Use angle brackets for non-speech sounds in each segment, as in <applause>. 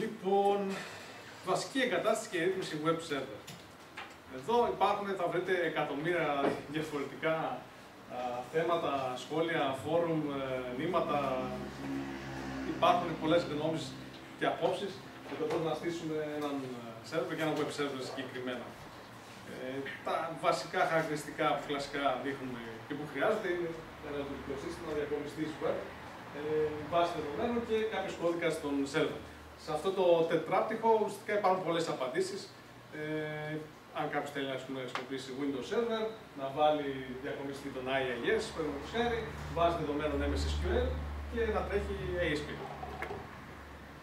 Λοιπόν, βασική εγκατάσταση και ρύθμιση web server. Εδώ υπάρχουν, θα βρείτε εκατομμύρια διαφορετικά α, θέματα, σχόλια, φόρουμ, ε, νήματα. Υπάρχουν πολλές γνώμες και απόψεις για το πώς να στήσουμε έναν server και ένα web server συγκεκριμένα. Ε, τα βασικά χαρακτηριστικά που κλασικά δείχνουν και που χρειάζεται είναι ένα λειτουργικό σύστημα, διακομιστής web, ε, βάση δεδομένων και κάποιος κώδικα στον server. Σε αυτό το τετράπτυχο ουσιαστικά υπάρχουν πολλές απαντήσεις. Ε, αν κάποιος θέλει να χρησιμοποιήσει Windows Server, να βάλει διακομιστή τον IIS, παραδείγματο χάρη, βάση δεδομένων MSSQL και να τρέχει ASP.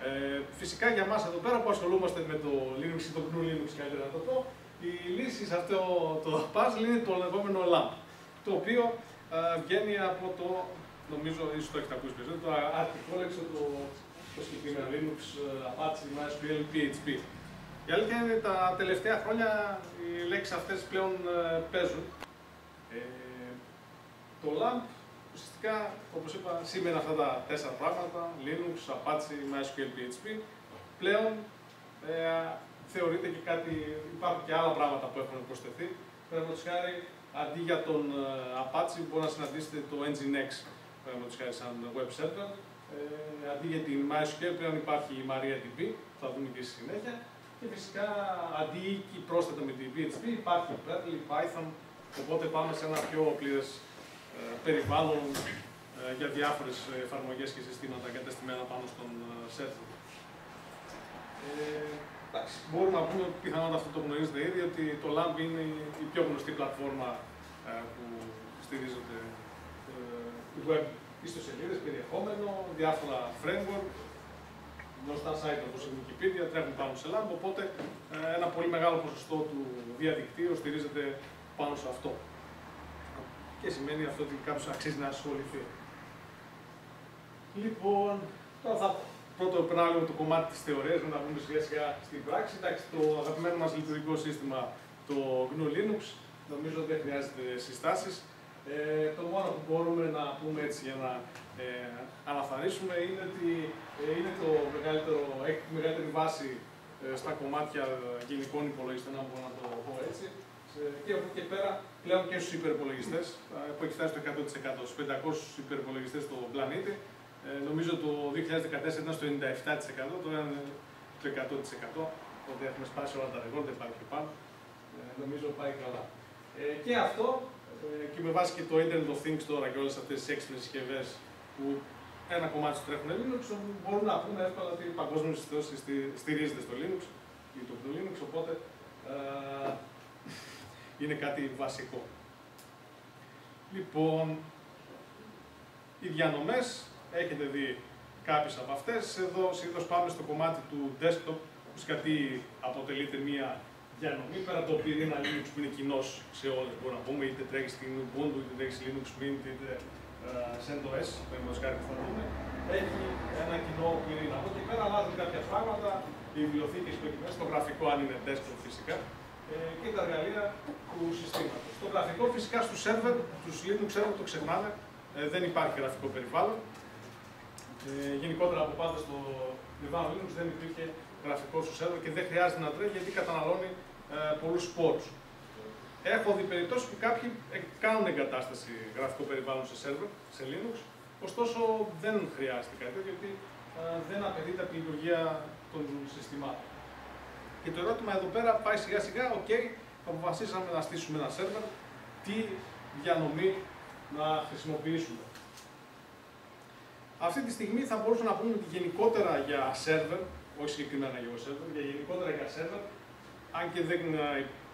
Ε, φυσικά για μας εδώ πέρα που ασχολούμαστε με το Linux ή το GNU Linux καλύτερα να το πω, η λύση σε αυτό το puzzle είναι το λεγόμενο LAMP, το οποίο ε, βγαίνει από το, νομίζω ίσως το έχετε ακούσει περισσότερο, το Articolex, το, το συγκεκριμένο Linux, ε, Apache, MySQL, PHP. Η αλήθεια είναι τα τελευταία χρόνια οι λέξεις αυτές πλέον ε, παίζουν. Ε, το LAMP ουσιαστικά, όπως είπα, σήμερα αυτά τα τέσσερα πράγματα, Linux, Apache, MySQL, PHP, πλέον ε, θεωρείται και κάτι, υπάρχουν και άλλα πράγματα που έχουν προσθεθεί. Παραδείγματος χάρη, αντί για τον ε, Apache μπορεί να συναντήσετε το Nginx, παραδείγματος χάρη σαν web server. Ε, αντί για την MySQL πλέον υπάρχει η MariaDB, θα δούμε και στη συνέχεια. Και φυσικά αντί και πρόσθετα με την PHP υπάρχει Bradley, Python, οπότε πάμε σε ένα πιο πλήρες ε, περιβάλλον ε, για διάφορες εφαρμογές και συστήματα εγκαταστημένα πάνω στον server. Ε, Εντάξει, μπορούμε να πούμε πιθανότατα αυτό το γνωρίζετε ήδη ότι το LAMP είναι η πιο γνωστή πλατφόρμα ε, που στηρίζεται ε, web ιστοσελίδες, περιεχόμενο, διάφορα framework, γνωστά site όπως η Wikipedia τρέχουν πάνω σε LAMP, οπότε ε, ένα πολύ μεγάλο ποσοστό του διαδικτύου στηρίζεται πάνω σε αυτό. Και σημαίνει αυτό ότι κάποιος αξίζει να ασχοληθεί. Λοιπόν, τώρα θα πρώτο περνάω λίγο το κομμάτι της θεωρίας, να πούμε σιγά σιγά στην πράξη. Εντάξει, το αγαπημένο μας λειτουργικό σύστημα, το GNU Linux, νομίζω δεν χρειάζεται συστάσεις. Ε, το μόνο που μπορούμε να πούμε έτσι για να ε, αναθαρίσουμε είναι ότι ε, είναι το μεγαλύτερο, έχει τη μεγαλύτερη βάση ε, στα κομμάτια γενικών υπολογιστών, αν μπορώ να το πω έτσι. Και από εκεί και πέρα πλέον και στους υπερυπολογιστές, ε, που έχει φτάσει στο 100%, στους 500 υπερυπολογιστές στον πλανήτη, ε, νομίζω το 2014 ήταν στο 97%, τώρα είναι το 100%. Οπότε έχουμε σπάσει όλα τα ρεκόρ, δεν υπάρχει πάνω. Ε, νομίζω πάει καλά. Ε, και αυτό, ε, και με βάση και το Internet of Things τώρα και όλες αυτές τις έξυπνες συσκευές που ένα κομμάτι του τρέχουν Linux, μπορούμε να πούμε εύκολα ότι η παγκόσμια στηρίζεται στο Linux ή το Linux, οπότε ε, είναι κάτι βασικό. Λοιπόν, οι διανομές έχετε δει κάποιες από αυτές. Εδώ συνήθως πάμε στο κομμάτι του desktop, που σκατεί αποτελείται μία διανομή πέρα από το πυρήνα Linux που είναι κοινός σε όλες. Μπορούμε να πούμε είτε τρέχει στην Ubuntu, είτε τρέχει Linux Mint, είτε uh, CentOS, παραδείγματο κάτι που θα δούμε. Έχει ένα κοινό πυρήνα. Από εκεί πέρα αλλάζουν κάποια πράγματα, οι βιβλιοθήκες που έχει μέσα, το γραφικό αν είναι desktop φυσικά, ε, και τα εργαλεία του συστήματος. Το γραφικό φυσικά στους server, του Linux server το ξεχνάμε, ε, δεν υπάρχει γραφικό περιβάλλον. Ε, γενικότερα από πάντα στο Nirvana Linux δεν υπήρχε γραφικό στο server και δεν χρειάζεται να τρέχει γιατί καταναλώνει ε, πολλούς σπόρου. Έχω δει περιπτώσεις που κάποιοι κάνουν εγκατάσταση γραφικό περιβάλλον σε server, σε Linux, ωστόσο δεν χρειάζεται κάτι γιατί ε, δεν απαιτείται από τη λειτουργία των συστημάτων. Και το ερώτημα εδώ πέρα πάει σιγά σιγά, OK, okay, αποφασίσαμε να στήσουμε ένα server, τι διανομή να χρησιμοποιήσουμε. Αυτή τη στιγμή θα μπορούσαμε να πούμε ότι γενικότερα για server, όχι συγκεκριμένα για server, για γενικότερα για server, αν και δεν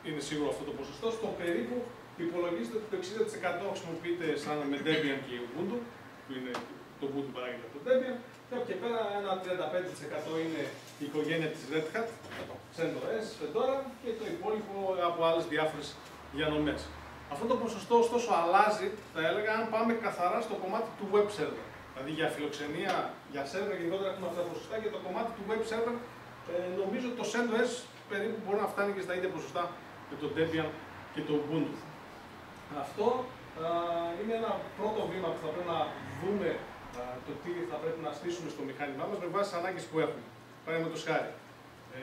είναι σίγουρο αυτό το ποσοστό, στο περίπου υπολογίζεται ότι το 60% χρησιμοποιείται σαν με Debian και Ubuntu, που είναι το Ubuntu παράγεται από το Debian, και από εκεί πέρα ένα 35% είναι η οικογένεια της Red Hat, CentOS, Fedora και το υπόλοιπο από άλλες διάφορες διανομές. Αυτό το ποσοστό ωστόσο αλλάζει, θα έλεγα, αν πάμε καθαρά στο κομμάτι του web server. Δηλαδή για φιλοξενία, για server γενικότερα έχουμε αυτά τα ποσοστά. Για το κομμάτι του web server ε, νομίζω το CentOS περίπου μπορεί να φτάνει και στα ίδια ποσοστά με το Debian και το Ubuntu. Αυτό ε, είναι ένα πρώτο βήμα που θα πρέπει να δούμε ε, το τι θα πρέπει να στήσουμε στο μηχάνημά μας με βάση τις ανάγκες που έχουμε. παραδείγματος χάρη. Ε,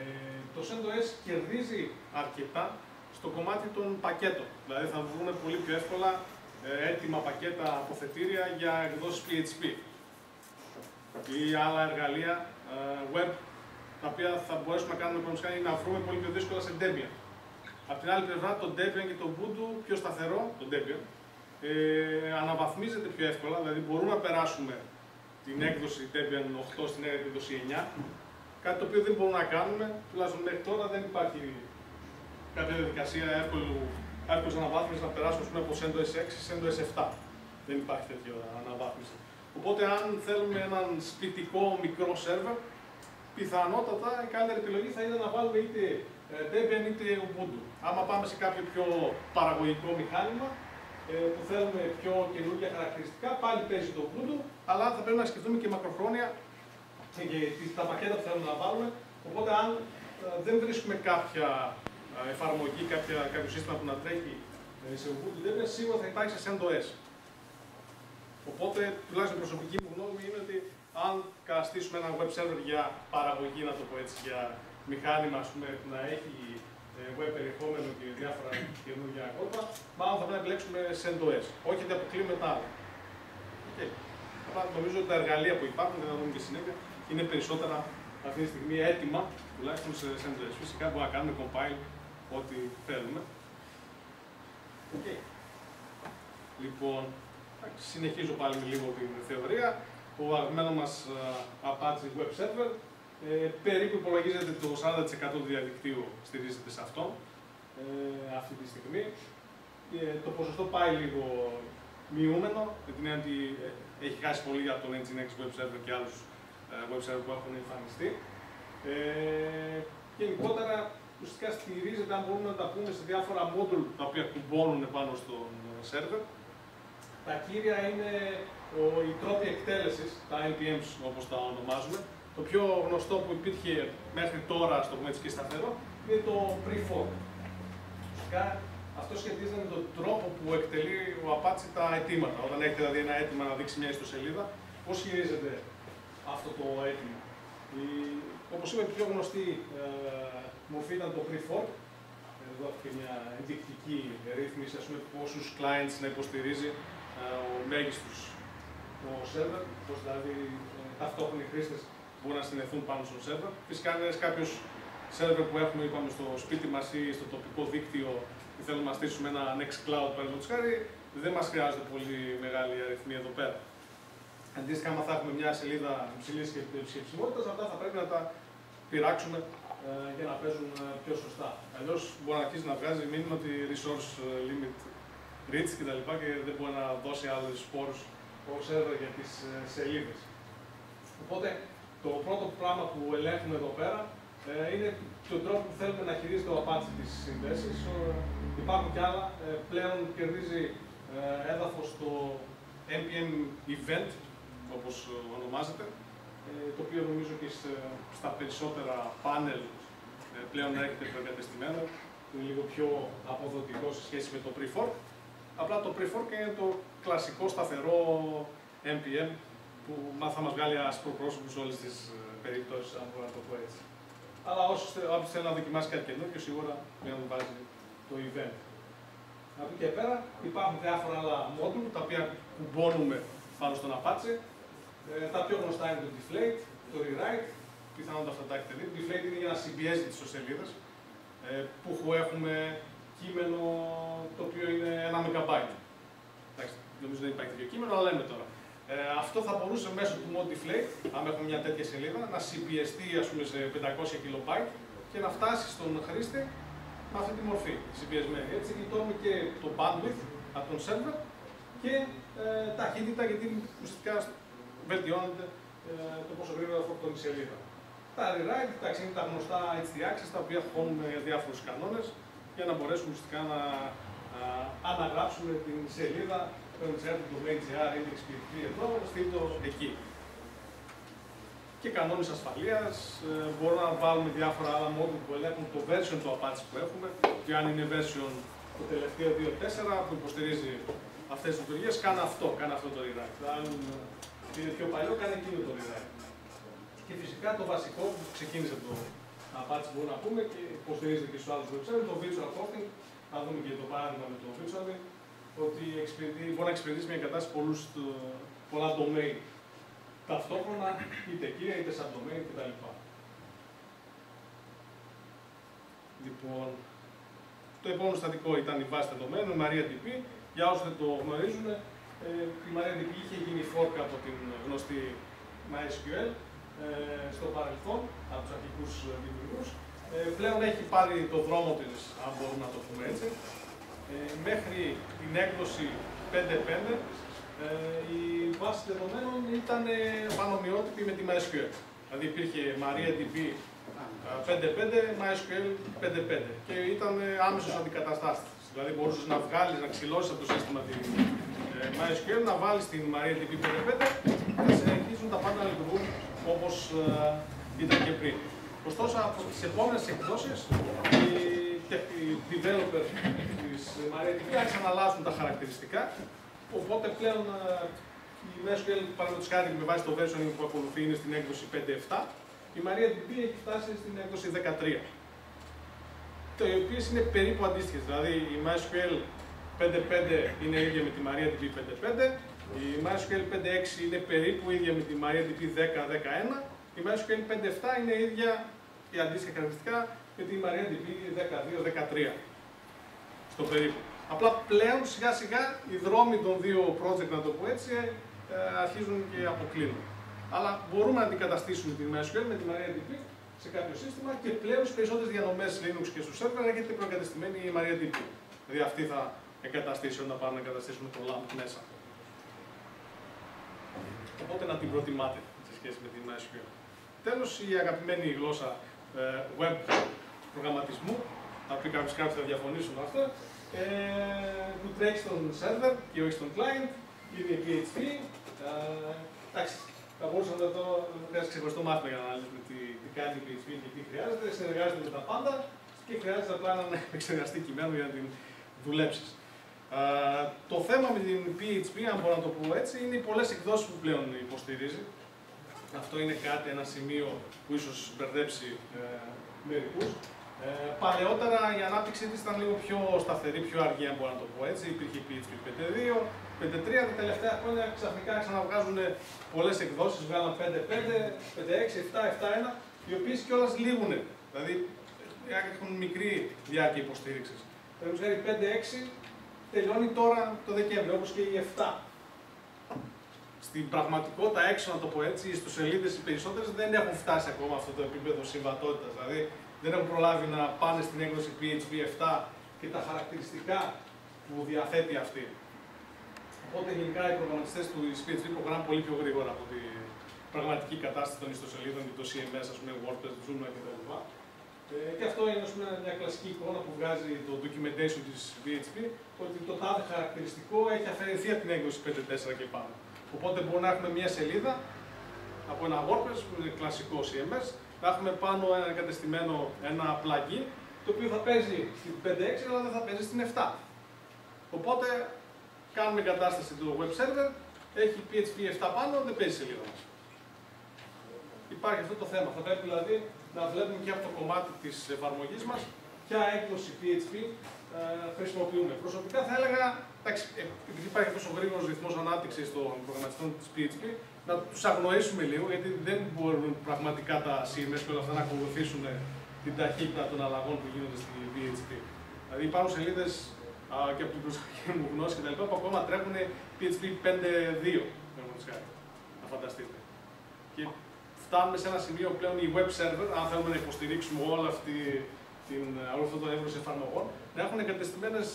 το CentOS κερδίζει αρκετά στο κομμάτι των πακέτων. Δηλαδή θα βρούμε πολύ πιο εύκολα ε, έτοιμα πακέτα αποθετήρια για εκδόσεις PHP ή άλλα εργαλεία ε, web τα οποία θα μπορέσουμε να κάνουμε να βρούμε πολύ πιο δύσκολα σε Debian. Απ' την άλλη πλευρά, το Debian και το Ubuntu πιο σταθερό, το Debian, ε, αναβαθμίζεται πιο εύκολα, δηλαδή μπορούμε να περάσουμε την έκδοση Debian 8 στην έκδοση 9, κάτι το οποίο δεν μπορούμε να κάνουμε, τουλάχιστον μέχρι τώρα δεν υπάρχει κάποια διαδικασία εύκολου, εύκολης αναβάθμισης να περάσουμε πούμε, από CentOS 6 σε CentOS 7. Δεν υπάρχει τέτοια αναβάθμιση. Οπότε αν θέλουμε έναν σπιτικό μικρό σερβερ, πιθανότατα η καλύτερη επιλογή θα είναι να βάλουμε είτε ε, Debian είτε Ubuntu. Άμα πάμε σε κάποιο πιο παραγωγικό μηχάνημα, ε, που θέλουμε πιο καινούργια χαρακτηριστικά, πάλι παίζει το Ubuntu, αλλά θα πρέπει να σκεφτούμε και μακροχρόνια και τα πακέτα που θέλουμε να βάλουμε. Οπότε, αν ε, δεν βρίσκουμε κάποια εφαρμογή, κάποια, κάποιο σύστημα που να τρέχει σε Ubuntu Debian, σίγουρα θα υπάρχει σε CentOS. Οπότε, τουλάχιστον η προσωπική μου γνώμη είναι ότι αν καταστήσουμε ένα web server για παραγωγή, να το πω έτσι, για μηχάνημα ας πούμε, που να έχει ε, web περιεχόμενο και διάφορα καινούργια κόλπα, μάλλον θα πρέπει να επιλέξουμε CentOS. Όχι ότι αποκλείουμε τα άλλα. Okay. νομίζω ότι τα εργαλεία που υπάρχουν, δεν θα δούμε και συνέχεια, είναι περισσότερα αυτή τη στιγμή έτοιμα, τουλάχιστον σε CentOS. Φυσικά μπορούμε να κάνουμε compile ό,τι θέλουμε. Okay. Λοιπόν, συνεχίζω πάλι λίγο την θεωρία. Ο αγαπημένος μας Apache Web Server ε, περίπου υπολογίζεται το 40% του διαδικτύου στηρίζεται σε αυτό ε, αυτή τη στιγμή. Ε, το ποσοστό πάει λίγο μειούμενο, με την έννοια ότι ε, έχει χάσει πολύ από τον Nginx Web Server και άλλους ε, web server που έχουν εμφανιστεί. Ε, γενικότερα, ουσιαστικά στηρίζεται, αν μπορούμε να τα πούμε, σε διάφορα module τα οποία κουμπώνουν πάνω στον server. Τα κύρια είναι ο, οι τρόποι εκτέλεσης, τα NPMs όπως τα ονομάζουμε, το πιο γνωστό που υπήρχε μέχρι τώρα, στο πούμε έτσι και σταθερό, είναι το pre-fork. Φυσικά αυτό σχετίζεται με τον τρόπο που εκτελεί ο Apache τα αιτήματα. Όταν έχετε δηλαδή ένα αίτημα να δείξει μια ιστοσελίδα, πώς χειρίζεται αυτό το αίτημα. Η, όπως είπα, η πιο γνωστή ε, μορφή ήταν το pre-fork. Εδώ έχει μια ενδεικτική ρύθμιση, ας πούμε, πόσους clients να υποστηρίζει ε, ο μέγιστος ο server, πώς δηλαδή ε, ταυτόχρονοι χρήστες μπορούν να συνεχθούν πάνω στο σερβερ. Φυσικά, αν είναι κάποιος σερβερ που έχουμε είπαμε, στο σπίτι μας ή στο τοπικό δίκτυο και θέλουμε να στήσουμε ένα Nextcloud, παραδείγματος χάρη, δεν μας χρειάζεται πολύ μεγάλη αριθμή εδώ πέρα. Αντίστοιχα, άμα θα έχουμε μια σελίδα υψηλής σχεψιμότητα, αυτά θα πρέπει να τα πειράξουμε ε, για να παίζουν ε, πιο σωστά. Αλλιώς μπορεί να αρχίσει να βγάζει μήνυμα ότι resource ε, limit reach κτλ. Και, και δεν μπορεί να δώσει άλλους πόρους ο σερβερ για τις ε, σελίδες. Οπότε το πρώτο πράγμα που ελέγχουμε εδώ πέρα ε, είναι το τρόπος που θέλουμε να χειρίζεται ο Apache τις συνδέσεις. υπάρχουν και άλλα. Ε, πλέον κερδίζει ε, έδαφος το npm event, όπως ονομάζεται, ε, το οποίο νομίζω και στα περισσότερα πάνελ ε, πλέον έρχεται προεγκατεστημένο. Είναι λίγο πιο αποδοτικό σε σχέση με το pre-fork. Απλά το pre-fork είναι το κλασικό σταθερό npm που θα μας βγάλει ασπροπρόσωπους σε όλες τις ε, περιπτώσεις, αν μπορώ να το πω έτσι. Αλλά όποιος θέλει να δοκιμάσει κάτι καινούργιο, σίγουρα να βάζει το event. Από εκεί και πέρα υπάρχουν διάφορα άλλα module τα οποία κουμπώνουμε πάνω στον Apache. Ε, τα πιο γνωστά είναι το deflate, το rewrite, πιθανότατα αυτά τα έχετε δει. Το deflate είναι για να συμπιέζει τις ιστοσελίδες ε, που έχουμε κείμενο το οποίο είναι ένα MB. Εντάξει, νομίζω δεν υπάρχει τέτοιο κείμενο, αλλά λέμε τώρα. Ε, αυτό θα μπορούσε μέσω του Modiflate, αν έχουμε μια τέτοια σελίδα, να συμπιεστεί ας πούμε, σε 500 KB και να φτάσει στον χρήστη με αυτή τη μορφή συμπιεσμένη. Έτσι γλιτώνουμε και το bandwidth από τον server και ε, ταχύτητα γιατί ουσιαστικά βελτιώνεται ε, το πόσο γρήγορα φορτώνει η σελίδα. Τα rewrite, εντάξει, είναι τα γνωστά HT τα οποία χώνουμε διάφορους κανόνες για να μπορέσουμε ουσιαστικά να α, αναγράψουμε την σελίδα παίρνει έρθει το VGR index PHP εδώ, στείλει το εκεί. Και κανόνες ασφαλείας. Ε, μπορούμε να βάλουμε διάφορα άλλα module που ελέγχουν το version του Apache που έχουμε. Και αν είναι version το τελευταίο 2.4 που υποστηρίζει αυτές τις λειτουργίες, κάνει αυτό, κάνει αυτό το rewrite. Αν είναι πιο παλιό, κάνει εκείνο το rewrite. Και φυσικά ουσιαστικά το βασικό που ξεκίνησε το απάντηση μπορούμε να πούμε και υποστηρίζεται και στους άλλους website, το virtual hosting. Θα δούμε και το παράδειγμα με το virtual ότι μπορεί να εξυπηρετήσει μια κατάσταση πολλούς, πολλά domain ταυτόχρονα, είτε κύρια είτε σαν domain κτλ. Λοιπόν, το επόμενο στατικό ήταν η βάση δεδομένων, η MariaDB. Για όσους δεν το γνωρίζουν, ε, η MariaDB είχε γίνει fork από την γνωστή MySQL ε, στο παρελθόν, από τους αρχικούς δημιουργούς. Ε, πλέον έχει πάρει το δρόμο της, αν μπορούμε να το πούμε έτσι. Ε, μέχρι την έκδοση 5.5 ε, η βάση δεδομένων ήταν πανομοιότυπη με τη MySQL. Δηλαδή υπήρχε MariaDB 5.5, MySQL 5.5 και ήταν άμεσος αντικαταστάστης. Δηλαδή μπορούσες να βγάλεις, να ξυλώσεις από το σύστημα τη ε, MySQL, να βάλεις την MariaDB 5.5 και συνεχίζουν τα πάντα να λειτουργούν όπως ε, ήταν και πριν. Ωστόσο, από τις επόμενες εκδόσεις, οι developers της MariaDB άρχισαν να αλλάζουν τα χαρακτηριστικά, οπότε πλέον η MySQL, παραδείγματος χάρη με βάση το versioning που ακολουθεί, είναι στην έκδοση 5.7, η MariaDB έχει φτάσει στην έκδοση 13. Το οποίες είναι περίπου αντίστοιχες. Δηλαδή η MySQL 5.5 είναι ίδια με τη MariaDB 5.5, η MySQL 5.6 είναι περίπου ίδια με τη MariaDB 10.11, η MySQL 5.7 είναι ίδια η αντίστοιχα χαρακτηριστικά με τη MariaDB 12.13 στο περίπου. Απλά πλέον σιγά σιγά οι δρόμοι των δύο project, να το πω έτσι, ε, αρχίζουν και αποκλίνουν. Αλλά μπορούμε να αντικαταστήσουμε τη MySQL με τη MariaDB σε κάποιο σύστημα και πλέον στις περισσότερες διανομέ Linux και στου server έρχεται προκατεστημένη η MariaDB. Δηλαδή αυτή θα εγκαταστήσει όταν πάμε να εγκαταστήσουμε το LAMP μέσα. Οπότε να την προτιμάτε σε σχέση με τη MySQL. Τέλος, η αγαπημένη γλώσσα ε, web προγραμματισμού, θα πει κάποιος κάποιοι θα διαφωνήσουν με αυτό, ε, που τρέχει στον server και όχι στον client, είναι PHP. Ε, εντάξει, θα μπορούσα να το χρειάζεται ξεχωριστό μάθημα για να αναλύσουμε τι, τι κάνει η PHP και τι χρειάζεται. Συνεργάζεται με τα πάντα και χρειάζεται απλά να <laughs> επεξεργαστεί κειμένο για να την δουλέψεις. Uh, το θέμα με την PHP, αν μπορώ να το πω έτσι, είναι οι πολλές εκδόσεις που πλέον υποστηρίζει. Αυτό είναι κάτι, ένα σημείο που ίσως μπερδέψει ε, μερικούς. Ε, παλαιότερα η ανάπτυξή της ήταν λίγο πιο σταθερή, πιο αργή, αν μπορώ να το πω έτσι. Υπήρχε PHP 5.2, 5.3, τα τελευταία χρόνια ξαφνικά ξαναβγάζουν πολλές εκδόσεις. Βγάλαν 5.5, 5.6, 7, 7.1, οι οποίες κιόλας λήγουν. Δηλαδή έχουν μικρή διάρκεια υποστήριξης. Παραδείγματο χάρη 5.6 τελειώνει τώρα το Δεκέμβριο, όπως και η 7. Στην πραγματικότητα, έξω να το πω έτσι, οι ιστοσελίδες οι περισσότερες δεν έχουν φτάσει ακόμα αυτό το επίπεδο συμβατότητας. Δηλαδή δεν έχουν προλάβει να πάνε στην έκδοση PHP 7 και τα χαρακτηριστικά που διαθέτει αυτή. Οπότε γενικά οι προγραμματιστές του PHP προχωράνε πολύ πιο γρήγορα από την πραγματική κατάσταση των ιστοσελίδων και το CMS, ας πούμε, WordPress, Joomla κτλ. Ε, και αυτό είναι πούμε, μια κλασική εικόνα που βγάζει το documentation της PHP, ότι το τάδε χαρακτηριστικό έχει αφαιρεθεί από την έκδοση 5.4 και πάνω. Οπότε μπορούμε να έχουμε μια σελίδα από ένα WordPress, που είναι κλασικό CMS, να έχουμε πάνω ένα εγκατεστημένο ένα plugin, το οποίο θα παίζει στην 5.6 αλλά δεν θα παίζει στην 7. Οπότε κάνουμε εγκατάσταση του web server, έχει PHP 7 πάνω, δεν παίζει σελίδα μας. Υπάρχει αυτό το θέμα. Θα πρέπει δηλαδή να βλέπουμε και από το κομμάτι της εφαρμογής μας ποια έκδοση PHP ε, χρησιμοποιούμε. Προσωπικά θα έλεγα, εντάξει, ε, επειδή υπάρχει τόσο γρήγορος ρυθμός ανάπτυξης των προγραμματιστών της PHP, να τους αγνοήσουμε λίγο, γιατί δεν μπορούν πραγματικά τα CMS και όλα αυτά να ακολουθήσουν την ταχύτητα των αλλαγών που γίνονται στη PHP. Δηλαδή υπάρχουν σελίδες και από την προσωπική μου γνώση κτλ. που ακόμα τρέχουν PHP 5.2, να φανταστείτε. Και φτάνουμε σε ένα σημείο πλέον οι web server, αν θέλουμε να υποστηρίξουμε όλη αυτή την, όλο αυτό το εύρο εφαρμογών, να έχουν εγκατεστημένες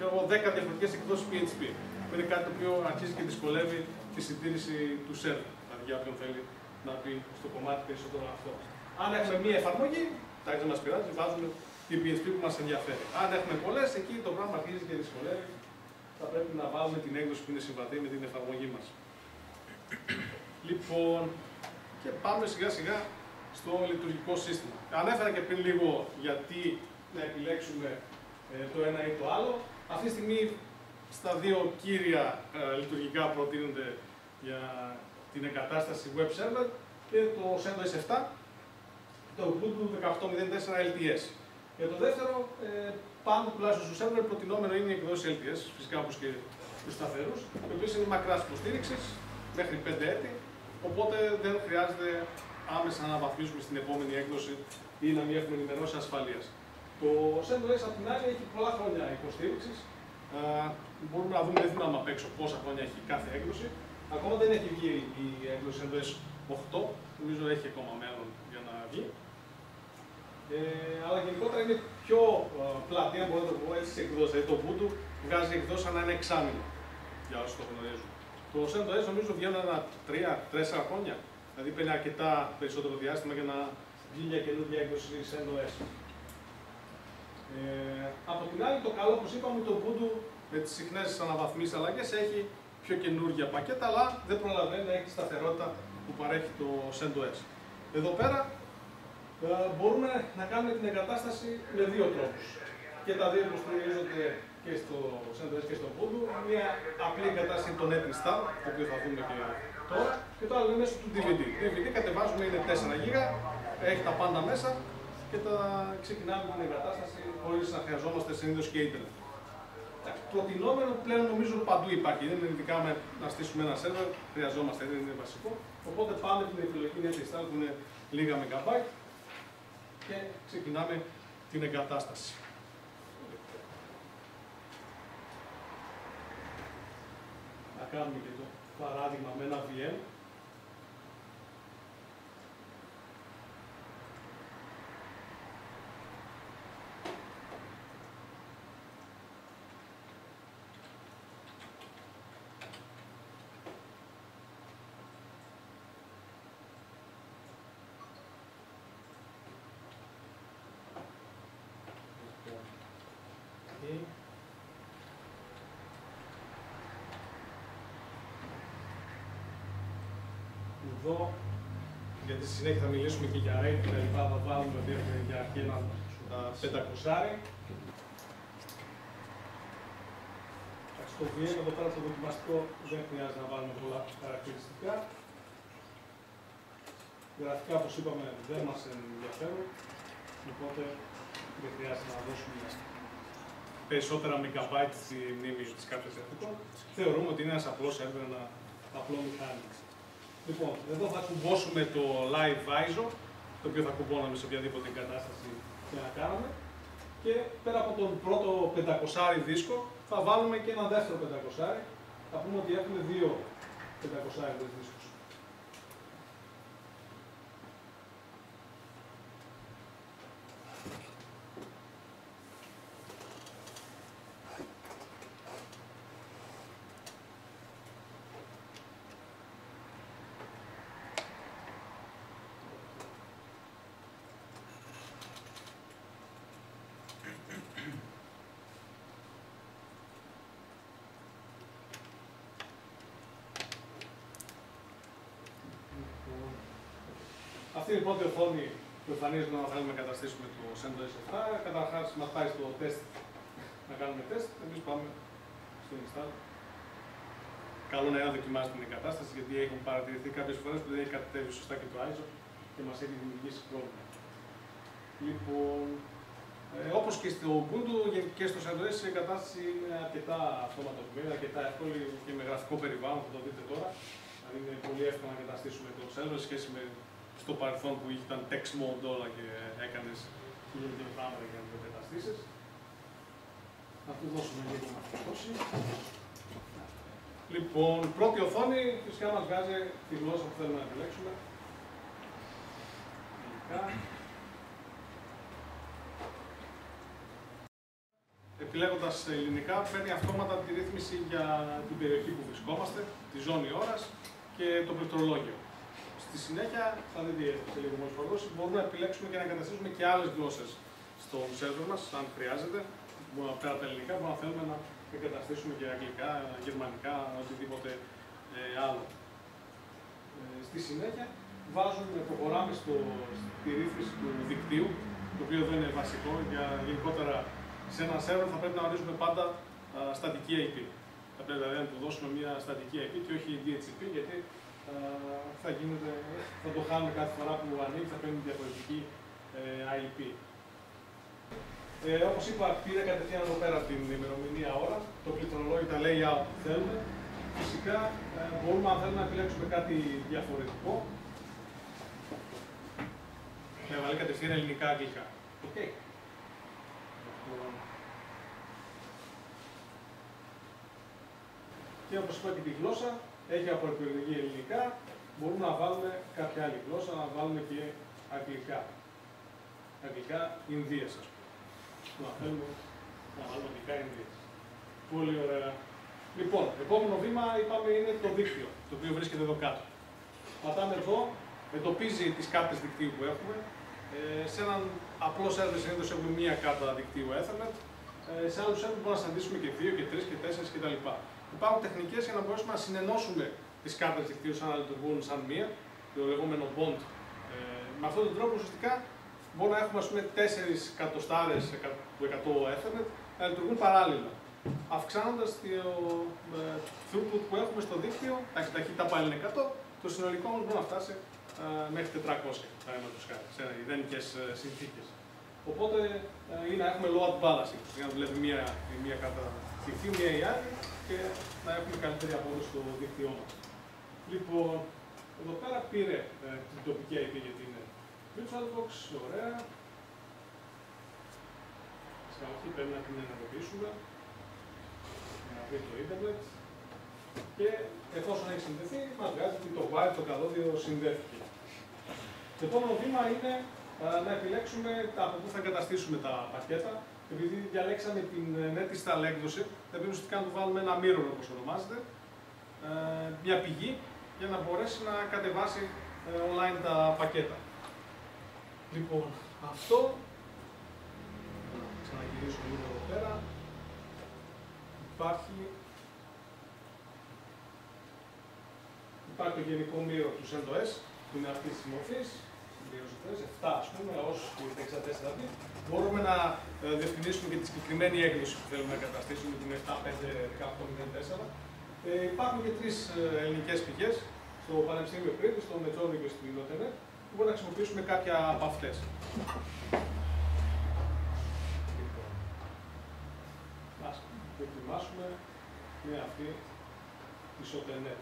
10 διαφορετικές εκδόσεις PHP. Που είναι κάτι το οποίο αρχίζει και δυσκολεύει τη συντήρηση του server. Δηλαδή για όποιον θέλει να πει στο κομμάτι περισσότερο αυτό. Αν έχουμε μία εφαρμογή, εντάξει δεν μας πειράζει, βάζουμε την PHP που μας ενδιαφέρει. Αν έχουμε πολλές, εκεί το πράγμα αρχίζει και δυσκολεύει. Θα πρέπει να βάλουμε την έκδοση που είναι συμβατή με την εφαρμογή μας. Λοιπόν, και πάμε σιγά σιγά στο λειτουργικό σύστημα. Ανέφερα και πριν λίγο γιατί να επιλέξουμε ε, το ένα ή το άλλο. Αυτή τη στιγμή στα δύο κύρια ε, λειτουργικά προτείνονται για την εγκατάσταση web server. και το CentOS 7, το Ubuntu 18.04 LTS. Για το δεύτερο, ε, πάντα τουλάχιστον στο σερβερ προτινόμενο είναι η εκδόση LTS, φυσικά όπως και του σταθερούς, οι οποίε είναι μακράς υποστήριξης μέχρι 5 έτη, οπότε δεν χρειάζεται άμεσα να αναβαθμίσουμε στην επόμενη έκδοση ή να μην έχουμε ενημερώσει ασφαλείας. Το CentOS απ' την άλλη έχει πολλά χρόνια υποστήριξης. Μπορούμε να δούμε, δεν θυμάμαι απ' έξω πόσα χρόνια έχει κάθε έκδοση. Ακόμα δεν έχει βγει η έκδοση CentOS 8, νομίζω έχει ακόμα μέλλον για να βγει. Ε, αλλά γενικότερα είναι πιο ε, πλατή, αν μπορώ να το πω έτσι, σε εκδόσεις. Δηλαδή το Ubuntu βγάζει εκδόσεις ανά ένα εξάμεινο, για όσους το γνωρίζουν. Το CentOS νομίζω βγαίνει ένα 3-4 χρόνια. Δηλαδή παίρνει αρκετά περισσότερο διάστημα για να βγει μια καινούργια έκδοση CentOS. Ε, από την άλλη, το καλό, όπως είπαμε, το Ubuntu με τις συχνές αναβαθμίσεις αλλαγές έχει πιο καινούργια πακέτα, αλλά δεν προλαβαίνει να έχει σταθερότητα που παρέχει το CentOS. Εδώ πέρα ε, μπορούμε να κάνουμε την εγκατάσταση με δύο τρόπους. Και τα δύο υποστηρίζονται και στο CentOS και στο Ubuntu. Μια απλή εγκατάσταση το Net Install, το οποίο θα δούμε και τώρα, και το άλλο είναι μέσω του DVD. Το DVD κατεβάζουμε, είναι 4 GB, έχει τα πάντα μέσα και τα ξεκινάμε την εγκατάσταση χωρίς να χρειαζόμαστε συνήθως και ίντερνετ. Προτινόμενο πλέον νομίζω παντού υπάρχει. Δεν είναι ειδικά με να στήσουμε ένα σερβερ, χρειαζόμαστε, δεν είναι βασικό. Οπότε πάμε την επιλογή Net Install που είναι λίγα MB και ξεκινάμε την εγκατάσταση. Να κάνουμε και το παράδειγμα με ένα VM. Εδώ, γιατί στη συνέχεια θα μιλήσουμε και για rate και τα λοιπά, θα βάλουμε για αρχή ένα πεντακοσάρι. Στο VM εδώ πέρα το δοκιμαστικό δεν χρειάζεται να βάλουμε πολλά χαρακτηριστικά. Γραφικά, όπως είπαμε, δεν μας ενδιαφέρουν, οπότε δεν χρειάζεται να δώσουμε περισσότερα megabyte στη μνήμη της κάποιας εθνικών. Θεωρούμε ότι είναι ένας απλός server, ένα απλό μηχάνημα. Λοιπόν, εδώ θα κουμπώσουμε το live ISO, το οποίο θα κουμπώναμε σε οποιαδήποτε εγκατάσταση και να κάνουμε. Και πέρα από τον πρώτο 500 δίσκο, θα βάλουμε και ένα δεύτερο 500. Θα πούμε ότι έχουμε δύο 500 δίσκους. Αυτή είναι η πρώτη οθόνη που εμφανίζεται όταν θέλουμε να καταστήσουμε το CentOS 7. Καταρχάς, μας πάει στο τεστ να κάνουμε τεστ. Εμείς πάμε στο install. Καλό να δοκιμάσει την εγκατάσταση γιατί έχουν παρατηρηθεί κάποιες φορές που δεν έχει κατεβεί σωστά και το ISO και μας έχει δημιουργήσει πρόβλημα. Λοιπόν, ε, Όπως και στο Ubuntu και στο CentOS η εγκατάσταση είναι αρκετά αυτοματοποιημένη, αρκετά εύκολη και με γραφικό περιβάλλον, θα το δείτε τώρα. Δηλαδή είναι πολύ εύκολο να εγκαταστήσουμε το server σε σχέση με στο παρελθόν που ήταν text mode όλα και έκανες χίλια πράγματα για να το εγκαταστήσει. Να του δώσουμε λίγο να φορτώσει. Λοιπόν, πρώτη οθόνη φυσικά μας βγάζει τη γλώσσα που θέλουμε να επιλέξουμε. Επιλέγοντας ελληνικά, παίρνει αυτόματα τη ρύθμιση για την περιοχή που βρισκόμαστε, τη ζώνη ώρας και το πληκτρολόγιο. Στη συνέχεια, θα δείτε σε λίγο μόλις φορτώσει, μπορούμε να επιλέξουμε και να εγκαταστήσουμε και άλλες γλώσσες στο σερβερ μας, αν χρειάζεται. Πέρα από τα ελληνικά, μπορούμε να θέλουμε να εγκαταστήσουμε και αγγλικά, γερμανικά, οτιδήποτε ε, άλλο. Ε, στη συνέχεια, βάζουμε, προχωράμε στο, στη ρύθμιση του δικτύου, το οποίο δεν είναι βασικό. Για γενικότερα, σε ένα σερβερ θα πρέπει να ορίζουμε πάντα α, στατική IP. Θα πρέπει δηλαδή να του δώσουμε μια στατική IP και όχι DHCP, γιατί θα, γίνεται, θα το χάνουμε κάθε φορά που ανοίγει, θα παίρνει διαφορετική ε, IP. Ε, Όπως είπα, πήρε κατευθείαν εδώ πέρα την ημερομηνία ώρα, το πληκτρολόγιο, τα layout που θέλουμε. Φυσικά ε, μπορούμε αν θέλουμε να επιλέξουμε κάτι διαφορετικό. Με βάλει κατευθείαν ελληνικά αγγλικά. Okay. Και όπως είπα και τη γλώσσα, έχει από επιλογή ελληνικά, μπορούμε να βάλουμε κάποια άλλη γλώσσα, να βάλουμε και αγγλικά. Αγγλικά Ινδίας, ας πούμε. Να θέλουμε να βάλουμε αγγλικά Ινδίας. Πολύ ωραία. Λοιπόν, επόμενο βήμα είπαμε είναι το δίκτυο, το οποίο βρίσκεται εδώ κάτω. Πατάμε εδώ, εντοπίζει τις κάρτες δικτύου που έχουμε. Ε, σε έναν απλό σερβερ συνήθως έχουμε μία κάρτα δικτύου Ethernet. Ε, σε άλλους σερβερ μπορούμε να συναντήσουμε και δύο, και τρεις, και τέσσερις κτλ. Υπάρχουν τεχνικές για να μπορέσουμε να συνενώσουμε τις κάρτες δικτύου σαν να λειτουργούν σαν μία, το λεγόμενο bond. Ε, με αυτόν τον τρόπο ουσιαστικά μπορούμε να έχουμε ας πούμε, 4 εκατοστάρες του 100 Ethernet να λειτουργούν παράλληλα. Αυξάνοντας το ε, throughput που έχουμε στο δίκτυο, τα ταχύτητα πάλι είναι 100, το συνολικό όμως μπορεί να φτάσει ε, μέχρι 400 παραδείγματος χάρη σε ιδανικές ε, συνθήκες. Οπότε ε, είναι να έχουμε load balancing, για να δουλεύει μία, μία κατά δικτύου, μία η άλλη και να έχουμε καλύτερη απόδοση στο δίκτυό μα. Λοιπόν, εδώ πέρα πήρε ε, την τοπική IP γιατί είναι VirtualBox, ωραία. Σκαφή πρέπει να την ενεργοποιήσουμε να βρει το ίντερνετ και εφόσον έχει συνδεθεί, μας βγάζει ότι το wire, το καλώδιο συνδέθηκε. Το επόμενο βήμα είναι να επιλέξουμε από πού θα εγκαταστήσουμε τα πακέτα. Επειδή διαλέξαμε την NetInstall έκδοση, θα πρέπει να του βάλουμε ένα mirror όπως ονομάζεται, μια πηγή, για να μπορέσει να κατεβάσει online τα πακέτα. Λοιπόν, αυτό, να ξαναγυρίσω λίγο εδώ πέρα, υπάρχει. Υπάρχει το γενικό μύρο του CentOS, που είναι αυτή της μορφής, 7 ας πούμε, ως το 64 bit. Μπορούμε να ε, διευκρινίσουμε και τη συγκεκριμένη έκδοση που θέλουμε να καταστήσουμε, την 7.5.18.04. Ε, υπάρχουν και τρεις ε, ελληνικές πηγές, στο Πανεπιστήμιο Κρήτη, στο Μετσόβιο και στην Ιντερνετ, που μπορούμε να χρησιμοποιήσουμε κάποια από αυτές. Λοιπόν, ας δοκιμάσουμε με αυτή τη Sotenet.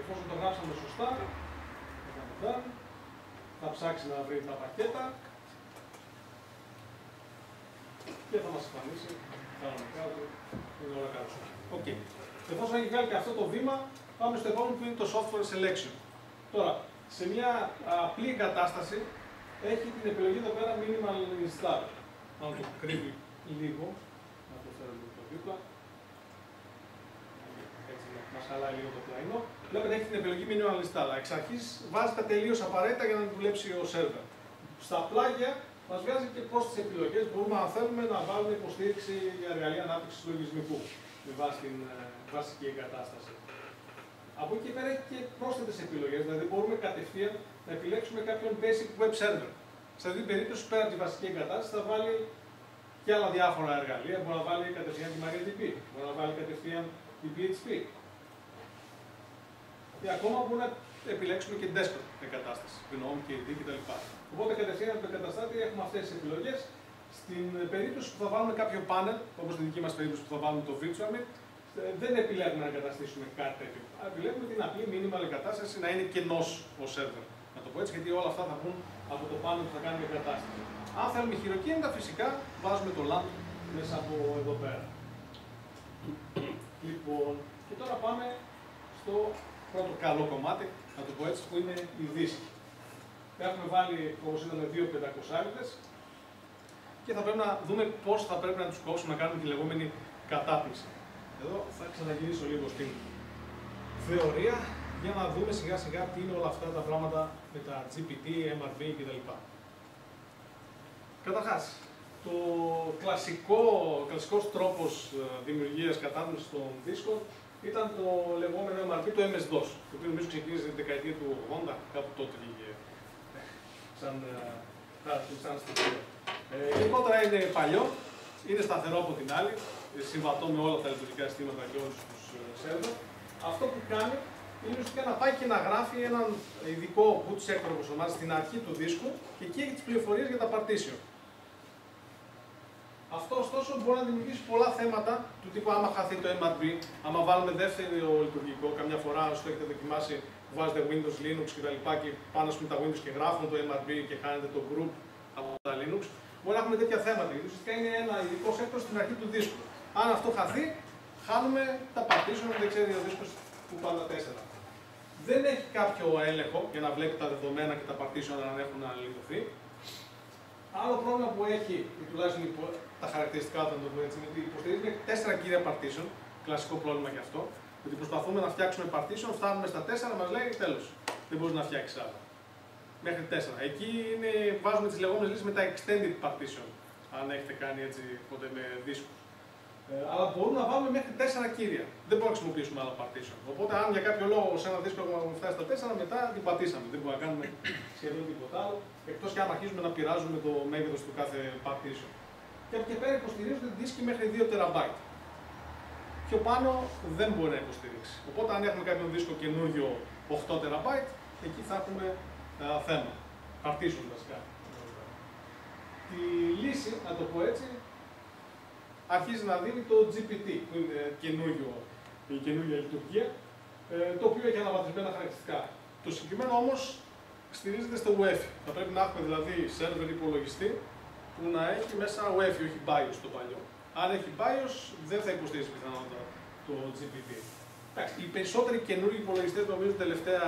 Εφόσον το γράψαμε σωστά, θα ψάξει να βρει τα πακέτα και θα μας εμφανίσει κανονικά ότι είναι όλα καλά. Okay. Εφόσον έχει βγάλει και αυτό το βήμα, πάμε στο επόμενο που είναι το software selection. Τώρα, σε μια απλή εγκατάσταση έχει την επιλογή εδώ πέρα minimal install. Να το κρύβει λίγο, να το φέρω λίγο πιο δίπλα. Έτσι, μα χαλάει λίγο το πλαϊνό. Βλέπετε έχει την επιλογή minimal install. Εξ αρχής βάζει τα τελείως απαραίτητα για να δουλέψει ο server. Στα πλάγια μας βγάζει και πρόσθετε επιλογές. Μπορούμε, αν θέλουμε, να βάλουμε υποστήριξη για εργαλεία ανάπτυξης λογισμικού με βάση την ε, βασική εγκατάσταση. Από εκεί πέρα έχει και πρόσθετες επιλογές, δηλαδή μπορούμε κατευθείαν να επιλέξουμε κάποιον basic web server. Σε αυτή την περίπτωση, πέρα από τη βασική εγκατάσταση, θα βάλει και άλλα διάφορα εργαλεία. Μπορεί να βάλει κατευθείαν τη MariaDB, μπορεί να βάλει κατευθείαν την PHP. Ή ακόμα μπορούμε να επιλέξουμε και desktop εγκατάσταση, την OM και η κτλ. Οπότε κατευθείαν από το εγκαταστάτη έχουμε αυτές τις επιλογές. Στην περίπτωση που θα βάλουμε κάποιο πάνελ, όπως στην δική μας περίπτωση που θα βάλουμε το virtual ε, δεν επιλέγουμε να εγκαταστήσουμε κάτι τέτοιο. Επιλέγουμε την απλή minimal εγκατάσταση να είναι κενός ο server. Να το πω έτσι, γιατί όλα αυτά θα βγουν από το πάνελ που θα κάνουμε εγκατάσταση. Αν θέλουμε χειροκίνητα, φυσικά βάζουμε το LAN μέσα από εδώ πέρα. Λοιπόν, και τώρα πάμε στο πρώτο καλό κομμάτι, να το πω έτσι, που είναι η δίσκη. Έχουμε βάλει, όπως είδαμε, δύο 500 και θα πρέπει να δούμε πώς θα πρέπει να τους κόψουμε να κάνουμε τη λεγόμενη κατάπληξη. Εδώ θα ξαναγυρίσω λίγο στην θεωρία για να δούμε σιγά σιγά τι είναι όλα αυτά τα πράγματα με τα GPT, MRV κτλ. Καταρχάς, το κλασικό, κλασικός τρόπος ε, δημιουργίας κατάπληξης των δίσκων ήταν το λεγόμενο MRP, το MS-DOS, το οποίο νομίζω ξεκίνησε την δεκαετία του 80, κάπου τότε βγήκε σαν, ε, σαν στοιχείο. Ε, γενικότερα είναι παλιό, είναι σταθερό από την άλλη, συμβατό με όλα τα λειτουργικά συστήματα και όλους τους σερβερ. Αυτό που κάνει είναι ουσιαστικά να πάει και να γράφει έναν ειδικό boot sector, όπως ονομάζεται, στην αρχή του δίσκου και εκεί έχει τις πληροφορίες για τα partition. Αυτό ωστόσο μπορεί να δημιουργήσει πολλά θέματα του τύπου άμα χαθεί το MRB, άμα βάλουμε δεύτερο λειτουργικό, καμιά φορά όσο το έχετε δοκιμάσει, βάζετε Windows, Linux κτλ. Και, και πάνω πούμε, τα Windows και γράφουν το MRB και κάνετε το group από τα Linux. Μπορεί να έχουμε τέτοια θέματα. Γιατί ουσιαστικά είναι ένα ειδικό sector στην αρχή του δίσκου. Αν αυτό χαθεί, χάνουμε τα partition, δεν ξέρει ο δίσκος που πάνε τα τέσσερα. Δεν έχει κάποιο έλεγχο για να βλέπει τα δεδομένα και τα partition αν έχουν αναλυτωθεί. Άλλο πρόβλημα που έχει, τουλάχιστον τα χαρακτηριστικά όταν το πω έτσι, είναι ότι υποστηρίζει τέσσερα κύρια partition, κλασικό πρόβλημα γι' αυτό. Ότι προσπαθούμε να φτιάξουμε partition, φτάνουμε στα τέσσερα, μας λέει τέλος. Δεν μπορείς να φτιάξεις άλλα. Μέχρι τέσσερα. Εκεί είναι, βάζουμε τις λεγόμενες λύσεις με τα extended partition. Αν έχετε κάνει έτσι ποτέ με δίσκους. Ε, αλλά μπορούμε να βάλουμε μέχρι 4 κύρια. Δεν μπορούμε να χρησιμοποιήσουμε άλλα partition. Οπότε, αν για κάποιο λόγο σε ένα δίσκο έχουμε φτάσει στα 4, μετά την πατήσαμε. Δεν μπορούμε να κάνουμε <coughs> σχεδόν τίποτα άλλο, εκτός και αν αρχίζουμε να πειράζουμε το μέγεθος του κάθε partition. Και από εκεί πέρα υποστηρίζονται δίσκοι μέχρι 2 TB. Πιο πάνω δεν μπορεί να υποστηρίξει. Οπότε, αν έχουμε κάποιο δίσκο καινούριο 8 TB, εκεί θα έχουμε α, θέμα. Partition βασικά. Τη λύση, να το πω έτσι, αρχίζει να δίνει το GPT, που είναι καινούριο, η καινούργια λειτουργία, ε, το οποίο έχει αναβαθμισμένα χαρακτηριστικά. Το συγκεκριμένο όμως στηρίζεται στο UEFI. Θα πρέπει να έχουμε δηλαδή σερβερ υπολογιστή που να έχει μέσα UEFI, όχι BIOS το παλιό. Αν έχει BIOS, δεν θα υποστηρίζει πιθανότατα το GPT. Εντάξει, οι περισσότεροι καινούργιοι υπολογιστές, νομίζω, τελευταία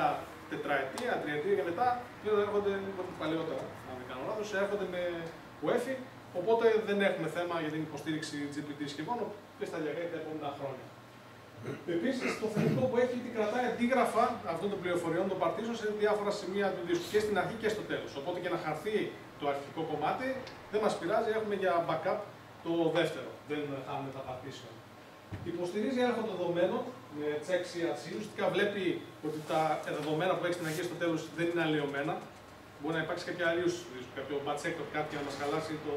τετραετία, τριετία και μετά, πλέον έρχονται, παλαιότερα, αν δεν κάνω λάθος, έρχονται με UEFI Οπότε δεν έχουμε θέμα για την υποστήριξη GPT συσκευών και σταδιακά για τα επόμενα χρόνια. Επίσης, το θετικό που έχει είναι ότι κρατάει αντίγραφα αυτών των πληροφοριών των παρτίζων σε διάφορα σημεία του δίσκου και στην αρχή και στο τέλος. Οπότε και να χαθεί το αρχικό κομμάτι δεν μας πειράζει, έχουμε για backup το δεύτερο. Δεν χάνουμε τα partition. Υποστηρίζει έλεγχο των δεδομένων με check CRC. Ουσιαστικά βλέπει ότι τα δεδομένα που έχει στην αρχή και στο τέλος δεν είναι αλλοιωμένα μπορεί να υπάρξει κάποια αλλιώ, κάποιο bad sector, κάτι να μας χαλάσει το,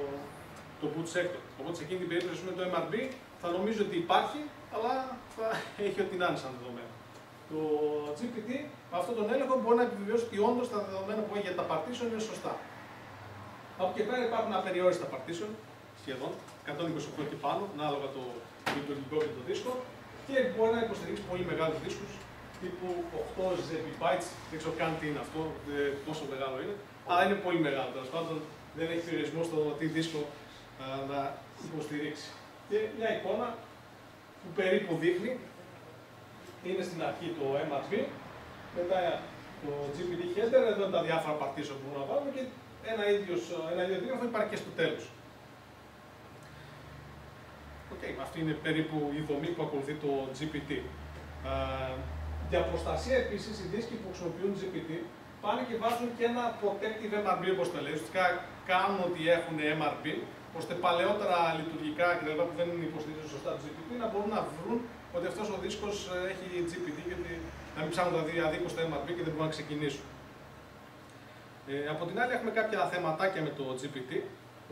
το boot sector. Οπότε σε εκείνη την περίπτωση με το MRB θα νομίζω ότι υπάρχει, αλλά θα <laughs> έχει ό,τι να είναι σαν δεδομένα. Το GPT με αυτόν τον έλεγχο μπορεί να επιβεβαιώσει ότι όντως τα δεδομένα που έχει για τα partition είναι σωστά. Από εκεί πέρα υπάρχουν απεριόριστα partition, σχεδόν, 128 και πάνω, ανάλογα το λειτουργικό και το δίσκο, και μπορεί να υποστηρίξει πολύ μεγάλους δίσκους, τύπου 8 ZB δεν ξέρω καν τι είναι αυτό, πόσο μεγάλο είναι, αλλά είναι πολύ μεγάλο. Τέλος πάντων, δεν έχει περιορισμό στο τι δίσκο να υποστηρίξει. Και μια εικόνα που περίπου δείχνει, είναι στην αρχή το MRB, μετά το GPT header, εδώ είναι τα διάφορα partition που μπορούμε να βάλουμε και ένα ίδιος, ένα ίδιο δίγραφο υπάρχει και στο τέλος. Okay, αυτή είναι περίπου η δομή που ακολουθεί το GPT. Για προστασία επίσης, οι δίσκοι που χρησιμοποιούν GPT πάνε και βάζουν και ένα protective MRB, όπως το λέει. Ουσιαστικά κάνουν ότι έχουν MRB, ώστε παλαιότερα λειτουργικά κτλ. που δεν υποστηρίζουν σωστά το GPT να μπορούν να βρουν ότι αυτός ο δίσκος έχει GPT, γιατί να μην ψάχνουν δηλαδή αδίκως το MRB και δεν μπορούν να ξεκινήσουν. Ε, από την άλλη, έχουμε κάποια θεματάκια με το GPT,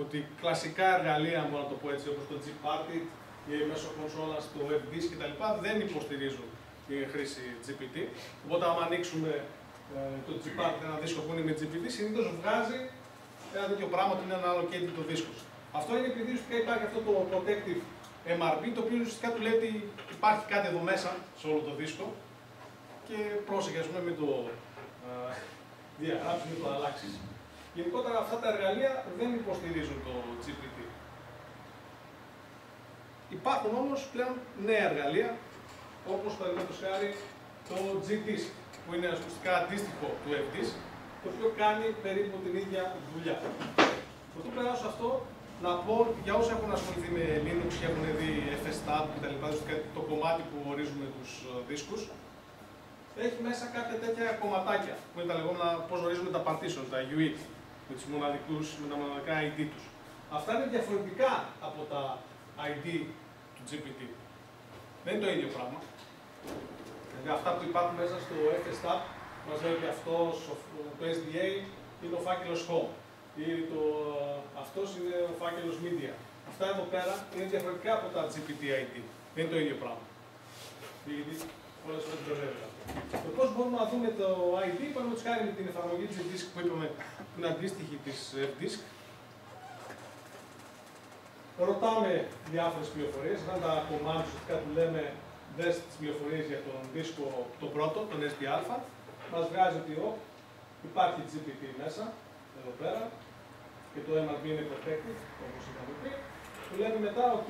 ότι κλασικά εργαλεία, μπορώ να το πω έτσι, όπως το Gparty, η μέσω κονσόλας, το WebDisk κτλ. δεν υποστηρίζουν η χρήση GPT. Οπότε, άμα ανοίξουμε ε, το Gpad, ένα δίσκο που είναι με GPT, συνήθως βγάζει ένα τέτοιο πράγμα που είναι ένα allocated το δίσκο. Αυτό είναι επειδή ουσιαστικά υπάρχει αυτό το protective MRB, το οποίο ουσιαστικά του λέει ότι υπάρχει κάτι εδώ μέσα σε όλο το δίσκο και πρόσεχε, ας πούμε, μην το ε, διαγράψει, μην το αλλάξεις. Γενικότερα αυτά τα εργαλεία δεν υποστηρίζουν το GPT. Υπάρχουν όμως πλέον νέα εργαλεία όπως παραδείγματος χάρη το GDisk, που είναι ουσιαστικά αντίστοιχο του FDisk, το οποίο κάνει περίπου την ίδια δουλειά. Πρωτού περάσω αυτό, να πω για όσοι έχουν ασχοληθεί με Linux και έχουν δει FSTab κτλ. το κομμάτι που ορίζουμε τους ε, δίσκους, έχει μέσα κάποια τέτοια κομματάκια, που είναι τα λεγόμενα πώς ορίζουμε τα partition, τα UI, με, τους μοναδικούς, με τα μοναδικά ID τους. Αυτά είναι διαφορετικά από τα ID του GPT. Δεν είναι το ίδιο πράγμα. Δηλαδή αυτά που υπάρχουν μέσα στο FSTAP μας λέει ότι αυτός το SDA είναι ο φάκελος home ή το, αυτός είναι ο φάκελος media. Αυτά εδώ πέρα είναι διαφορετικά από τα GPT-ID. Δεν είναι το ίδιο πράγμα. Γιατί πολλές φορές μπερδεύεται αυτό. Το πώς μπορούμε να δούμε το ID, παραδείγματος χάρη με την εφαρμογή της disk που είπαμε, την αντίστοιχη της FDisk, ρωτάμε διάφορες πληροφορίες, σαν τα κομμάτια ουσιαστικά που λέμε δες τις πληροφορίες για τον δίσκο το πρώτο, τον SDA, μας βγάζει ότι ο, υπάρχει GPT μέσα, εδώ πέρα, και το MRB είναι protected, όπως είχαμε πει. Του λέμε μετά, OK,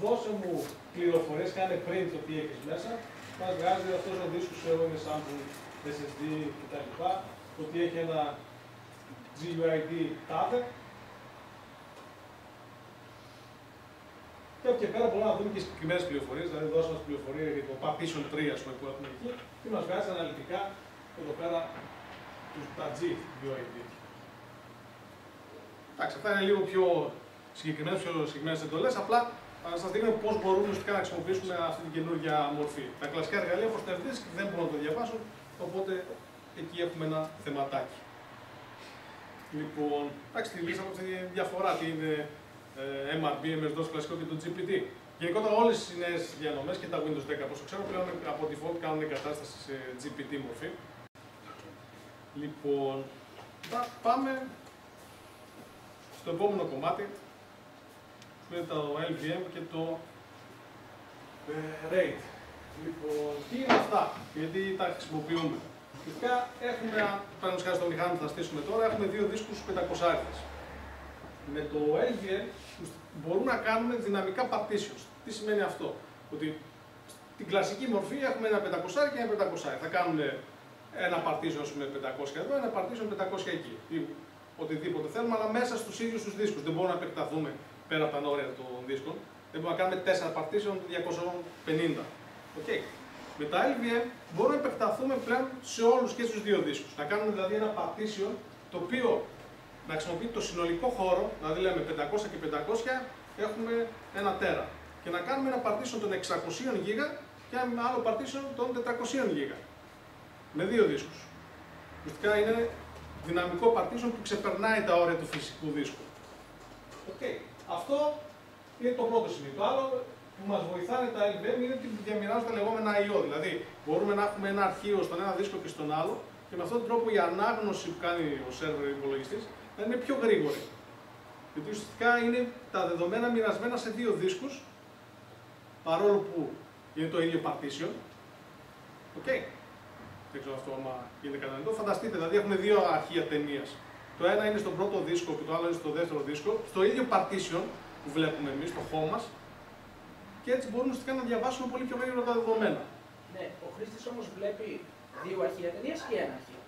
δώσε μου πληροφορίες, κάνε print το τι έχεις μέσα, μας βγάζει αυτός ο δίσκος, εγώ είναι sample SSD κτλ. Ότι έχει ένα GUID τάδε, Και από εκεί πέρα μπορούμε να δούμε και συγκεκριμένες πληροφορίες, δηλαδή δώσουμε πληροφορία για το partition 3 πούμε, που έχουμε εκεί και μας βγάζει αναλυτικά εδώ πέρα τα G UID. Εντάξει, αυτά είναι λίγο πιο συγκεκριμένες, πιο συγκεκριμένες εντολές. Απλά να σας δείχνω πώς μπορούμε ουσιαστικά να χρησιμοποιήσουμε αυτή την καινούργια μορφή. Τα κλασικά εργαλεία όπως το FDisk δεν μπορούν να το διαβάσουν, οπότε εκεί έχουμε ένα θεματάκι. Λοιπόν, εντάξει, τη λύσαμε αυτή τη διαφορά, τι είναι ε, MRB, MS-DOS κλασικό και το GPT. Γενικότερα όλες οι νέες διανομές και τα Windows 10 όπως ξέρω πλέον από default κάνουν εγκατάσταση σε GPT μορφή. Λοιπόν, πάμε στο επόμενο κομμάτι που είναι το LVM και το ε, RAID. Λοιπόν, τι είναι αυτά, γιατί τα χρησιμοποιούμε. Φυσικά έχουμε, πάνω στο μηχάνημα που θα στήσουμε τώρα, έχουμε δύο δίσκους 500 Με το LVM μπορούμε να κάνουμε δυναμικά partitions. Τι σημαίνει αυτό, ότι στην κλασική μορφή έχουμε ένα 500 και ένα 500. Θα κάνουμε ένα partition με 500 εδώ, ένα partition 500 εκεί. Ή οτιδήποτε θέλουμε, αλλά μέσα στους ίδιους τους δίσκους. Δεν μπορούμε να επεκταθούμε πέρα από τα όρια των δίσκων. Δεν μπορούμε να κάνουμε 4 partition 250. Okay. Με τα LVM μπορούμε να επεκταθούμε πλέον σε όλους και στους δύο δίσκους. Να κάνουμε δηλαδή ένα partition το οποίο να χρησιμοποιεί το συνολικό χώρο, δηλαδή λέμε 500 και 500, έχουμε ένα τέρα. Και να κάνουμε ένα partition των 600 γίγα και ένα άλλο partition των 400 γίγα. Με δύο δίσκους. Ουσιαστικά είναι δυναμικό partition που ξεπερνάει τα όρια του φυσικού δίσκου. Okay. Αυτό είναι το πρώτο σημείο. Το άλλο που μας βοηθάνε τα LVM είναι ότι διαμοιράζουν τα λεγόμενα I.O. Δηλαδή, μπορούμε να έχουμε ένα αρχείο στον ένα δίσκο και στον άλλο και με αυτόν τον τρόπο η ανάγνωση που κάνει ο σερβερ υπολογιστής θα είναι πιο γρήγορη. Γιατί ουσιαστικά είναι τα δεδομένα μοιρασμένα σε δύο δίσκους, παρόλο που είναι το ίδιο partition. Okay. Δεν ξέρω αυτό άμα είναι κατανοητό. Φανταστείτε, δηλαδή έχουμε δύο αρχεία ταινίας. Το ένα είναι στον πρώτο δίσκο και το άλλο είναι στο δεύτερο δίσκο, στο ίδιο partition που βλέπουμε εμείς, το home μας, και έτσι μπορούμε ουσιαστικά να διαβάσουμε πολύ πιο γρήγορα τα δεδομένα. Ναι, ο χρήστης όμως βλέπει δύο αρχεία ταινία ή ένα αρχείο.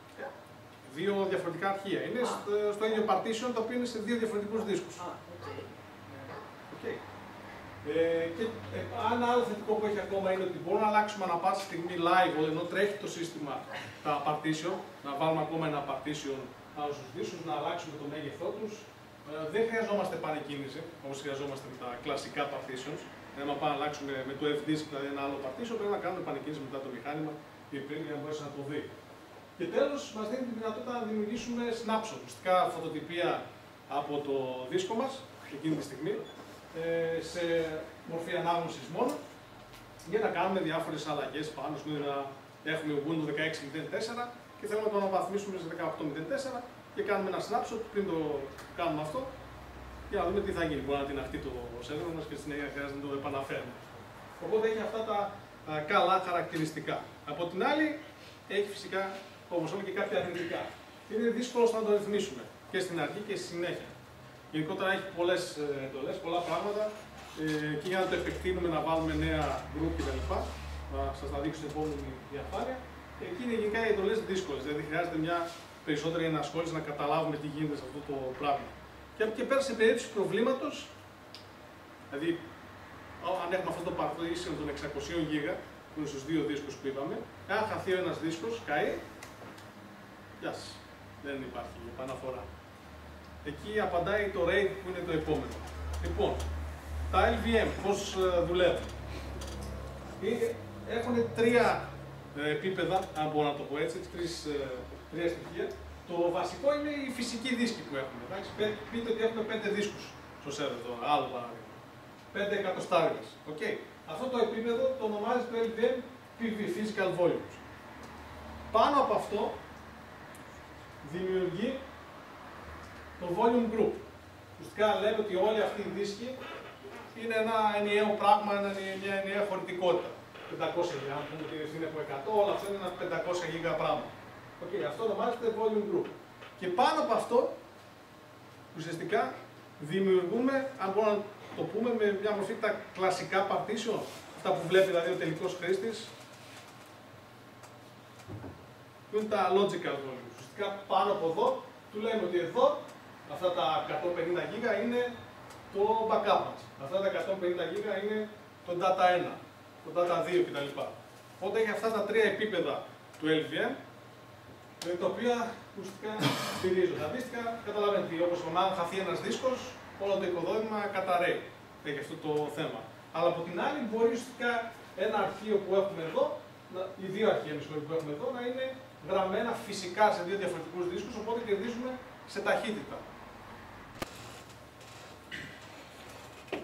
Δύο διαφορετικά αρχεία. Είναι στο, στο, ίδιο partition το οποίο είναι σε δύο διαφορετικούς δίσκους. okay. okay. Ε, και ε, ένα άλλο θετικό που έχει ακόμα είναι ότι μπορούμε να αλλάξουμε ανα πάσα στιγμή live, ενώ τρέχει το σύστημα τα partition, να βάλουμε ακόμα ένα partition πάνω στους δίσκους, να αλλάξουμε το μέγεθό τους. Ε, δεν χρειαζόμαστε επανεκκίνηση, όπως χρειαζόμαστε με τα κλασικά partitions. Δηλαδή, αν πάμε να αλλάξουμε με το FDisk, δηλαδή ένα άλλο partition, πρέπει να κάνουμε επανεκκίνηση μετά το μηχάνημα και πριν για να μπορέσει να το δει. Και τέλος, μας δίνει τη δυνατότητα να δημιουργήσουμε snapshot, ουσιαστικά φωτοτυπία από το δίσκο μας εκείνη τη στιγμή, ε, σε μορφή ανάγνωσης μόνο, για να κάνουμε διάφορες αλλαγές πάνω. πούμε, να έχουμε Windows 16.04 και θέλουμε να το αναβαθμίσουμε σε 18.04 και κάνουμε ένα snapshot πριν το κάνουμε αυτό για να δούμε τι θα γίνει. Μπορεί να την αχτεί το σερβερ μας και στη συνέχεια χρειάζεται να το επαναφέρουμε. Οπότε έχει αυτά τα καλά χαρακτηριστικά. Από την άλλη, έχει φυσικά όπως όλοι και κάποια αρνητικά. Είναι δύσκολο να το ρυθμίσουμε και στην αρχή και στη συνέχεια. Γενικότερα έχει πολλές ε, εντολές, πολλά πράγματα ε, και για να το επεκτείνουμε, να βάλουμε νέα group κτλ. Θα σας τα δείξω στην επόμενη διαφάνεια. Εκεί είναι γενικά οι εντολές δύσκολες. Δηλαδή χρειάζεται μια περισσότερη ενασχόληση να καταλάβουμε τι γίνεται σε αυτό το πράγμα. Και από εκεί πέρα σε περίπτωση προβλήματος, δηλαδή αν έχουμε αυτό το partition των 600 γίγα, που είναι στους δύο δίσκους που είπαμε, αν χαθεί ο ένας δίσκος, καεί, Γεια σας. Δεν υπάρχει επαναφορά. Εκεί απαντάει το RAID που είναι το επόμενο. Λοιπόν, τα LVM πώς ε, δουλεύουν. έχουν τρία ε, επίπεδα, αν μπορώ να το πω έτσι, τρεις, ε, τρία στοιχεία. Το βασικό είναι η φυσική δίσκη που έχουμε. Εντάξει. Πέ- Πείτε ότι έχουμε πέντε δίσκους στο σερβερ, το άλλο παράδειγμα. Πέντε εκατοστάριδες. Okay. Αυτό το επίπεδο το ονομάζει το LVM PV, Physical Volumes. Πάνω από αυτό δημιουργεί το Volume Group. Ουσιαστικά λέμε ότι όλη αυτή η δίσκη είναι ένα ενιαίο πράγμα, ένα, μια ενιαία χωρητικότητα. 500 γίγα, αν πούμε ότι είναι από 100, όλα αυτά είναι ένα 500 γίγα πράγμα. Okay, αυτό ονομάζεται volume group. Και πάνω από αυτό, ουσιαστικά, δημιουργούμε, αν μπορούμε να το πούμε, με μια μορφή τα κλασικά partition, αυτά που βλέπει δηλαδή ο τελικός χρήστης, που είναι τα logical volumes. Ουσιαστικά πάνω από εδώ, του λέμε ότι εδώ, αυτά τα 150 γίγα είναι το backup μας. Αυτά τα 150 γίγα είναι το data 1, το data 2 κτλ. Οπότε έχει αυτά τα τρία επίπεδα του LVM, ε, τα οποία ουσιαστικά στηρίζονται. Αντίστοιχα, καταλαβαίνετε ότι όπως αν χαθεί ένας δίσκος, όλο το οικοδόμημα καταραίει. Έχει αυτό το θέμα. Αλλά από την άλλη, μπορεί ουσιαστικά ένα αρχείο που έχουμε εδώ, να- οι δύο αρχεία με συγχωρείτε, που έχουμε εδώ, να είναι γραμμένα φυσικά σε δύο διαφορετικούς δίσκους, οπότε κερδίζουμε σε ταχύτητα.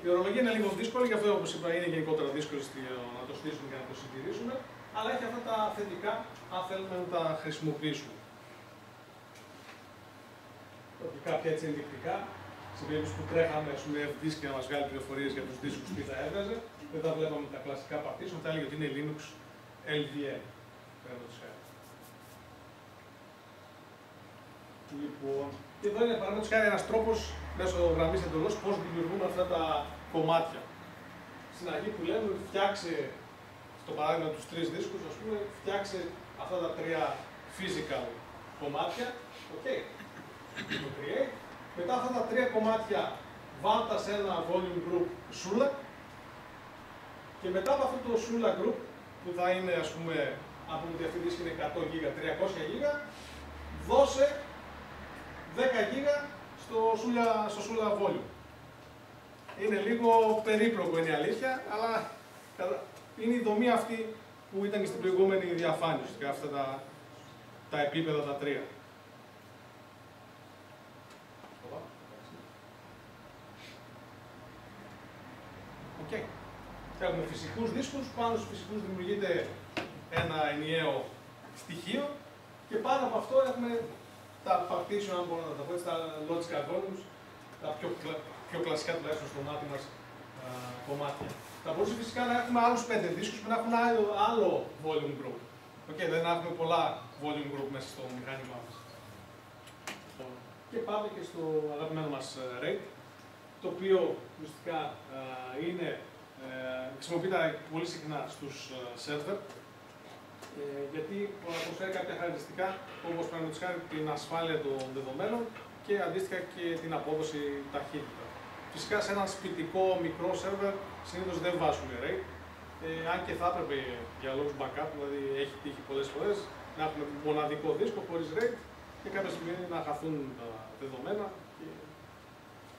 Η ορολογία είναι λίγο δύσκολη, γι' αυτό όπως είπα είναι γενικότερα δύσκολη στη- να το στήσουμε και να το συντηρήσουμε, αλλά έχει αυτά τα θετικά αν θέλουμε να τα χρησιμοποιήσουμε. Ότι κάποια έτσι ενδεικτικά, σε περίπτωση που τρέχαμε με FDisk και να μας βγάλει πληροφορίες για τους δίσκους τι θα έβγαζε, δεν θα βλέπαμε τα κλασικά partition, θα έλεγε ότι είναι Linux LVM. παραδείγματος χάρη. Λοιπόν, και εδώ είναι παραδείγματος χάρη ένας τρόπος μέσω γραμμής εντολώ πώς δημιουργούμε αυτά τα κομμάτια. Στην αρχή που λέμε φτιάξε, στο παράδειγμα τους τρεις δίσκους, ας πούμε, φτιάξε αυτά τα τρία physical κομμάτια. Οκ. Το create. Μετά αυτά τα τρία κομμάτια βάλτα σε ένα volume group ούλα. Και μετά από αυτό το ούλα group, που θα είναι ας πούμε, αν πούμε ότι αυτοί οι δίσκοι είναι 100 γίγα, 300 γίγα, δώσε 10 γίγα στο Sula, στο Sula volume. Είναι λίγο περίπλοκο είναι η αλήθεια, αλλά κατα- είναι η δομή αυτή που ήταν και στην προηγούμενη διαφάνεια, ουσιαστικά αυτά τα, τα επίπεδα τα τρία. Οκ. Έχουμε φυσικούς δίσκους, πάνω στους φυσικούς δημιουργείται ένα ενιαίο στοιχείο και πάνω από αυτό έχουμε τα partition, αν μπορώ να τα πω έτσι, τα logical volumes, τα πιο, κλα- πιο κλασικά τουλάχιστον στο μάτι μας α, κομμάτια. Θα μπορούσε φυσικά να έχουμε άλλους πέντε δίσκους που να έχουν άλλο, άλλο volume group. OK, δεν να έχουμε πολλά volume group μέσα στο μηχάνημά μας. Και πάμε και στο αγαπημένο μας ε, RAID, το οποίο ουσιαστικά α, είναι, ε, χρησιμοποιείται πολύ συχνά στους ε, server, ε, γιατί προσφέρει κάποια χαρακτηριστικά όπως παραδείγματος χάρη την ασφάλεια των δεδομένων και αντίστοιχα και την απόδοση ταχύτητα. Φυσικά σε ένα σπιτικό μικρό σερβερ συνήθως δεν βάζουμε RAID, ε, αν και θα έπρεπε για λόγους backup, δηλαδή έχει τύχει πολλές φορές να έχουμε μοναδικό δίσκο χωρίς RAID και κάποια στιγμή να χαθούν τα δεδομένα και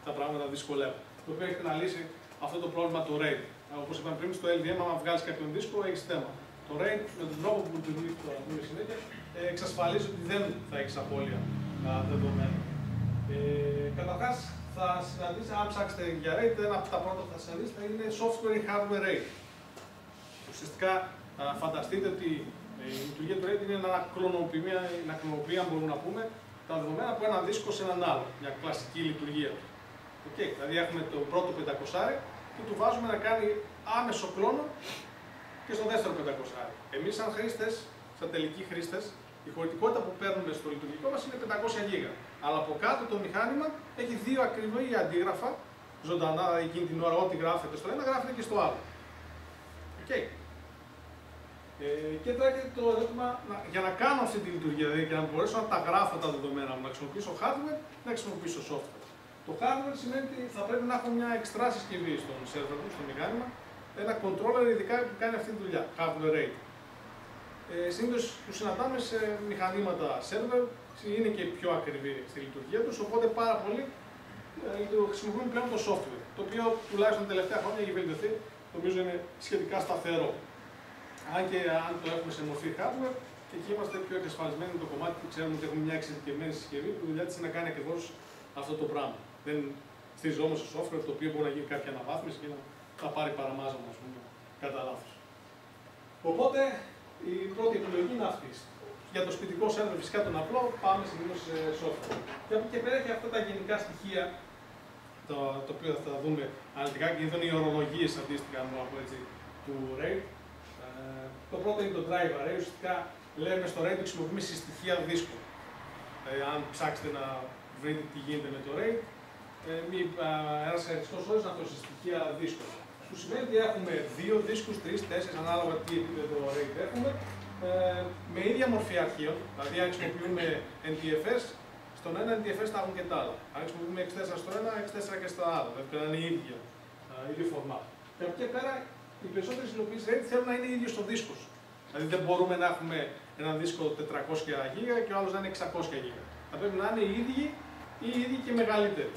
τα πράγματα δυσκολεύουν. Το οποίο έχει να λύσει αυτό το πρόβλημα του RAID. Όπως είπαμε πριν, στο LVM, αν βγάλεις κάποιον δίσκο, έχεις θέμα. Το RAID, με τον τρόπο που λειτουργεί το πούμε συνέχεια, ε, εξασφαλίζει ότι δεν θα έχεις απώλεια α, δεδομένα. Ε, Καταρχάς, θα συναντήσετε, αν ψάξετε για RAID, ένα από τα πρώτα που θα συναντήσετε είναι software ή hardware RAID. Ουσιαστικά, α, φανταστείτε ότι ε, η λειτουργία του RAID είναι να κλωνοποιεί, να κλωνοποιεί, αν μπορούμε να πούμε, τα δεδομένα από ένα δίσκο σε έναν άλλο. Μια κλασική λειτουργία. Okay. Δηλαδή έχουμε το πρώτο 500 και του βάζουμε να κάνει άμεσο κλόνο και στο δεύτερο 500. Εμείς, σαν χρήστες, σαν τελικοί χρήστες, η χωρητικότητα που παίρνουμε στο λειτουργικό μας είναι 500 γίγα. Αλλά από κάτω το μηχάνημα έχει δύο ακριβή αντίγραφα, ζωντανά εκείνη την ώρα, ό,τι γράφεται στο ένα, γράφεται και στο άλλο. Okay. Ε, και τώρα έρχεται το ερώτημα να, για να κάνω αυτή τη λειτουργία, δηλαδή για να μπορέσω να τα γράφω τα δεδομένα μου, να χρησιμοποιήσω hardware, να χρησιμοποιήσω software. Το hardware σημαίνει ότι θα πρέπει να έχω μια εξτρά συσκευή στον server μου, στο μηχάνημα, ένα controller ειδικά που κάνει αυτή τη δουλειά, hardware rate. Ε, Συνήθως τους συναντάμε σε μηχανήματα server, είναι και πιο ακριβή στη λειτουργία τους, οπότε πάρα πολύ ε, το χρησιμοποιούν πλέον το software. Το οποίο τουλάχιστον τα τελευταία χρόνια έχει βελτιωθεί, νομίζω είναι σχετικά σταθερό. Αν και αν το έχουμε σε μορφή hardware, εκεί είμαστε πιο εξασφαλισμένοι με το κομμάτι που ξέρουμε ότι έχουμε μια εξειδικευμένη συσκευή που η δουλειά της είναι να κάνει ακριβώς αυτό το πράγμα. Δεν στηριζόμαστε σε software το οποίο μπορεί να γίνει κάποια αναβάθμιση και να θα πάρει παραμάζωμα, ας πούμε, κατά λάθος. Οπότε η πρώτη επιλογή είναι αυτή. Για το σπιτικό σερβερ φυσικά τον απλό, πάμε συνήθως σε software. Και από εκεί και πέρα έχει αυτά τα γενικά στοιχεία το, το οποίο θα τα δούμε αναλυτικά και εδώ είναι οι ορολογίες αντίστοιχα μου από έτσι, του RAID. Ε, το πρώτο είναι το drive array. Ουσιαστικά λέμε στο RAID ότι χρησιμοποιούμε συστοιχεία δίσκου. Ε, αν ψάξετε να βρείτε τι γίνεται με το RAID, ε, ένας αριθμό όρου να το συστοιχεία δίσκου. Που σημαίνει ότι έχουμε δύο δίσκους, τρεις, τέσσερις, ανάλογα τι επίπεδο RAID έχουμε, ε, με ίδια μορφή αρχείων. Δηλαδή, αν χρησιμοποιούμε NTFS, στον ένα NTFS θα έχουν και τα άλλα. Αν χρησιμοποιούμε X4 στο ένα, X4 και στο άλλο. Δηλαδή πρέπει να είναι ίδια, ίδιο format. Και από εκεί πέρα οι περισσότερες υλοποιήσεις RAID θέλουν να είναι ίδιο στο δίσκος. Δηλαδή δεν μπορούμε να έχουμε ένα δίσκο 400 GB και ο άλλος να είναι 600 GB. Θα πρέπει να είναι οι ίδιοι ή οι ίδιοι και μεγαλύτεροι.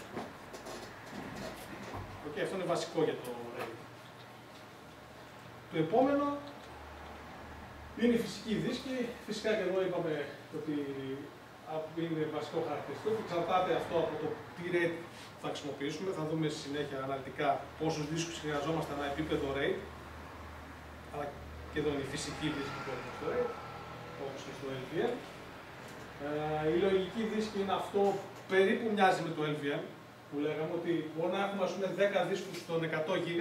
Okay, αυτό είναι βασικό για το RAID. Το επόμενο είναι η φυσική δίσκη. Φυσικά και εδώ είπαμε ότι είναι βασικό χαρακτηριστικό και εξαρτάται αυτό από το τι RAID θα χρησιμοποιήσουμε. Θα δούμε στη συνέχεια αναλυτικά πόσους δίσκους χρειαζόμαστε ένα επίπεδο RAID. Αλλά και εδώ είναι η φυσική δίσκη που έχουμε στο RAID, όπως και στο LVM. Ε, η λογική δίσκη είναι αυτό περίπου μοιάζει με το LVM, που λέγαμε ότι μπορούμε να έχουμε ας πούμε, 10 δίσκους στον 100 GB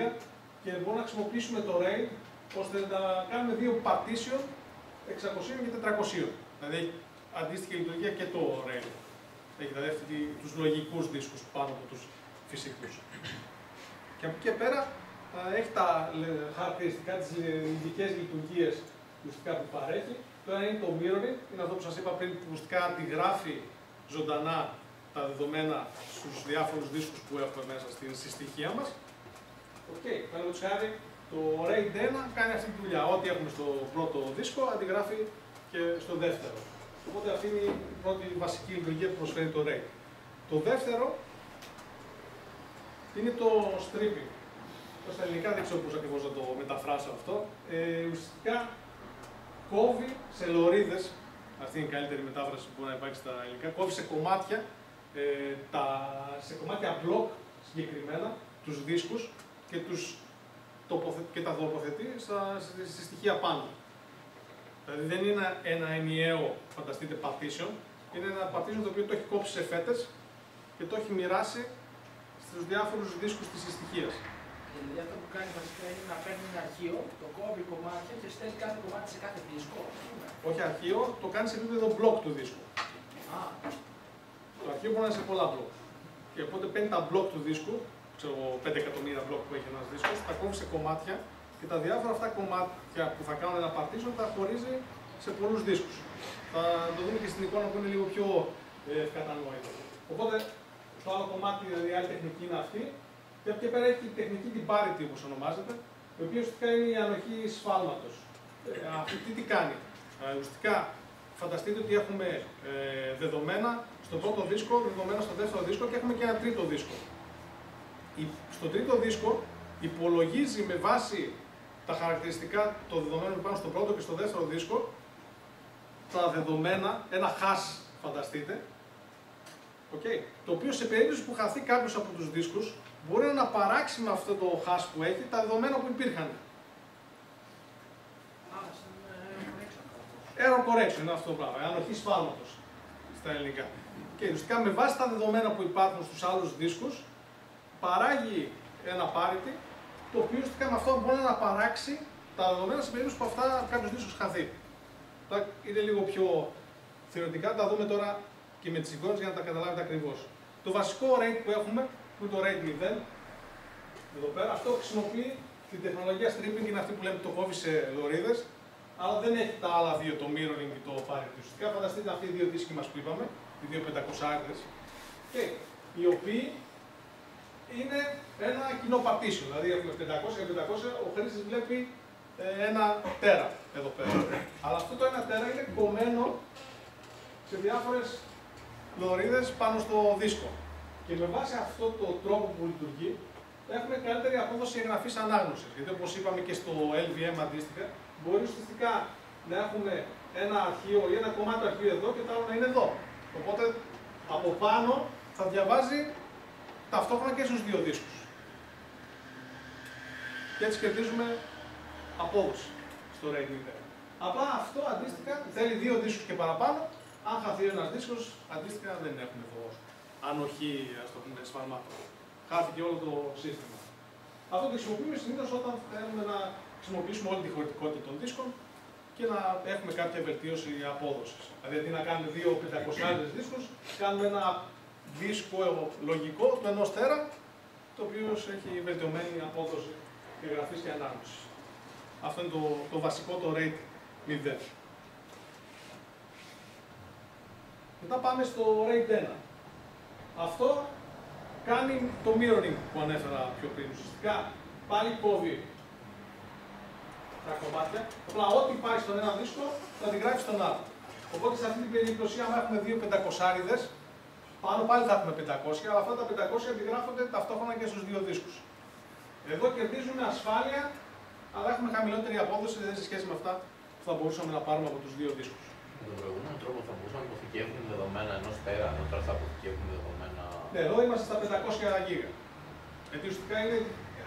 και μπορούμε να χρησιμοποιήσουμε το RAID ώστε να κάνουμε δύο partition 600 και 400. Δηλαδή αντίστοιχη λειτουργία και το RAID. Έχει δηλαδή τους λογικούς δίσκους πάνω από τους φυσικούς. Και από εκεί και πέρα έχει τα χαρακτηριστικά, τις ειδικές λειτουργίες που παρέχει. Το ένα είναι το mirroring, είναι αυτό που σας είπα πριν, που ουσιαστικά αντιγράφει ζωντανά τα δεδομένα στους διάφορους δίσκους που έχουμε μέσα στην συστοιχία μας. OK, okay. παραδείγματος χάρη, το RAID 1 κάνει αυτή τη δουλειά. Ό,τι έχουμε στο πρώτο δίσκο αντιγράφει και στο δεύτερο. Οπότε αυτή είναι η πρώτη βασική λειτουργία που προσφέρει το RAID. Το δεύτερο είναι το striping. Στα ελληνικά δεν ξέρω πώς ακριβώς να το μεταφράσω αυτό. Ε, ουσιαστικά κόβει σε λωρίδες, αυτή είναι η καλύτερη μετάφραση που μπορεί να υπάρχει στα ελληνικά, κόβει σε κομμάτια, ε, τα, σε κομμάτια block συγκεκριμένα, τους δίσκους και, τους και τα τοποθετεί στα, στη στοιχεία πάνω. Δηλαδή δεν είναι ένα ενιαίο, φανταστείτε, partition, είναι ένα partition το οποίο το έχει κόψει σε φέτες και το έχει μοιράσει στους διάφορους δίσκους της συστοιχίας. Δηλαδή αυτό που κάνει βασικά είναι να παίρνει ένα αρχείο, το κόβει κομμάτια και στέλνει κάθε κομμάτι σε κάθε δίσκο. Όχι αρχείο, το κάνει σε επίπεδο μπλοκ του δίσκου. Α. Το αρχείο μπορεί να είναι σε πολλά μπλοκ. Και οπότε παίρνει τα μπλοκ του δίσκου, ξέρω 5 εκατομμύρια μπλοκ που έχει ένας δίσκος, τα κόβει σε κομμάτια και τα διάφορα αυτά κομμάτια που θα κάνουν ένα partition τα χωρίζει σε πολλούς δίσκους. Θα το δούμε και στην εικόνα που είναι λίγο πιο ε, κατανόητο. Οπότε, το άλλο κομμάτι, δηλαδή η άλλη τεχνική είναι αυτή. Και από εκεί πέρα έχει η τεχνική την parity, όπως ονομάζεται, η οποία ουσιαστικά είναι η ανοχή σφάλματος. Ε, αυτή τι, τι κάνει; Ε, ουσιαστικά, φανταστείτε ότι έχουμε ε, δεδομένα στο πρώτο δίσκο, δεδομένα στο δεύτερο δίσκο και έχουμε και ένα τρίτο δίσκο. Στο τρίτο δίσκο υπολογίζει με βάση τα χαρακτηριστικά των δεδομένων που υπάρχουν στο πρώτο και στο δεύτερο δίσκο, τα δεδομένα, ένα hash φανταστείτε, okay, το οποίο σε περίπτωση που χαθεί κάποιος από τους δίσκους, μπορεί να παράξει με αυτό το hash που έχει τα δεδομένα που υπήρχαν. Error correction είναι αυτό το πράγμα, ανοχής σφάλματος στα ελληνικά. Και ουσιαστικά με βάση τα δεδομένα που υπάρχουν στους άλλους δίσκους, παράγει ένα parity το οποίο ουσιαστικά με αυτό μπορεί να παράξει τα δεδομένα σε περίπτωση που αυτά κάποιος δίσκο χαθεί. Τώρα είναι λίγο πιο θεωρητικά, τα δούμε τώρα και με τις εικόνες για να τα καταλάβετε ακριβώς. Το βασικό rate που έχουμε, που είναι το rate 0, εδώ πέρα, αυτό χρησιμοποιεί την τεχνολογία streaming, είναι αυτή που λέμε το κόβει σε λωρίδε, αλλά δεν έχει τα άλλα δύο, το mirroring και το parity. Ουσιαστικά φανταστείτε αυτοί οι δύο δίσκοι μας που είπαμε, οι δύο 500 άκρες, και οι οποίοι είναι ένα κοινό partition. Δηλαδή έχουμε 500 και 500, ο χρήστη βλέπει ε, ένα τέρα εδώ πέρα. Αλλά αυτό το ένα τέρα είναι κομμένο σε διάφορες λωρίδες πάνω στο δίσκο. Και με βάση αυτό το τρόπο που λειτουργεί, έχουμε καλύτερη απόδοση εγγραφής ανάγνωσης. Γιατί όπως είπαμε και στο LVM αντίστοιχα, μπορεί ουσιαστικά να έχουμε ένα αρχείο ή ένα κομμάτι του αρχείου εδώ και το άλλο να είναι εδώ. Οπότε από πάνω θα διαβάζει ταυτόχρονα και στους δύο δίσκους. Και έτσι κερδίζουμε απόδοση στο RAID Απλά αυτό αντίστοιχα θέλει δύο δίσκους και παραπάνω. Αν χαθεί ένας δίσκος, αντίστοιχα δεν έχουμε το ανοχή, ας το πούμε, σφαλμάτων. Χάθηκε όλο το σύστημα. Αυτό το χρησιμοποιούμε συνήθως όταν θέλουμε να χρησιμοποιήσουμε όλη τη χωρητικότητα των δίσκων και να έχουμε κάποια βελτίωση απόδοσης. Δηλαδή, αντί να κάνουμε δύο 500 δίσκους, κάνουμε ένα δίσκο λογικό του ενός τέρα, το οποίο έχει βελτιωμένη απόδοση εγγραφή και ανάγνωση. Αυτό είναι το, το βασικό, το rate 0. Μετά πάμε στο rate 1. Αυτό κάνει το mirroring που ανέφερα πιο πριν. Ουσιαστικά πάλι κόβει τα κομμάτια. Απλά ό,τι πάει στον ένα δίσκο θα την γράφει στον άλλο. Οπότε σε αυτή την περίπτωση, αν έχουμε δύο 500 πάνω πάλι θα έχουμε 500, αλλά αυτά τα 500 αντιγράφονται ταυτόχρονα και στους δύο δίσκους. Εδώ κερδίζουμε ασφάλεια, αλλά έχουμε χαμηλότερη απόδοση δηλαδή σε σχέση με αυτά που θα μπορούσαμε να πάρουμε από τους δύο δίσκους. Με τον προηγούμενο τρόπο θα μπορούσαμε να αποθηκεύουμε δεδομένα ενός τέρα, ενώ τώρα θα αποθηκεύουμε δεδομένα. Ναι, εδώ είμαστε στα 500 γίγα. Γιατί ουσιαστικά είναι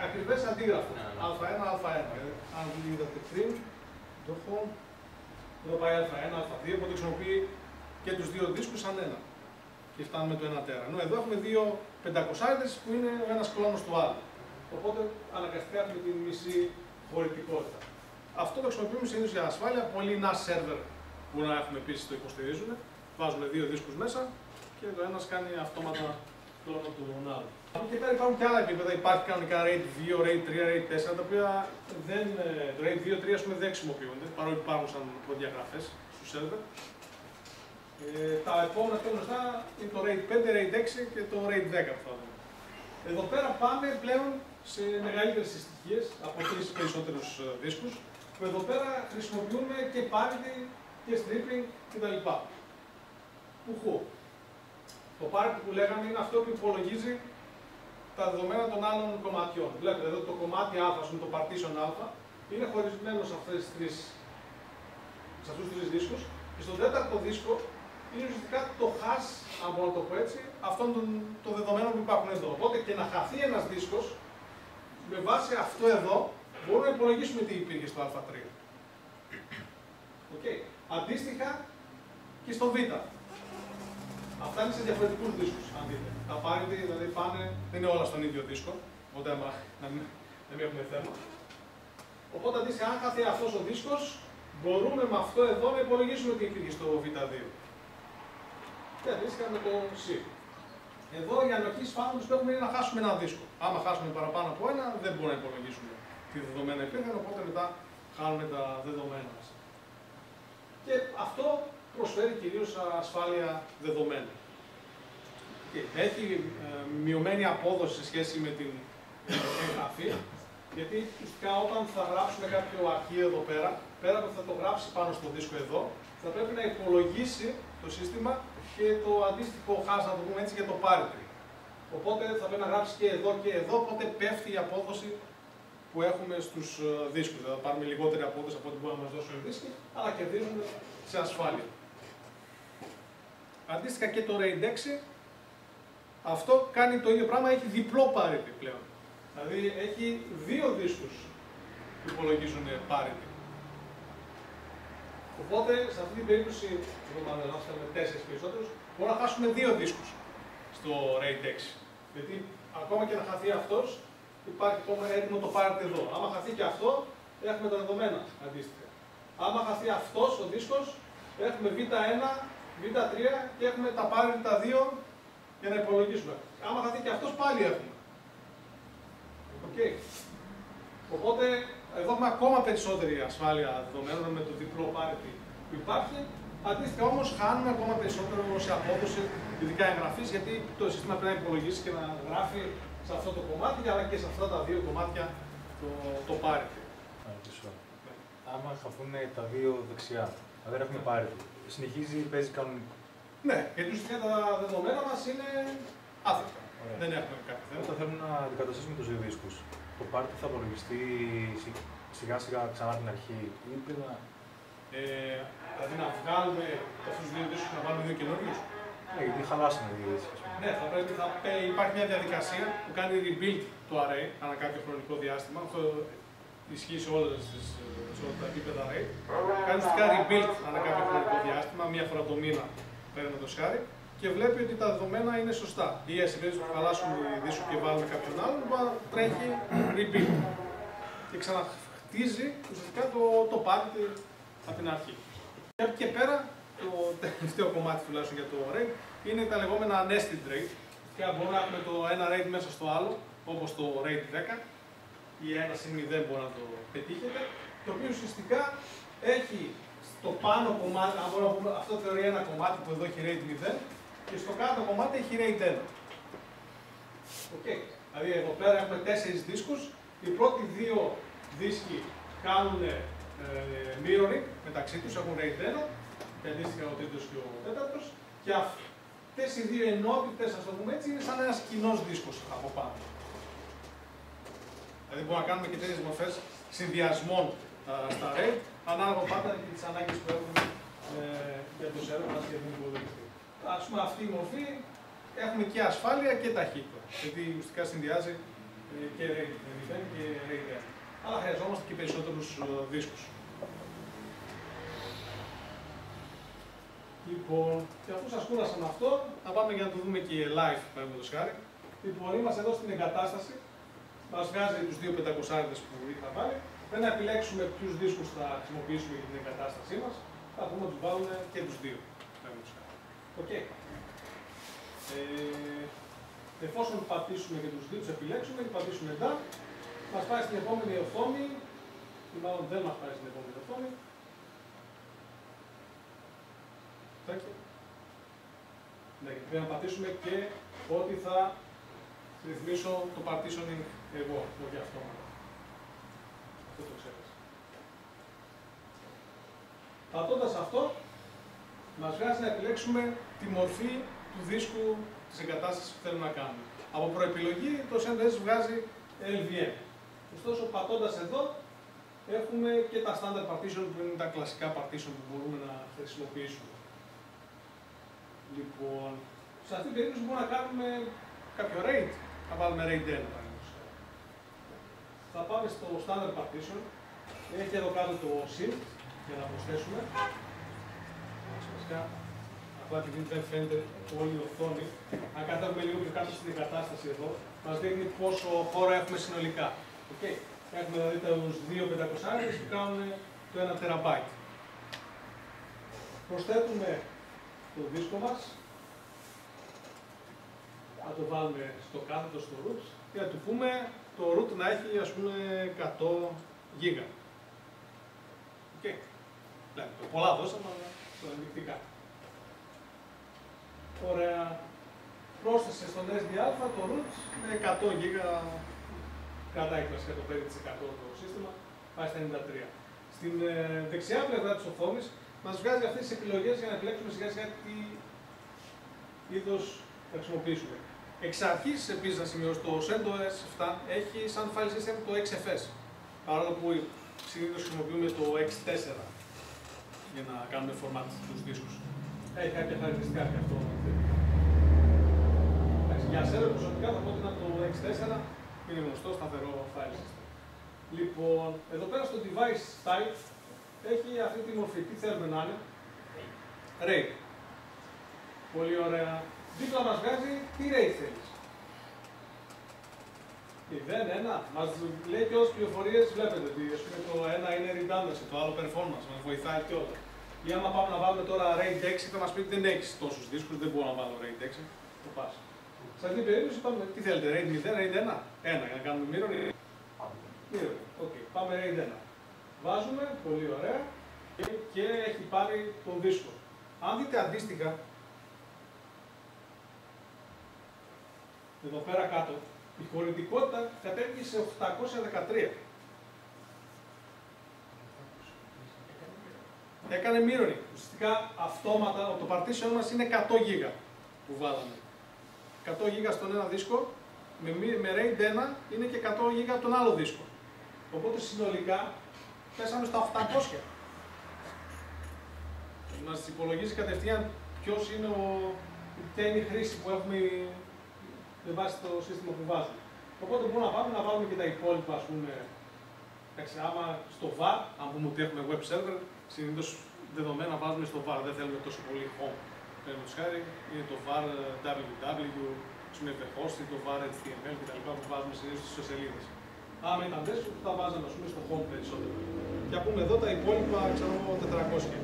ακριβές αντίγραφο. Ναι, ναι. Α1, Α1. Αν είδατε πριν, το έχω. Εδώ πάει Α1, Α2, οπότε χρησιμοποιεί και τους δύο δίσκους σαν ένα. Και φτάνουμε το 1 τέρα. Ενώ εδώ έχουμε δύο 500 που είναι ο ένας κλόνος του άλλου. Οπότε αναγκαστικά έχουμε τη μισή χωρητικότητα. Αυτό το χρησιμοποιούμε συνήθω για ασφάλεια. Πολλοί NAS server που να έχουμε επίσης το υποστηρίζουν. Βάζουμε δύο δίσκους μέσα και το ένας κάνει αυτόματα κλόνο του άλλου. Από εκεί πέρα υπάρχουν και άλλα επίπεδα. Υπάρχει κανονικά RAID 2, RAID 3, RAID 4, τα οποία δεν, ε, το RAID 2, 3 πούμε, δεν χρησιμοποιούνται, παρόλο που υπάρχουν σαν προδιαγραφές στο server. Ε, τα επόμενα πιο γνωστά είναι το RAID 5, RAID 6 και το RAID 10 που θα δούμε. Εδώ πέρα πάμε πλέον σε μεγαλύτερες συστοιχίες από τρεις περισσότερους ε, δίσκους, που εδώ πέρα χρησιμοποιούμε και parity και stripping κτλ. Πουχού. Το parity που λέγαμε είναι αυτό που υπολογίζει τα δεδομένα των άλλων κομματιών. Βλέπετε εδώ το κομμάτι ας, πούμε, το partition α, είναι χωρισμένο σε, αυτές τις τρεις, σε αυτούς τους τρεις δίσκους και στον τέταρτο δίσκο είναι ουσιαστικά το hash, αν μπορώ να το πω έτσι, αυτών των, των δεδομένων που υπάρχουν εδώ. Οπότε και να χαθεί ένας δίσκος, με βάση αυτό εδώ, μπορούμε να υπολογίσουμε τι υπήρχε στο α3. Okay. Αντίστοιχα και στο β. Αυτά είναι σε διαφορετικούς δίσκους, αν δείτε. Τα πάρετε, δηλαδή πάνε, δεν είναι όλα στον ίδιο δίσκο, οπότε άμα, να μην, να μην έχουμε θέμα. Οπότε αντίστοιχα, αν χαθεί αυτός ο δίσκος, μπορούμε με αυτό εδώ να υπολογίσουμε τι υπήρχε στο Β2. Και αντίστοιχα με το C. Εδώ η ανοχής σφάλματο που έχουμε είναι να χάσουμε ένα δίσκο. Άμα χάσουμε παραπάνω από ένα, δεν μπορούμε να υπολογίσουμε τι δεδομένα υπήρχαν, οπότε μετά χάνουμε τα δεδομένα μας. Και αυτό προσφέρει κυρίως ασφάλεια δεδομένων. Έχει ε, μειωμένη απόδοση σε σχέση με την ε, εγγραφή, γιατί ουσιαστικά όταν θα γράψουμε κάποιο αρχείο εδώ πέρα, πέρα από θα το γράψει πάνω στο δίσκο εδώ, θα πρέπει να υπολογίσει το σύστημα και το αντίστοιχο hash, να το πούμε έτσι, για το parity. Οπότε θα πρέπει να γράψει και εδώ και εδώ, οπότε πέφτει η απόδοση που έχουμε στους ε, δίσκους. Δηλαδή θα πάρουμε λιγότερη απόδοση από ό,τι μπορεί να μας δώσει ο δίσκο, αλλά κερδίζουμε σε ασφάλεια. Αντίστοιχα και το RAID 6, αυτό κάνει το ίδιο πράγμα, έχει διπλό parity πλέον. Δηλαδή έχει δύο δίσκους που υπολογίζουν parity. Οπότε, σε αυτή την περίπτωση, εγώ μάλλον θέλουμε τέσσερις περισσότερους, μπορούμε να χάσουμε δύο δίσκους στο RAID 6. Γιατί ακόμα και να χαθεί αυτός, υπάρχει ακόμα έτοιμο το parity εδώ. Άμα χαθεί και αυτό, έχουμε τα δεδομένα αντίστοιχα. Άμα χαθεί αυτός ο δίσκος, έχουμε β1 β3 και έχουμε τα πάλι τα δύο για να υπολογίσουμε. Άμα χαθεί και αυτός πάλι έχουμε. Okay. Οπότε εδώ έχουμε ακόμα περισσότερη ασφάλεια δεδομένων με το διπλό πάρτι που υπάρχει. Αντίστοιχα όμως χάνουμε ακόμα περισσότερο σε απόδοση, ειδικά εγγραφής, γιατί το σύστημα πρέπει να υπολογίσει και να γράφει σε αυτό το κομμάτι, αλλά και σε αυτά τα δύο κομμάτια το, το πάρτι. Άμα χαθούν τα δύο δεξιά, δεν έχουμε πάρει συνεχίζει, παίζει κανονικά. Ναι, γιατί ουσιαστικά τα δεδομένα μας είναι άθικτα. Δεν έχουμε κάτι θέμα. Όταν θέλουμε να αντικαταστήσουμε τους δύο δίσκους, το πάρτι θα απολογιστεί σιγά σιγά ξανά την αρχή ή να... Ε, δηλαδή να βγάλουμε αυτούς τους δύο δίσκους να βάλουμε δύο καινούριους; Ναι, γιατί χαλάσανε δύο δίσκους. Ναι, θα πρέπει, θα, υπάρχει μια διαδικασία που κάνει rebuild το array ανά κάποιο χρονικό διάστημα. Αυτό ισχύει σε, όλες τις, σε όλα τα επίπεδα array. Κάνει ουσιαστικά rebuild ανά κάποιο χρονικό διάστημα, μία φορά το μήνα παίρνει το σχάρι και βλέπει ότι τα δεδομένα είναι σωστά. Ή σε περίπτωση που χαλάσουν οι δίσκους και βάλουν κάποιον άλλον, τρέχει rebuild. Και ξαναχτίζει ουσιαστικά το, το πάρτι από την αρχή. Και από εκεί και πέρα, το τελευταίο κομμάτι τουλάχιστον για το RAID είναι τα λεγόμενα nested RAID. Και μπορούμε να έχουμε το ένα RAID μέσα στο άλλο, όπως το RAID 10 ή ένα συν 0 μπορεί να το πετύχετε, το οποίο ουσιαστικά έχει στο πάνω κομμάτι, αν μπορούμε να πούμε, αυτό θεωρεί ένα κομμάτι που εδώ έχει RAID 0 και στο κάτω κομμάτι έχει RAID 1. Okay. Δηλαδή εδώ πέρα έχουμε τέσσερις δίσκους, οι πρώτοι δύο δίσκοι κάνουν ε, mirroring μεταξύ τους, έχουν RAID 1 και αντίστοιχα ο τρίτος και ο τέταρτος και αυτές οι δύο ενότητες, ας το πούμε έτσι, είναι σαν ένας κοινός δίσκος από πάνω. Δηλαδή μπορούμε να κάνουμε και τέτοιες μορφές συνδυασμών α, στα RAID, ανάλογα πάντα και τις ανάγκες που έχουμε ε, για το server μας και την υποδοχή. Ας πούμε αυτή η μορφή έχουμε και ασφάλεια και ταχύτητα, γιατί ουσιαστικά συνδυάζει ε, και RAID 0 και RAID 1. Αλλά χρειαζόμαστε και περισσότερους ε, δίσκους. Λοιπόν, και αφού σας κούρασα με αυτό, θα πάμε για να το δούμε και live, παραδείγματος χάρη. Λοιπόν, είμαστε εδώ στην εγκατάσταση. Μας βγάζει τους δύο 500 που είχα βάλει. Δεν να επιλέξουμε ποιους δίσκους θα χρησιμοποιήσουμε για την εγκατάστασή μας. Θα πούμε να του βάλουμε και τους δύο. OK. Okay. Ε, εφόσον πατήσουμε και τους δύο, τους επιλέξουμε και πατήσουμε εντά, μας πάει στην επόμενη οθόνη. Ή μάλλον δεν μας πάει στην επόμενη οθόνη. Ναι, γιατί πρέπει να πατήσουμε και ότι θα ρυθμίσω το partitioning εγώ, όχι αυτό. Αυτό το ξέχασα. Πατώντας αυτό, μας βγάζει να επιλέξουμε τη μορφή του δίσκου της εγκατάστασης που θέλουμε να κάνουμε. Από προεπιλογή το CentOS βγάζει LVM. Ωστόσο, πατώντας εδώ, έχουμε και τα standard partition που είναι τα κλασικά partition που μπορούμε να χρησιμοποιήσουμε. Λοιπόν, σε αυτή την περίπτωση μπορούμε να κάνουμε κάποιο RAID. Θα βάλουμε RAID 1 Θα πάμε στο standard partition. Έχει εδώ κάτω το shift για να προσθέσουμε. Απλά επειδή δεν φαίνεται όλη η οθόνη, αν κατέβουμε λίγο πιο κάτω στην εγκατάσταση εδώ, μας δείχνει πόσο χώρο έχουμε συνολικά. Okay. Έχουμε δηλαδή τους δύο 500 που κάνουν το 1 τεραμπάιτ. Προσθέτουμε το δίσκο μας, θα το βάλουμε στο κάθετο στο root και να του πούμε το root να έχει ας πούμε 100 γίγα. OK. Okay. το πολλά δώσαμε, αλλά το ενδεικτικά. Ωραία. Πρόσθεσε στον SDA το root με 100 γίγα κρατάει κλασικά το 5% το σύστημα, πάει στα 93. Στην ε, δεξιά πλευρά της οθόνης μας βγάζει αυτές τις επιλογές για να επιλέξουμε σιγά σιγά τι είδος θα χρησιμοποιήσουμε. Εξ αρχής, επίσης, να σημειώσω, το CentOS 7 έχει σαν file system το XFS. Παρόλο που συνήθως χρησιμοποιούμε το X4 για να κάνουμε format του δίσκους. Έχει κάποια χαρακτηριστικά και αυτό. Για σένα προσωπικά θα πω ότι είναι το X4 που είναι γνωστό σταθερό file system. Λοιπόν, εδώ πέρα στο device type έχει αυτή τη μορφή. Τι θέλουμε να είναι; RAID. Πολύ ωραία. Δίπλα μας βγάζει τι RAID θέλεις. 0, 1. Μας λέει και όλες τις πληροφορίες, βλέπετε ότι το ένα είναι redundancy, το άλλο performance, μας βοηθάει και όλα. Ή άμα πάμε να βάλουμε τώρα RAID 6, θα μας πει ότι δεν έχεις τόσους δίσκους, δεν μπορώ να βάλω RAID 6. Το πας. Σε αυτή την περίπτωση πάμε, τι θέλετε, RAID 0, RAID 1. 1 για να κάνουμε mirror. Mirror, OK, okay. πάμε RAID 1. Βάζουμε, πολύ ωραία, και έχει πάρει τον δίσκο. Αν δείτε αντίστοιχα, εδώ πέρα κάτω, η χωρητικότητα κατέβηκε σε 813. Έκανε mirroring. Ουσιαστικά αυτόματα, το partition μας είναι 100 γίγα που βάλαμε. 100 γίγα στον ένα δίσκο, με, με RAID 1 είναι και 100 γίγα τον άλλο δίσκο. Οπότε συνολικά πέσαμε στα 800. Μας υπολογίζει κατευθείαν ποιος είναι ο, ποια είναι η χρήση που έχουμε με βάση το σύστημα που βάζουμε. Οπότε μπορούμε να πάμε να βάλουμε και τα υπόλοιπα, ας πούμε, εντάξει, άμα στο VAR, αν πούμε ότι έχουμε web server, συνήθως δεδομένα βάζουμε στο VAR, δεν θέλουμε τόσο πολύ home. Παραδείγματος χάρη, είναι το VAR www, πούμε, hosting, το VAR HTML κτλ. που βάζουμε συνήθως στις σελίδε. Άμα ήταν desktop, θα βάζαμε ας πούμε, στο home περισσότερο. Και να πούμε εδώ τα υπόλοιπα, ξέρω εγώ, 400.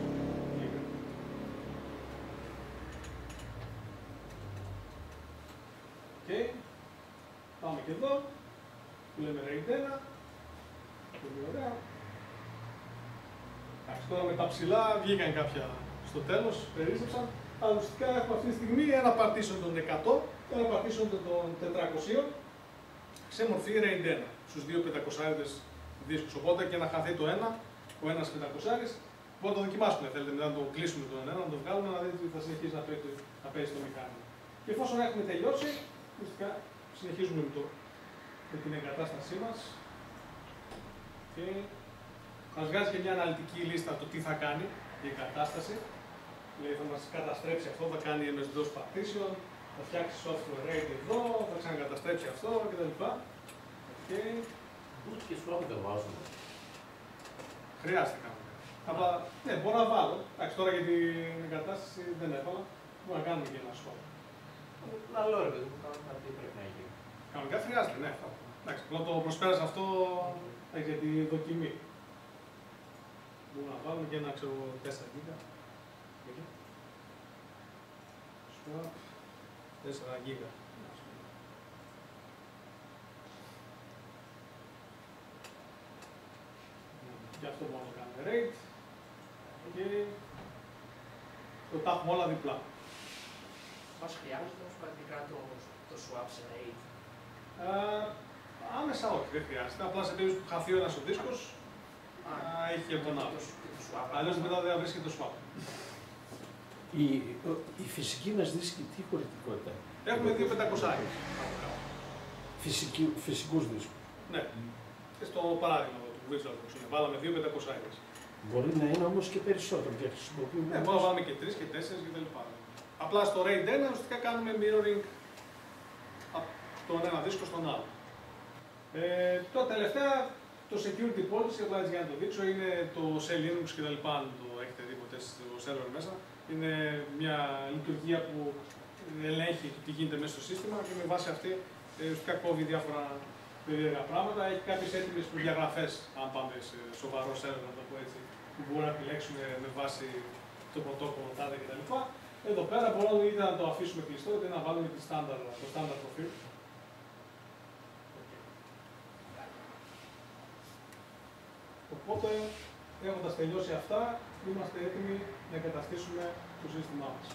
λίγα. Okay. Πάμε και εδώ, που λέμε RAID 1. Πολύ ωραία. Εντάξει, τώρα με τα ψηλά βγήκαν κάποια στο τέλος, περίσσεψαν. Αλλά ουσιαστικά έχουμε αυτή τη στιγμή ένα partition των 100 και ένα partition των 400 σε μορφή RAID 1 στους δύο 500 δίσκους. Οπότε και να χαθεί το ένα, ο ένας 500 Μπορούμε να το δοκιμάσουμε, θέλετε, μετά να το κλείσουμε τον ένα, να το βγάλουμε, να δείτε ότι θα συνεχίσει να παίζει, να παίζει το μηχάνημα. Και εφόσον έχουμε τελειώσει, ουσιαστικά συνεχίζουμε με, το, με την εγκατάστασή μας. Και μας βγάζει και μια αναλυτική λίστα το τι θα κάνει η εγκατάσταση. Δηλαδή θα μας καταστρέψει αυτό, θα κάνει MS-DOS partition, θα φτιάξει software RAID εδώ, θα ξανακαταστρέψει αυτό κτλ. Και Boot και swap δεν βάζουμε. χρειάζεται να κάνουμε. Απλά, ναι, μπορώ να βάλω. Εντάξει, τώρα για την εγκατάσταση δεν έβαλα. Μπορούμε να κάνουμε και ένα swap. Να λέω ρε παιδί μου, κάνουμε τι πρέπει να γίνει. Κανονικά χρειάζεται, ναι. αυτό. Εντάξει, απλά το προσπέρασα αυτό εντάξει, για τη δοκιμή. Μπορούμε να βάλουμε και ένα, ξέρω, 4 γίγα. Εκεί. Swap, 4 γίγα. ας πούμε. Και αυτό μπορούμε να το κάνουμε rate. Και το τα έχουμε όλα διπλά. Μας χρειάζεται όμως πρακτικά το, το swap σε RAID. Ε, άμεσα όχι, δεν χρειάζεται. Απλά σε περίπτωση που χαθεί ο ένας ο δίσκος, Α, α, έχει και τον άλλο. το, το swap. Αλλιώς μετά δεν θα βρίσκεται το swap. Η, η φυσική μας δίσκη τι χωρητικότητα έχει. Έχουμε δύο 500 από κάτω. Φυσική, φυσικούς δίσκους. Ναι. Και στο παράδειγμα του VisualBox είναι. Βάλαμε δύο 500 Μπορεί να είναι όμως και περισσότερο και χρησιμοποιούμε. Ναι, μπορούμε να βάλουμε και τρεις και τέσσερις κτλ. Απλά στο RAID 1 ουσιαστικά κάνουμε mirroring από τον ένα δίσκο στον άλλο. Ε, το τελευταία, το security policy, απλά έτσι για να το δείξω, είναι το Shell Linux κτλ. Αν το έχετε δει ποτέ στο server μέσα. Είναι μια λειτουργία που ελέγχει τι γίνεται μέσα στο σύστημα και με βάση αυτή ε, ουσιαστικά κόβει διάφορα περίεργα πράγματα. Έχει κάποιες έτοιμες προδιαγραφές, αν πάμε σε σοβαρό server, να το πω έτσι, που μπορούμε να επιλέξουμε με βάση το πρωτόκολλο τάδε κτλ. Εδώ πέρα μπορούμε είτε να το αφήσουμε κλειστό είτε να βάλουμε τη standard, το standard προφίλ. Οπότε, έχοντας τελειώσει αυτά, είμαστε έτοιμοι να εγκαταστήσουμε το σύστημά μας.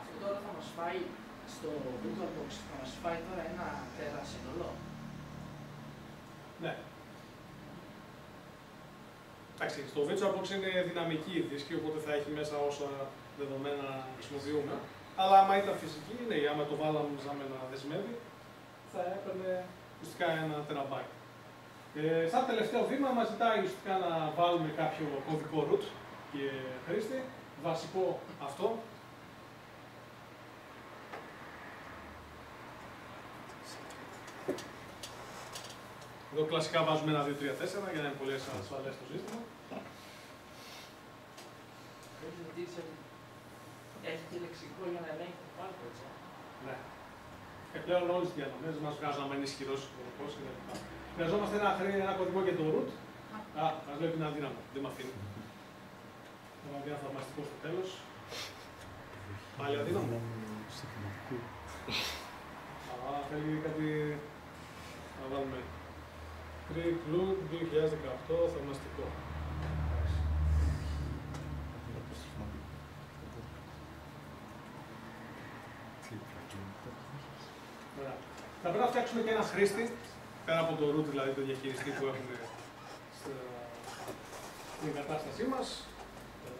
Αυτό τώρα θα μας φάει στο VirtualBox, θα μας φάει τώρα ένα τέρα σύνολο. Ναι. Εντάξει, στο VirtualBox είναι δυναμική η δίσκη, οπότε θα έχει μέσα όσα δεδομένα χρησιμοποιούμε. Αλλά άμα ήταν φυσική, ναι, άμα το βάλαμε να δεσμεύει, θα έπαιρνε ουσιαστικά ένα τεραμπάιτ. Ε, σαν τελευταίο βήμα μας ζητάει ουσιαστικά να βάλουμε κάποιο κωδικό root και χρήστη, βασικό αυτό. Εδώ κλασικά βάζουμε ένα 2, 3, 4 για να είναι πολύ ασφαλές το σύστημα. Έχει ζητήσει ότι έχει και λεξικό για να ελέγχει το πάρκο, έτσι. Ναι. Και πλέον όλες τις διαδομέ μας βγάζουν αν είναι ισχυρός κωδικό κλπ. Χρειαζόμαστε ένα, χρή- ένα κωδικό για το root. Α, μας λέει ότι είναι αδύναμο. Δεν με αφήνει. Θα βάλει ένα θαυμαστικό στο τέλος. Πάλι αδύναμο. Α, θέλει κάτι. Να βάλουμε. Free Club 2018 θαυμαστικό. Εντάξει. Ωραία. Θα πρέπει να φτιάξουμε και ένα χρήστη, πέρα από το root δηλαδή το διαχειριστή που έχουμε στα- στην εγκατάστασή μας.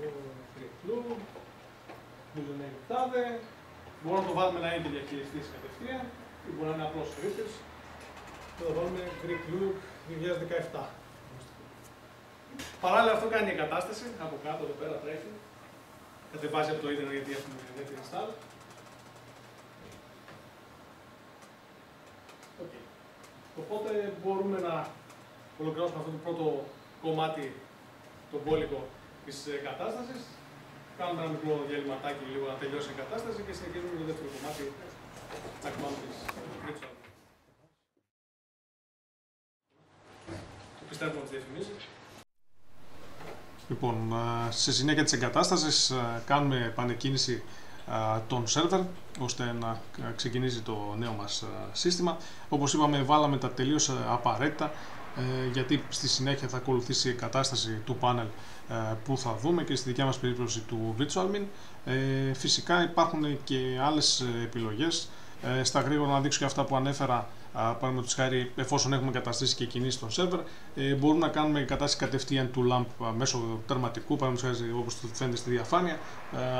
Εδώ free club, username τάδε. Μπορούμε να το βάλουμε να είναι και διαχειριστής κατευθείαν ή μπορεί να είναι απλός χρήστης. Και θα βάλουμε Greek Loop 2017. Παράλληλα αυτό κάνει η εγκατάσταση, από κάτω εδώ πέρα τρέχει. Κατεβάζει από το ίντερνετ γιατί έχουμε net install. Οπότε μπορούμε να ολοκληρώσουμε αυτό το πρώτο κομμάτι, το μπόλικο της κατάστασης. Κάνουμε ένα μικρό διαλυματάκι λίγο να τελειώσει η κατάσταση και συνεχίζουμε το δεύτερο κομμάτι τσακμάνου της Virtual. Το πιστεύω να τις διαφημίσεις. Λοιπόν, σε συνέχεια της εγκατάστασης κάνουμε επανεκκίνηση των σερβερ ώστε να ξεκινήσει το νέο μας σύστημα. Όπως είπαμε βάλαμε τα τελείως απαραίτητα ε, γιατί στη συνέχεια θα ακολουθήσει η κατάσταση του πάνελ ε, που θα δούμε και στη δικιά μας περίπτωση του VirtualMin. Ε, φυσικά υπάρχουν και άλλες επιλογές. Στα γρήγορα να δείξω και αυτά που ανέφερα Παραδείγματο χάρη, εφόσον έχουμε καταστήσει και κινήσεις στον σερβερ, ε, μπορούμε να κάνουμε κατάσταση κατευθείαν του LAMP μέσω τερματικού, παραδείγματο χάρη όπως φαίνεται στη διαφάνεια.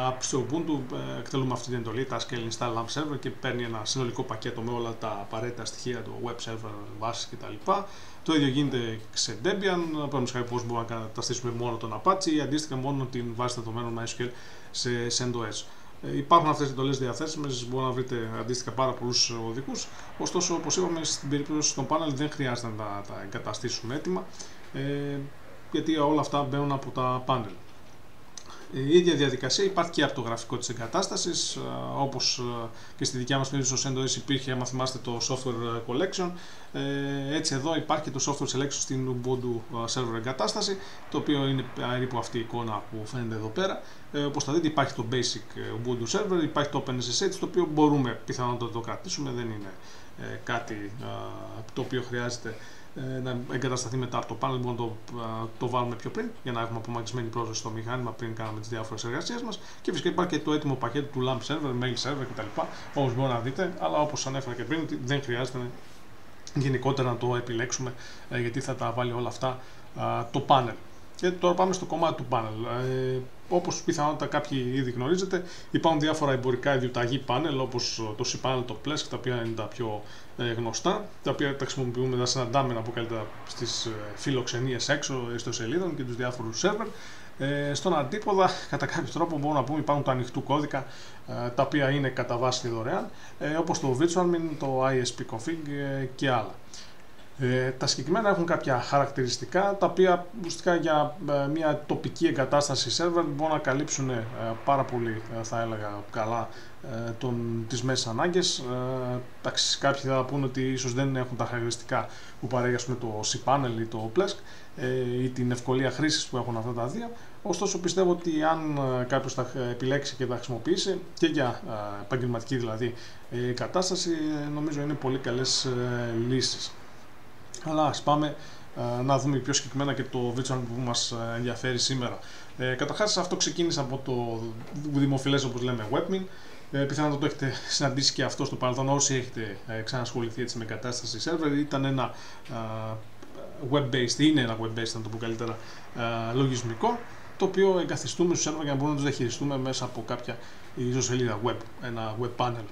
Από στο Ubuntu ε, εκτελούμε αυτή την εντολή, task install LAMP server και παίρνει ένα συνολικό πακέτο με όλα τα απαραίτητα στοιχεία, το web server, βάσει κτλ. Το ίδιο γίνεται σε Debian, παραδείγματο χάρη πώς μπορούμε να καταστήσουμε μόνο τον Apache ή αντίστοιχα μόνο την βάση δεδομένων MySQL σε CentOS. Ε, υπάρχουν αυτές οι εντολές διαθέσιμες, μπορείτε να βρείτε αντίστοιχα πάρα πολλούς οδικούς. Ωστόσο, όπως είπαμε, στην περίπτωση των πάνελ δεν χρειάζεται να τα, τα εγκαταστήσουμε έτοιμα, ε, γιατί όλα αυτά μπαίνουν από τα πάνελ. Η ίδια διαδικασία υπάρχει και από το γραφικό της εγκατάστασης, όπως και στη δικιά μας περίπτωση στο CentOS υπήρχε, αν θυμάστε, το Software Collection. Ε, έτσι εδώ υπάρχει και το Software Selection στην Ubuntu Server εγκατάσταση, το οποίο είναι περίπου αυτή η εικόνα που φαίνεται εδώ πέρα. Ε, όπως θα δείτε υπάρχει το Basic Ubuntu Server, υπάρχει το OpenSSH, το οποίο μπορούμε πιθανότατα να το κρατήσουμε, δεν είναι ε, κάτι το οποίο χρειάζεται ε, να εγκατασταθεί μετά από το panel, μπορούμε να το, το βάλουμε πιο πριν για να έχουμε απομακρυσμένη πρόσβαση στο μηχάνημα πριν κάνουμε τις διάφορες εργασίες μας. Και φυσικά υπάρχει και το έτοιμο πακέτο του LAMP server, mail server κτλ. Όπως μπορείτε να δείτε, αλλά όπως ανέφερα και πριν, ότι δεν χρειάζεται γενικότερα να το επιλέξουμε ε, γιατί θα τα βάλει όλα αυτά το panel. Και τώρα πάμε στο κομμάτι του panel. Ε, Όπως πιθανότατα κάποιοι ήδη γνωρίζετε, υπάρχουν διάφορα εμπορικά ιδιωταγή πάνελ όπως το cPanel, το Plesk, τα οποία είναι τα πιο ε, γνωστά, τα οποία τα χρησιμοποιούμε, τα συναντάμε να πω καλύτερα στις ε, φιλοξενίες έξω ιστοσελίδων και τους διάφορους σερβερ. Ε, στον αντίποδα, <laughs> κατά κάποιο τρόπο μπορούμε να πούμε υπάρχουν τα ανοιχτού κώδικα ε, τα οποία είναι κατά βάση δωρεάν, ε, όπως το VirtualMin, το ISP config ε, και άλλα. Ε, τα συγκεκριμένα έχουν κάποια χαρακτηριστικά τα οποία ουσιαστικά για ε, μια τοπική εγκατάσταση server μπορούν να καλύψουν ε, πάρα πολύ θα έλεγα καλά τον, τις μέσες ανάγκες. Εντάξει, κάποιοι θα πούνε ότι ίσως δεν έχουν τα χαρακτηριστικά που παρέχει το cPanel ή το Plesk ή την ευκολία χρήσης που έχουν αυτά τα δύο. Ωστόσο πιστεύω ότι αν κάποιος τα επιλέξει και τα χρησιμοποιήσει και για επαγγελματική δηλαδή κατάσταση νομίζω είναι πολύ καλές λύσεις. Αλλά ας πάμε ε, να δούμε πιο συγκεκριμένα και το virtual που μας ε, ενδιαφέρει σήμερα. Ε, καταρχάς αυτό ξεκίνησε από το δημοφιλές όπως λέμε Webmin. Ε, πιθανότατα το έχετε συναντήσει και αυτό στο παρελθόν όσοι έχετε ε, ξανασχοληθεί έτσι με κατάσταση server. Ήταν ένα ε, web-based, είναι ένα web-based να το πω καλύτερα, ε, λογισμικό το οποίο εγκαθιστούμε στους server για να μπορούμε να τους διαχειριστούμε μέσα από κάποια ιστοσελίδα web, ένα web panel.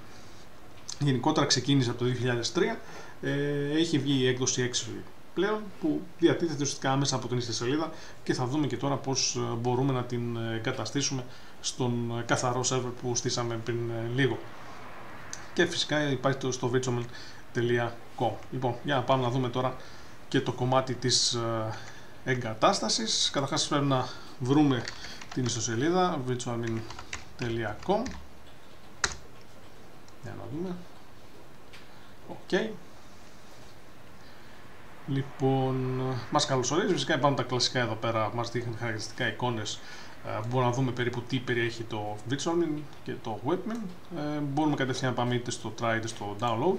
Γενικότερα ξεκίνησε από το 2003 ε, έχει βγει η έκδοση 6 πλέον που διατίθεται ουσιαστικά μέσα από την ιστοσελίδα και θα δούμε και τώρα πώς ε, μπορούμε να την ε, καταστήσουμε στον καθαρό σερβερ που στήσαμε πριν λίγο. Και φυσικά υπάρχει το στο virtualman.com. Λοιπόν, για να πάμε να δούμε τώρα και το κομμάτι της εγκατάστασης. Καταρχάς πρέπει να βρούμε την ιστοσελίδα virtualmin.com Για να δούμε. Ok. Λοιπόν, μας καλωσορίζει. Φυσικά υπάρχουν τα κλασικά εδώ πέρα, μας δείχνουν χαρακτηριστικά εικόνες. Ε, μπορούμε να δούμε περίπου τι περιέχει το VirtualMin και το WebMin. Ε, μπορούμε κατευθείαν να πάμε είτε στο try είτε στο download.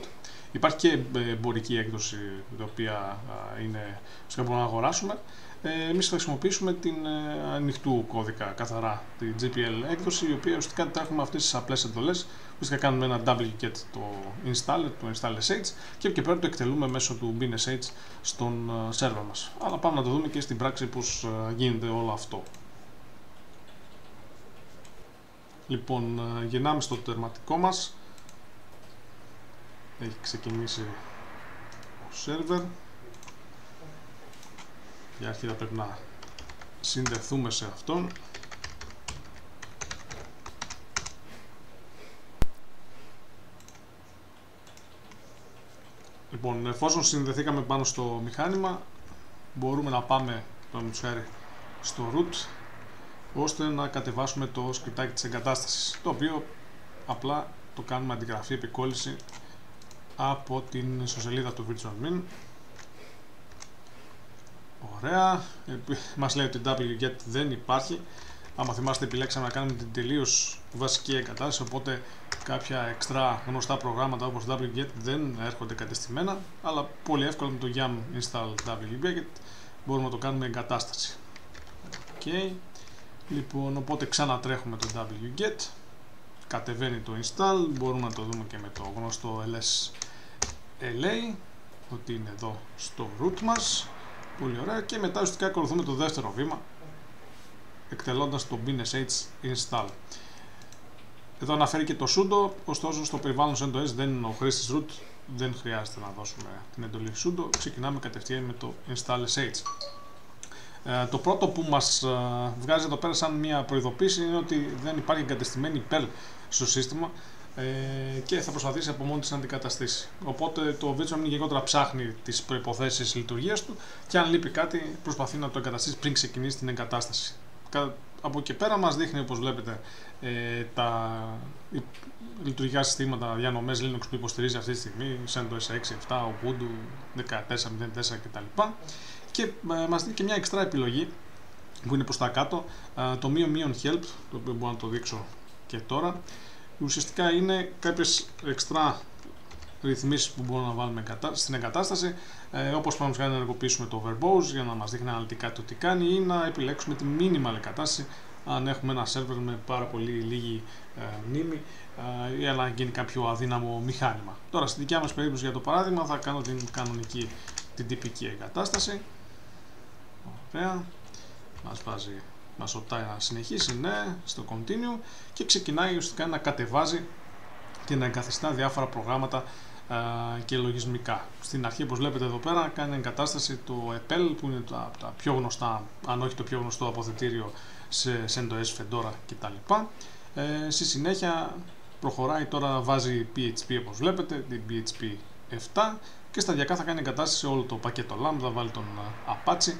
Υπάρχει και εμπορική έκδοση, η οποία είναι, φυσικά μπορούμε να αγοράσουμε. Ε, εμείς θα χρησιμοποιήσουμε την ε, ανοιχτού κώδικα καθαρά, την GPL έκδοση, η οποία ουσιαστικά τρέχουμε αυτές τις απλές εντολές Ουσιαστικά κάνουμε ένα wget το install, το install sh και και πέρα το εκτελούμε μέσω του bin στον server ε, μας. Αλλά πάμε να το δούμε και στην πράξη πώς ε, γίνεται όλο αυτό. Λοιπόν, ε, γυρνάμε στο τερματικό μας. Έχει ξεκινήσει ο server. Για αρχή θα πρέπει να συνδεθούμε σε αυτόν. Λοιπόν, εφόσον συνδεθήκαμε πάνω στο μηχάνημα, μπορούμε να πάμε, το χάρη, στο root, ώστε να κατεβάσουμε το σκριτάκι της εγκατάστασης, το οποίο απλά το κάνουμε αντιγραφή επικόλληση από την ιστοσελίδα του VirtualMin. Ωραία, μας λέει ότι wget δεν υπάρχει. Άμα θυμάστε επιλέξαμε να κάνουμε την τελείως βασική εγκατάσταση, οπότε κάποια εξτρά γνωστά προγράμματα όπως wget δεν έρχονται κατεστημένα, αλλά πολύ εύκολα με το yum install wget μπορούμε να το κάνουμε εγκατάσταση. Okay. Λοιπόν, οπότε ξανατρέχουμε το wget, κατεβαίνει το install, μπορούμε να το δούμε και με το γνωστό ls LA ότι είναι εδώ στο root μας. Πολύ ωραία. Και μετά ουσιαστικά ακολουθούμε το δεύτερο βήμα εκτελώντας το bnsh install. Εδώ αναφέρει και το sudo. Ωστόσο στο περιβάλλον CentOS δεν είναι ο χρήστης root. Δεν χρειάζεται να δώσουμε την εντολή sudo. Ξεκινάμε κατευθείαν με το install sh ε, το πρώτο που μας ε, βγάζει εδώ πέρα σαν μια προειδοποίηση είναι ότι δεν υπάρχει εγκατεστημένη perl στο σύστημα ε, και θα προσπαθήσει από μόνη της να αντικαταστήσει. Οπότε το Virtual γενικότερα ψάχνει τις προϋποθέσεις λειτουργίας του και αν λείπει κάτι προσπαθεί να το εγκαταστήσει πριν ξεκινήσει την εγκατάσταση. Από εκεί πέρα μας δείχνει όπως βλέπετε ε, τα λειτουργικά συστήματα διανομές Linux που υποστηρίζει αυτή τη στιγμή CentOS 6, 7, Ubuntu 14.04 κτλ. Και ε, μας δίνει και μια εξτρά επιλογή που είναι προς τα κάτω, ε, το μείον μείον help, το οποίο μπορώ να το δείξω και τώρα, ουσιαστικά είναι κάποιες εξτρά ρυθμίσεις που μπορούμε να βάλουμε στην εγκατάσταση ε, όπως πάμε να ενεργοποιήσουμε το verbose για να μας δείχνει αναλυτικά το τι κάνει ή να επιλέξουμε τη minimal εγκατάσταση αν έχουμε ένα server με πάρα πολύ λίγη ε, μνήμη ε, ή να γίνει κάποιο αδύναμο μηχάνημα. Τώρα στη δικιά μας περίπτωση για το παράδειγμα θα κάνω την κανονική, την τυπική εγκατάσταση. Ωραία. Μας βάζει Μας ρωτάει να συνεχίσει, ναι, στο continue και ξεκινάει ουσιαστικά να κατεβάζει και να εγκαθιστά διάφορα προγράμματα α, και λογισμικά. Στην αρχή, όπως βλέπετε εδώ πέρα, κάνει εγκατάσταση το EPEL που είναι τα, τα πιο γνωστά, αν όχι το πιο γνωστό αποθετήριο σε CentOS, Fedora κτλ. Ε, στη συνέχεια προχωράει τώρα, βάζει PHP όπως βλέπετε, την PHP 7 και σταδιακά θα κάνει εγκατάσταση σε όλο το πακέτο Lambda, βάλει τον Apache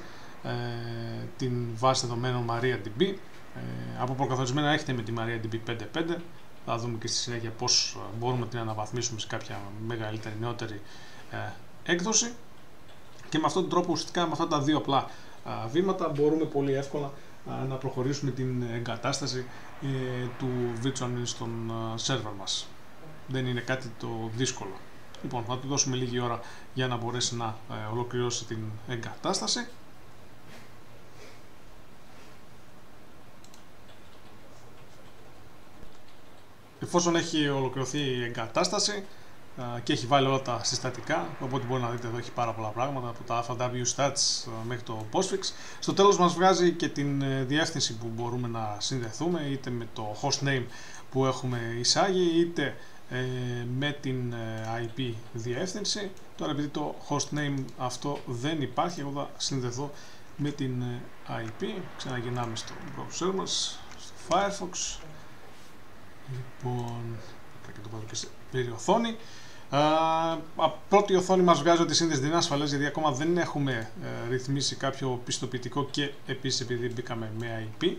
ε, την βάση δεδομένων MariaDB. Ε, από προκαθορισμένα έχετε με τη MariaDB 5.5. Θα δούμε και στη συνέχεια πώς μπορούμε να την αναβαθμίσουμε σε κάποια μεγαλύτερη, νεότερη ε, έκδοση. Και με αυτόν τον τρόπο, ουσιαστικά με αυτά τα δύο απλά βήματα, μπορούμε πολύ εύκολα να προχωρήσουμε την εγκατάσταση του Virtual στον server μας. Δεν είναι κάτι το δύσκολο. Λοιπόν, θα του δώσουμε λίγη ώρα για να μπορέσει να ολοκληρώσει την εγκατάσταση. Εφόσον έχει ολοκληρωθεί η εγκατάσταση και έχει βάλει όλα τα συστατικά, οπότε μπορεί να δείτε εδώ έχει πάρα πολλά πράγματα από τα FW stats μέχρι το postfix. Στο τέλος μας βγάζει και την ε, διεύθυνση που μπορούμε να συνδεθούμε είτε με το hostname που έχουμε εισάγει είτε ε, με την ε, IP διεύθυνση. Τώρα επειδή το hostname αυτό δεν υπάρχει, εγώ θα συνδεθώ με την IP. Ξαναγυρνάμε στο browser μας, στο Firefox Λοιπόν, θα και το βάλω και σε πλήρη οθόνη. Α, πρώτη οθόνη μας βγάζει ότι σύνδεση δεν ασφαλές γιατί ακόμα δεν έχουμε ε, ρυθμίσει κάποιο πιστοποιητικό και επίσης επειδή μπήκαμε με IP.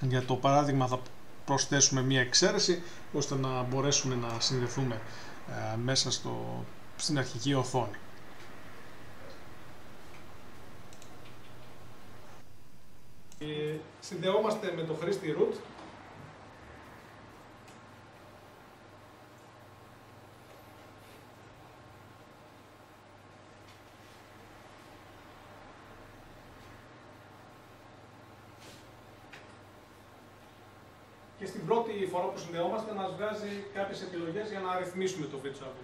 Για το παράδειγμα θα προσθέσουμε μία εξαίρεση ώστε να μπορέσουμε να συνδεθούμε ε, μέσα στο, στην αρχική οθόνη. Ε, συνδεόμαστε με το χρήστη root και στην πρώτη φορά που συνδεόμαστε μας βγάζει κάποιες επιλογές για να αριθμίσουμε το virtual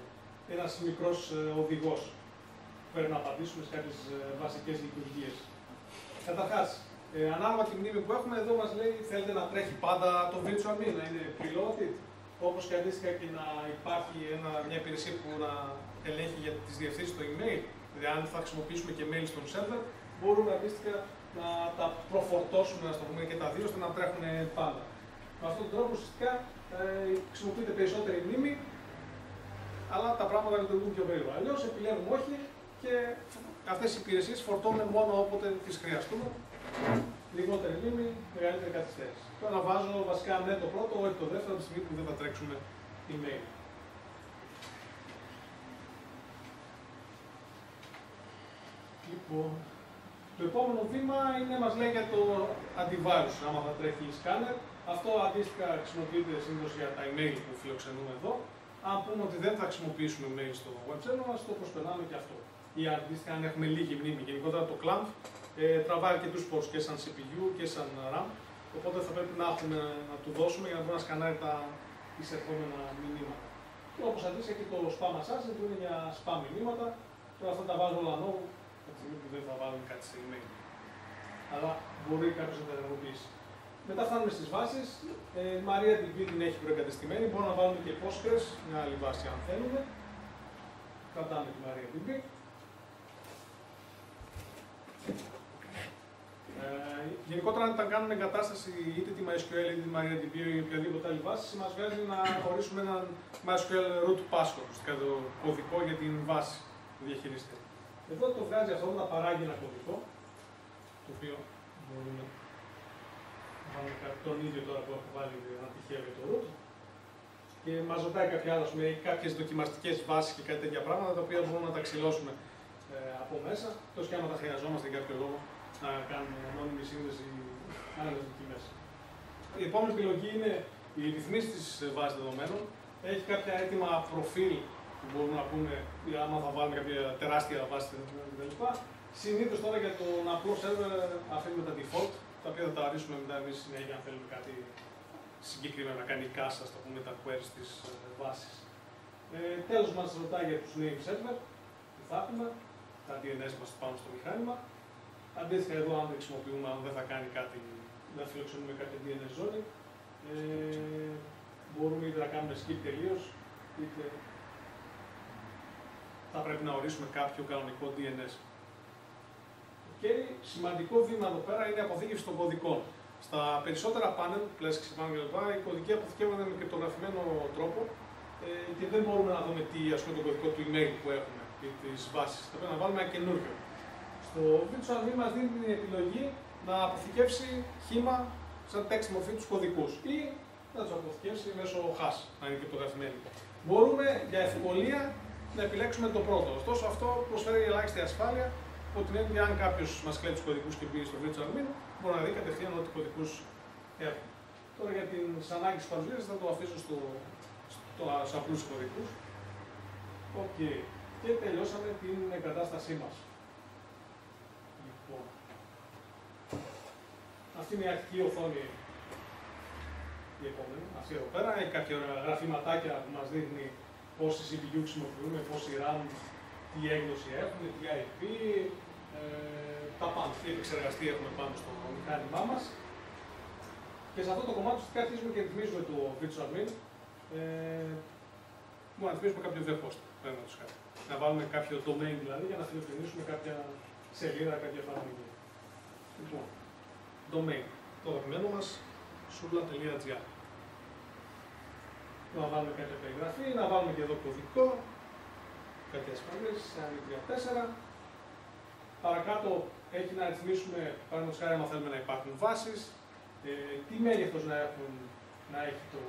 Ένας μικρός ε, οδηγός πρέπει να απαντήσουμε σε κάποιες ε, βασικές λειτουργίες. Καταρχάς, ε, ανάλογα τη μνήμη που έχουμε, εδώ μας λέει θέλετε να τρέχει πάντα το virtual me, να είναι piloted, όπως και αντίστοιχα και να υπάρχει ένα, μια υπηρεσία που να ελέγχει για τις διευθύνσεις στο email, δηλαδή αν θα χρησιμοποιήσουμε και mail στον server, μπορούμε αντίστοιχα να τα προφορτώσουμε, να το πούμε και τα δύο, ώστε να τρέχουν πάντα. Με αυτόν τον τρόπο ουσιαστικά ε, χρησιμοποιείται περισσότερη μνήμη, αλλά τα πράγματα λειτουργούν πιο γρήγορα. Αλλιώς επιλέγουμε όχι και αυτές οι υπηρεσίες φορτώνουν μόνο όποτε τις χρειαστούμε. Λιγότερη μνήμη, μεγαλύτερη καθυστέρηση. Τώρα βάζω βασικά ναι το πρώτο, όχι το δεύτερο, από τη στιγμή που δεν θα τρέξουμε email. Λοιπόν, το επόμενο βήμα είναι, μας λέει για το antivirus, άμα θα τρέχει η σκάνερ. Αυτό αντίστοιχα χρησιμοποιείται συνήθως για τα email που φιλοξενούμε εδώ. Αν πούμε ότι δεν θα χρησιμοποιήσουμε email στο web server μας, το προσπερνάμε και αυτό. Ή αντίστοιχα, αν έχουμε λίγη μνήμη, γενικότερα το CLAMP ε, τραβάει και τους πόρους και σαν CPU και σαν RAM. Οπότε θα πρέπει να, έχουμε, να του δώσουμε για να μπορεί να σκανάρει τα εισερχόμενα μηνύματα. Και όπως αντίστοιχα και το spam assassin που είναι για spam μηνύματα. Τώρα αυτά τα βάζω όλα νόμου, από τη στιγμή που δεν θα βάλουμε κάτι σε email. Αλλά μπορεί κάποιος να τα ενεργοποιήσει. Μετά φτάνουμε στις βάσεις. Ε, η Μαρία την την έχει προεγκατεστημένη. Μπορούμε να βάλουμε και Postgres, μια άλλη βάση αν θέλουμε. Κρατάμε τη Μαρία την Ε, γενικότερα, όταν κάνουμε εγκατάσταση είτε τη MySQL είτε τη MariaDB ή οποιαδήποτε άλλη βάση, μας βγάζει να ορίσουμε ένα MySQL root password, το κωδικό για την βάση που διαχειρίζεται. Εδώ το βγάζει αυτό να παράγει ένα κωδικό, το οποίο μπορούμε να βάλουμε τον ίδιο τώρα που έχω βάλει ένα τυχαίο για το root. Και μας ρωτάει κάποια άλλα, με κάποιες δοκιμαστικές βάσεις και κάτι τέτοια πράγματα, τα οποία μπορούμε να τα ξυλώσουμε ε, από μέσα, τόσο και άμα τα χρειαζόμαστε για κάποιο λόγο να κάνουμε ανώνυμη σύνδεση άλλες δοκιμές. Η επόμενη επιλογή είναι η ρυθμίση της βάσης δεδομένων. Έχει κάποια έτοιμα προφίλ που μπορούμε να πούμε, άμα θα βάλουμε κάποια τεράστια βάση δεδομένων κτλ. Συνήθως τώρα για τον απλό σερβερ αφήνουμε τα default, τα οποία θα τα αρίσουμε μετά εμείς συνέχεια αν θέλουμε κάτι συγκεκριμένα να κάνει κάσα, το πούμε, τα queries της βάσης. Ε, Τέλος, μας ρωτάει για τους name server, τι θα έχουμε, τα DNS μας πάνω στο μηχάνημα. Αντίστοιχα εδώ αν δεν χρησιμοποιούμε, αν δεν θα κάνει κάτι, να φιλοξενούμε κάποια DNS ζώνη, ε, μπορούμε είτε να κάνουμε skip τελείως, είτε θα πρέπει να ορίσουμε κάποιο κανονικό DNS. Okay. Σημαντικό βήμα εδώ πέρα είναι η αποθήκευση των κωδικών. Στα περισσότερα πάνελ, πλαίσια ξυπνάμε κλπ, οι κωδικοί αποθηκεύονται με κρυπτογραφημένο τρόπο ε, και δεν μπορούμε να δούμε τι, ας πούμε, το κωδικό του email που έχουμε ή τις βάσεις. Θα πρέπει να βάλουμε ένα καινούριο. Το Virtual Vim μας δίνει την επιλογή να αποθηκεύσει χύμα σαν text μορφή τους κωδικούς ή να τους αποθηκεύσει μέσω hash, να είναι κρυπτογραφημένοι. Μπορούμε για ευκολία να επιλέξουμε το πρώτο. Ωστόσο, αυτό προσφέρει ελάχιστη ασφάλεια ότι είναι αν κάποιος μας κλέβει τους κωδικούς και μπει στο Virtualmin, μπορεί να δει κατευθείαν ό,τι κωδικούς έχουν. Τώρα για τις ανάγκες της παρουσίασης θα το αφήσω στο, στο, στους απλούς κωδικούς. OK. Okay. Και τελειώσαμε την εγκατάστασή μας. Αυτή είναι η αρχική οθόνη η επόμενη, αυτή εδώ πέρα. Έχει κάποια γραφηματάκια που μας δείχνει πόση CPU χρησιμοποιούμε, πόση RAM, τι έκδοση έχουμε, τι IP, ε, τα πάντα, τι επεξεργαστή έχουμε πάνω στο μηχάνημά μας. Και σε αυτό το κομμάτι ουσιαστικά αρχίζουμε και ρυθμίζουμε το virtual admin. Ε, μπορούμε να ρυθμίσουμε κάποιο web host, Να βάλουμε κάποιο domain δηλαδή για να φιλοξενήσουμε κάποια σελίδα, κάποια εφαρμογή. Λοιπόν, domain, το αγαπημένο μας, σουρλα.gr. Να βάλουμε κάποια περιγραφή, να βάλουμε και εδώ κωδικό, κάτι ασφαλές, σαν 3-4. Παρακάτω έχει να ρυθμίσουμε, παραδείγματος χάρη, αν θέλουμε να υπάρχουν βάσεις, ε, τι μέγεθος να, έχουν, να έχει το,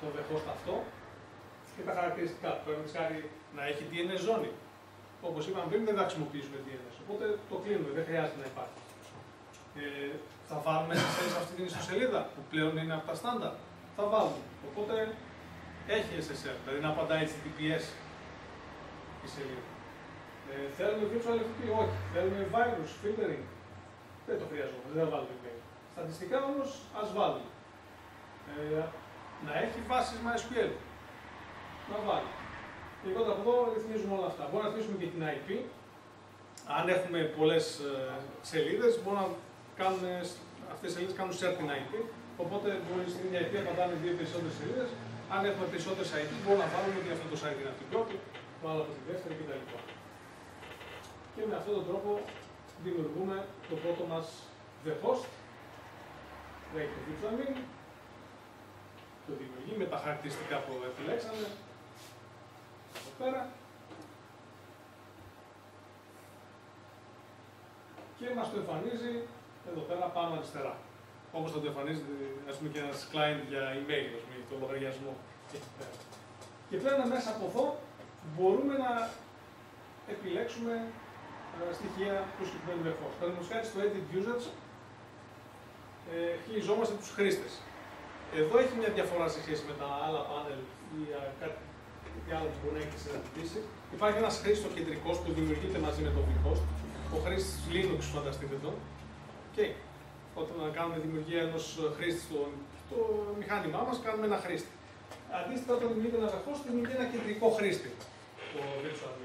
το δεχόστο αυτό και τα χαρακτηριστικά του. Παραδείγματος χάρη να έχει DNS ζώνη. Όπως είπαμε πριν, δεν θα χρησιμοποιήσουμε DNS. Οπότε το κλείνουμε, δεν χρειάζεται να υπάρχει. Ε, θα βάλουμε SSL σε αυτή την ιστοσελίδα που πλέον είναι από τα στάνταρ. Θα βάλουμε. Οπότε έχει SSL, δηλαδή να απαντάει HTTPS η σελίδα. Ε, θέλουμε virtual FTP, όχι. Θέλουμε virus, filtering. Δεν το χρειαζόμαστε, δεν θα βάλουμε email. Στατιστικά όμως ας βάλουμε. Ε, να έχει βάσεις MySQL. Να βάλει. Και εγώ από εδώ ρυθμίζουμε όλα αυτά. Μπορούμε να ρυθμίσουμε και την IP. Αν έχουμε πολλές ε, σελίδες, μπορούμε να κάνουν, αυτές οι σελίδες κάνουν share την IP, οπότε μπορεί στην ίδια IP να πατάνε δύο περισσότερες σελίδες. Αν έχουμε περισσότερες IP, μπορούμε να βάλουμε ότι αυτό το site είναι από την πρώτη, το άλλο από τη δεύτερη κτλ. Και με αυτόν τον τρόπο δημιουργούμε το πρώτο μας the host, λέει το virtual machine, το δημιουργεί με τα χαρακτηριστικά που επιλέξαμε, εδώ πέρα, και μας το εμφανίζει εδώ πέρα πάνω αριστερά. Όπως θα το εμφανίζει ας πούμε, και ένας client για email, ας πούμε, το λογαριασμό. εκεί πέρα. Και πλέον μέσα από εδώ μπορούμε να επιλέξουμε ε, στοιχεία του συγκεκριμένου ρεφός. Παραδείγματος χάρη στο Edit Users ε, χειριζόμαστε τους χρήστες. Εδώ έχει μια διαφορά σε σχέση με τα άλλα πάνελ ή α, κάτι τι άλλο που μπορεί να έχετε συναντήσει. Υπάρχει ένας χρήστη κεντρικός που δημιουργείται μαζί με το vhost. Ο χρήστης Linux, φανταστείτε το. Και όταν κάνουμε δημιουργία ενός χρήστη στο, στο μηχάνημά μας, κάνουμε ένα χρήστη. Αντίστοιχα, όταν δημιουργείται ένας vhost, δημιουργεί ένα κεντρικό χρήστη. Το virtual machine.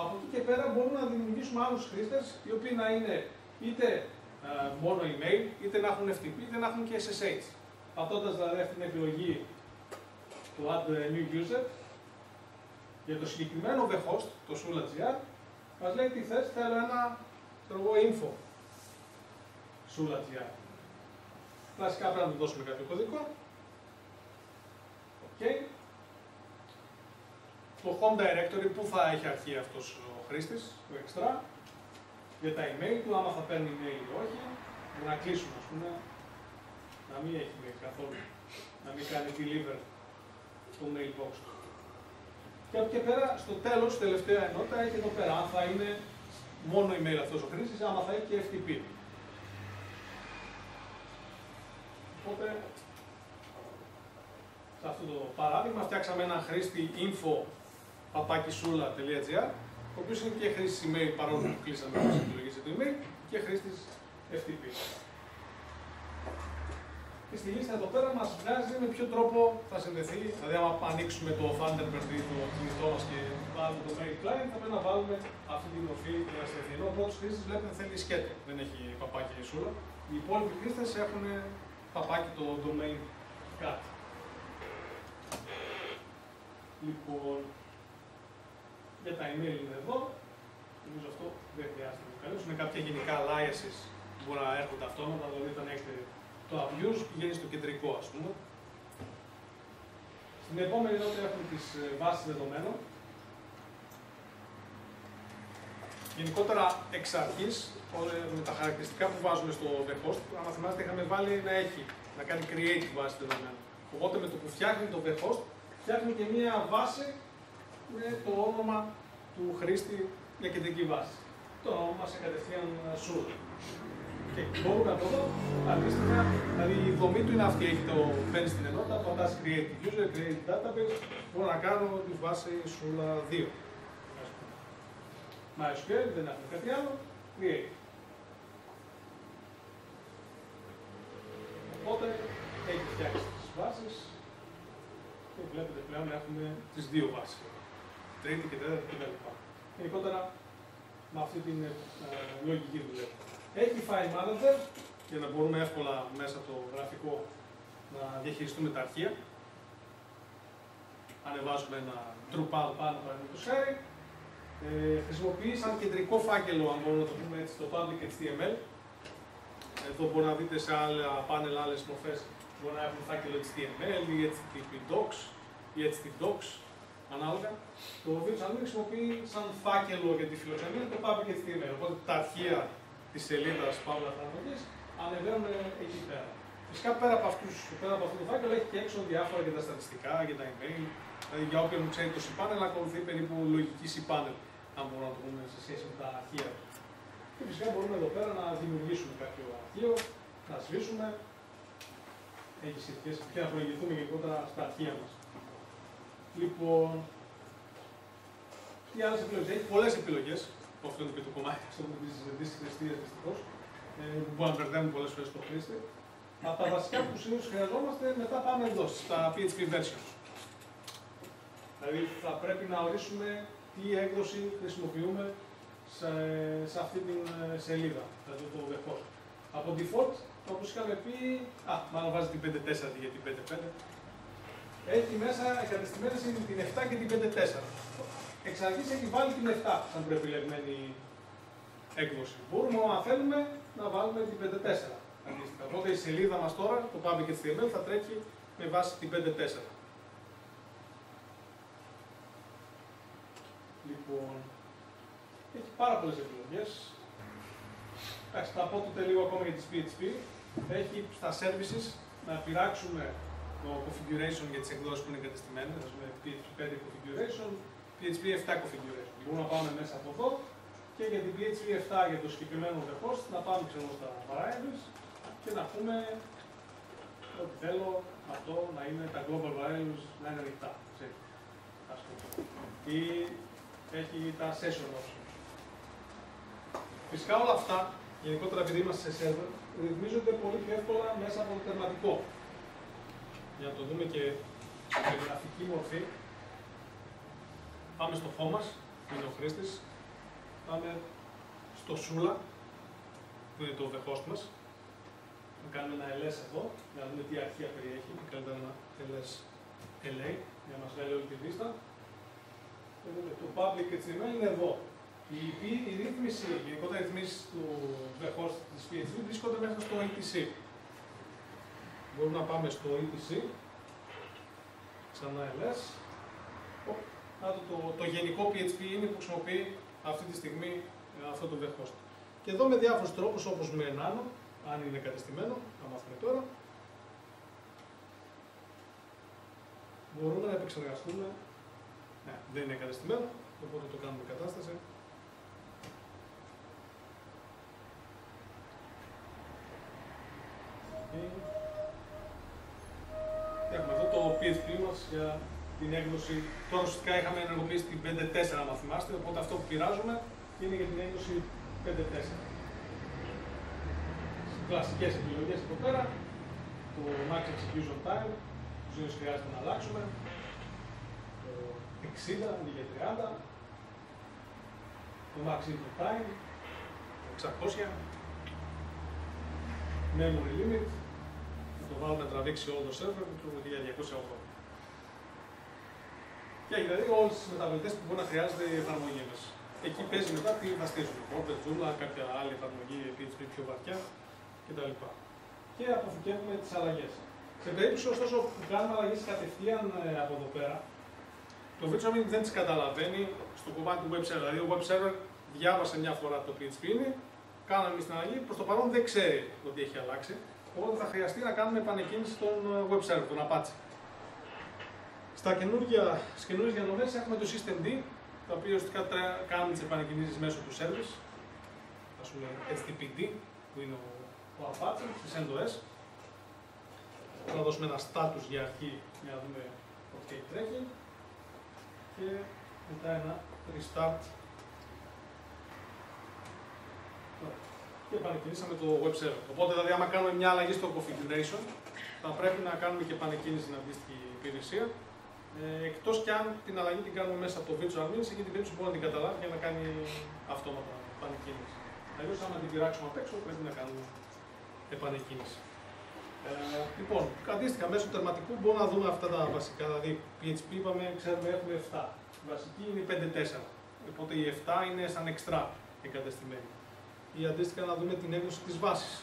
Από εκεί και πέρα μπορούμε να δημιουργήσουμε άλλους χρήστες, οι οποίοι να είναι είτε ε, μόνο email, είτε να έχουν FTP, είτε να έχουν και SSH. Πατώντας δηλαδή αυτή την επιλογή του Add New User, για το συγκεκριμένο the host, το Sula.gr, μας λέει τι θες, θέλω ένα ξέρω εγώ, info Sula.gr. Κλασικά πρέπει να του δώσουμε κάποιο κωδικό. Οκ. Το home directory που θα έχει αρχή αυτός ο χρήστης, το extra, για τα email του, άμα θα παίρνει email ή όχι, για να κλείσουμε ας πούμε, να μην έχει mail καθόλου, να μην κάνει deliver στο mailbox του. Και από εκεί πέρα, στο τέλος, τελευταία ενότητα, έχει εδώ πέρα, αν θα είναι μόνο email αυτός ο χρήστης, άμα θα έχει και FTP. Οπότε, σε αυτό το παράδειγμα, φτιάξαμε ένα χρήστη info papakisula.gr, ο οποίος είναι και χρήστης email παρόλο που κλείσαμε τις επιλογές για το email και χρήστης FTP. Και στη λίστα εδώ πέρα μας βγάζει με ποιο τρόπο θα συνδεθεί. Δηλαδή, άμα ανοίξουμε το Thunderbird ή το κινητό μας και βάλουμε το mail client, θα πρέπει να βάλουμε αυτή τη μορφή για να συνδεθεί. Ενώ ο πρώτος χρήστης βλέπετε θέλει σκέτο, δεν έχει παπάκι η σούλα. Οι υπόλοιποι χρήστες έχουν παπάκι το domain cat. Λοιπόν, για τα email είναι εδώ. Νομίζω αυτό δεν χρειάζεται να το καλέσουμε. Κάποια γενικά aliases μπορεί να έρχονται αυτόματα, δηλαδή όταν έχετε το abuse πηγαίνει στο κεντρικό, ας πούμε. Στην επόμενη εδώ έχουμε τις ε, βάσεις δεδομένων. Γενικότερα εξ αρχής, με τα χαρακτηριστικά που βάζουμε στο the host, αν θυμάστε είχαμε βάλει να έχει, να κάνει create βάση δεδομένων. Οπότε με το που φτιάχνει το the host, φτιάχνει και μία βάση με το όνομα του χρήστη μια κεντρική βάση. Το όνομα σε κατευθείαν shoot. Και μπορούμε από εδώ, αντίστοιχα, δηλαδή η δομή του είναι αυτή, έχει το παίρνει στην ενότητα, πατάς create user, create database, μπορώ να κάνω τη βάση Sula 2. MySQL, δεν έχουμε κάτι άλλο, create. Οπότε έχει φτιάξει τις βάσεις και βλέπετε πλέον έχουμε τις δύο βάσεις. Τρίτη και τέταρτη κτλ. Γενικότερα με αυτή την ε, λογική δουλεύει. Έχει file manager για να μπορούμε εύκολα μέσα από το γραφικό να διαχειριστούμε τα αρχεία. Ανεβάζουμε ένα Drupal πάνω παραδείγματος χάρη. Ε, χρησιμοποιεί σαν κεντρικό φάκελο, αν μπορούμε να το πούμε έτσι, το public HTML. Εδώ μπορεί να δείτε σε άλλα πάνελ άλλες μορφές, μπορεί να έχουν φάκελο HTML ή HTTP docs ή HTTP docs, ανάλογα. Το οποίο σαν χρησιμοποιεί σαν φάκελο για τη φιλοξενία το public HTML. Οπότε τα αρχεία της σελίδας Παύλα Εφαρμογή ανεβαίνουν εκεί πέρα. Φυσικά πέρα από, αυτούς, πέρα από αυτό το φάκελο έχει και έξω διάφορα για τα στατιστικά, για τα email. Δηλαδή για όποιον ξέρει το cPanel, ακολουθεί περίπου λογική cPanel, αν μπορούμε να το πούμε σε σχέση με τα αρχεία του. Και φυσικά μπορούμε εδώ πέρα να δημιουργήσουμε κάποιο αρχείο, να σβήσουμε. Έχει σχετικές και να προηγηθούμε γενικότερα στα αρχεία μας. Λοιπόν, τι άλλες επιλογές. Έχει πολλές επιλογές αυτό είναι και το κομμάτι αυτό που τη συζητήσεις χρηστήρια δυστυχώς, ε, που μπορεί να μπερδεύουν πολλές φορές το χρήστη. Από τα βασικά που συνήθως χρειαζόμαστε, μετά πάμε εδώ, στα PHP versions. Δηλαδή θα πρέπει να ορίσουμε τι έκδοση χρησιμοποιούμε σε, σε αυτή την ε, σελίδα, δηλαδή το δεχό. Από default, όπως είχαμε πει, α, μάλλον βάζει την 5.4 για την 5.5, έχει μέσα εγκατεστημένες την 7 και την 5.4 εξ αρχής έχει βάλει την 7 σαν προεπιλεγμένη έκδοση. Μπορούμε, αν θέλουμε, να βάλουμε την 5.4. Αντίστοιχα. Οπότε η σελίδα μας τώρα, το public HTML, θα τρέχει με βάση την 5.4. Λοιπόν, έχει πάρα πολλές επιλογές. Εντάξει, θα πω τότε λίγο ακόμα για τις PHP. Έχει στα services να πειράξουμε το configuration για τις εκδόσεις που είναι εγκατεστημένες, ας πούμε PHP 5 configuration, PHP 7 configuration. Μπορούμε να πάμε μέσα από εδώ και για την PHP 7 για το συγκεκριμένο the host να πάμε ξέρω, στα variables και να πούμε ότι θέλω αυτό να είναι τα global variables να είναι ανοιχτά. ξέρεις, ας πούμε. Ή έχει τα session options. Φυσικά όλα αυτά, γενικότερα επειδή είμαστε σε server, ρυθμίζονται πολύ πιο εύκολα μέσα από το τερματικό. Για να το δούμε και με γραφική μορφή. Πάμε στο home μας, που είναι ο χρήστης. Πάμε στο Sula, που είναι το the host μας. Να κάνουμε ένα ls εδώ, για να δούμε τι αρχεία περιέχει. Και καλύτερα ένα ls LA, για να μας βγάλει όλη τη λίστα. Και δούμε, Το public HTML είναι εδώ. Η, η, η ρύθμιση, οι γενικότερα ρυθμίσεις του the host της PHP βρίσκονται μέσα στο etc. Μπορούμε να πάμε στο etc, ξανά ls. Ω, να το, το, το γενικό PHP είναι που χρησιμοποιεί αυτή τη στιγμή ε, αυτό το the host. Και εδώ με διάφορους τρόπους όπως με nano, αν είναι κατεστημένο, θα μάθουμε τώρα, μπορούμε να επεξεργαστούμε. Ναι, δεν είναι κατεστημένο, οπότε το κάνουμε κατάσταση. Έχουμε εδώ το PHP μας για την έκδοση. Τώρα ουσιαστικά είχαμε ενεργοποιήσει την 5.4 αν θυμάστε, οπότε αυτό που πειράζουμε είναι για την έκδοση 5.4. Κλασικές επιλογές εδώ πέρα, το Max Execution Time, που συνήθως χρειάζεται να αλλάξουμε, το 60 αντί για 30, το Max Input Time, το 600, Memory Limit, να το βάλουμε να τραβήξει όλο το server και το για 208. Και έχει δηλαδή όλε τι μεταβλητές που μπορεί να χρειάζεται η εφαρμογή μας. Εκεί παίζει μετά τι βαστίζουμε. Order, Joomla, κάποια άλλη εφαρμογή PHP πιο βαθιά κτλ. Και αποθηκεύουμε τις αλλαγές. Σε περίπτωση ωστόσο που κάνουμε αλλαγές κατευθείαν ε, από εδώ πέρα, το Virtual Machine δεν τις καταλαβαίνει στο κομμάτι του web server. Δηλαδή, ο web server διάβασε μια φορά το PHP είναι, κάναμε εμείς την αλλαγή, προς το παρόν δεν ξέρει ότι έχει αλλάξει. Οπότε θα χρειαστεί να κάνουμε επανεκκίνηση στον ε, web server, τον Apache. Στα καινούργια, στις καινούργιες διανομές έχουμε το Systemd, το οποίο ουσιαστικά τρέ- κάνουμε τις επανεκκινήσεις μέσω του service, ας πούμε HTTPD, που είναι ο, ο Apache, της CentOS. Θα δώσουμε ένα status για αρχή, για να δούμε ότι τρέχει. Και μετά ένα restart. Ωραία. Και επανεκκινήσαμε το web server. Οπότε, δηλαδή, άμα κάνουμε μια αλλαγή στο configuration, θα πρέπει να κάνουμε και επανεκκίνηση στην αντίστοιχη υπηρεσία. Ε, Εκτός κι αν την αλλαγή την κάνουμε μέσα από το virtual admin, σε εκείνη την περίπτωση μπορεί να την καταλάβει για να κάνει αυτόματα επανεκκίνηση. Αλλιώς, άμα την πειράξουμε απ' έξω, πρέπει να κάνουμε επανεκκίνηση. Ε, λοιπόν, αντίστοιχα, μέσω τερματικού μπορούμε να δούμε αυτά τα βασικά. Δηλαδή, PHP είπαμε, ξέρουμε, έχουμε 7. Η βασική είναι η 5-4. Οπότε η 7 είναι σαν extra εγκατεστημένη. Ή αντίστοιχα να δούμε την έκδοση της βάσης.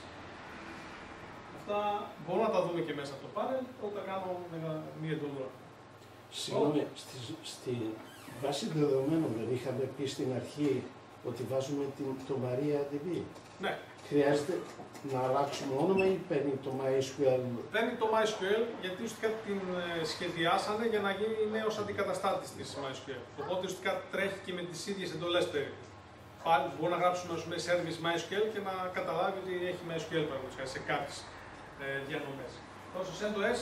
Αυτά μπορούμε να τα δούμε και μέσα από το panel, όταν τα κάνω με μία εντολή. Συγγνώμη, στη, στη βάση δεδομένων δεν είχαμε πει στην αρχή ότι βάζουμε την, το MariaDB; Ναι, Χρειάζεται να αλλάξουμε όνομα ή παίρνει το MySQL; Παίρνει το MySQL γιατί ουσιαστικά την ε, σχεδιάσανε για να γίνει νέος αντικαταστάτης της MySQL. Οπότε ουσιαστικά τρέχει και με τις ίδιες εντολές περίπου. Πάλι μπορεί να γράψουμε ας πούμε, service MySQL και να καταλάβει ότι έχει MySQL παραδείγματος χάρη, σε κάποιες ε, διανομές. Τώρα στο CentOS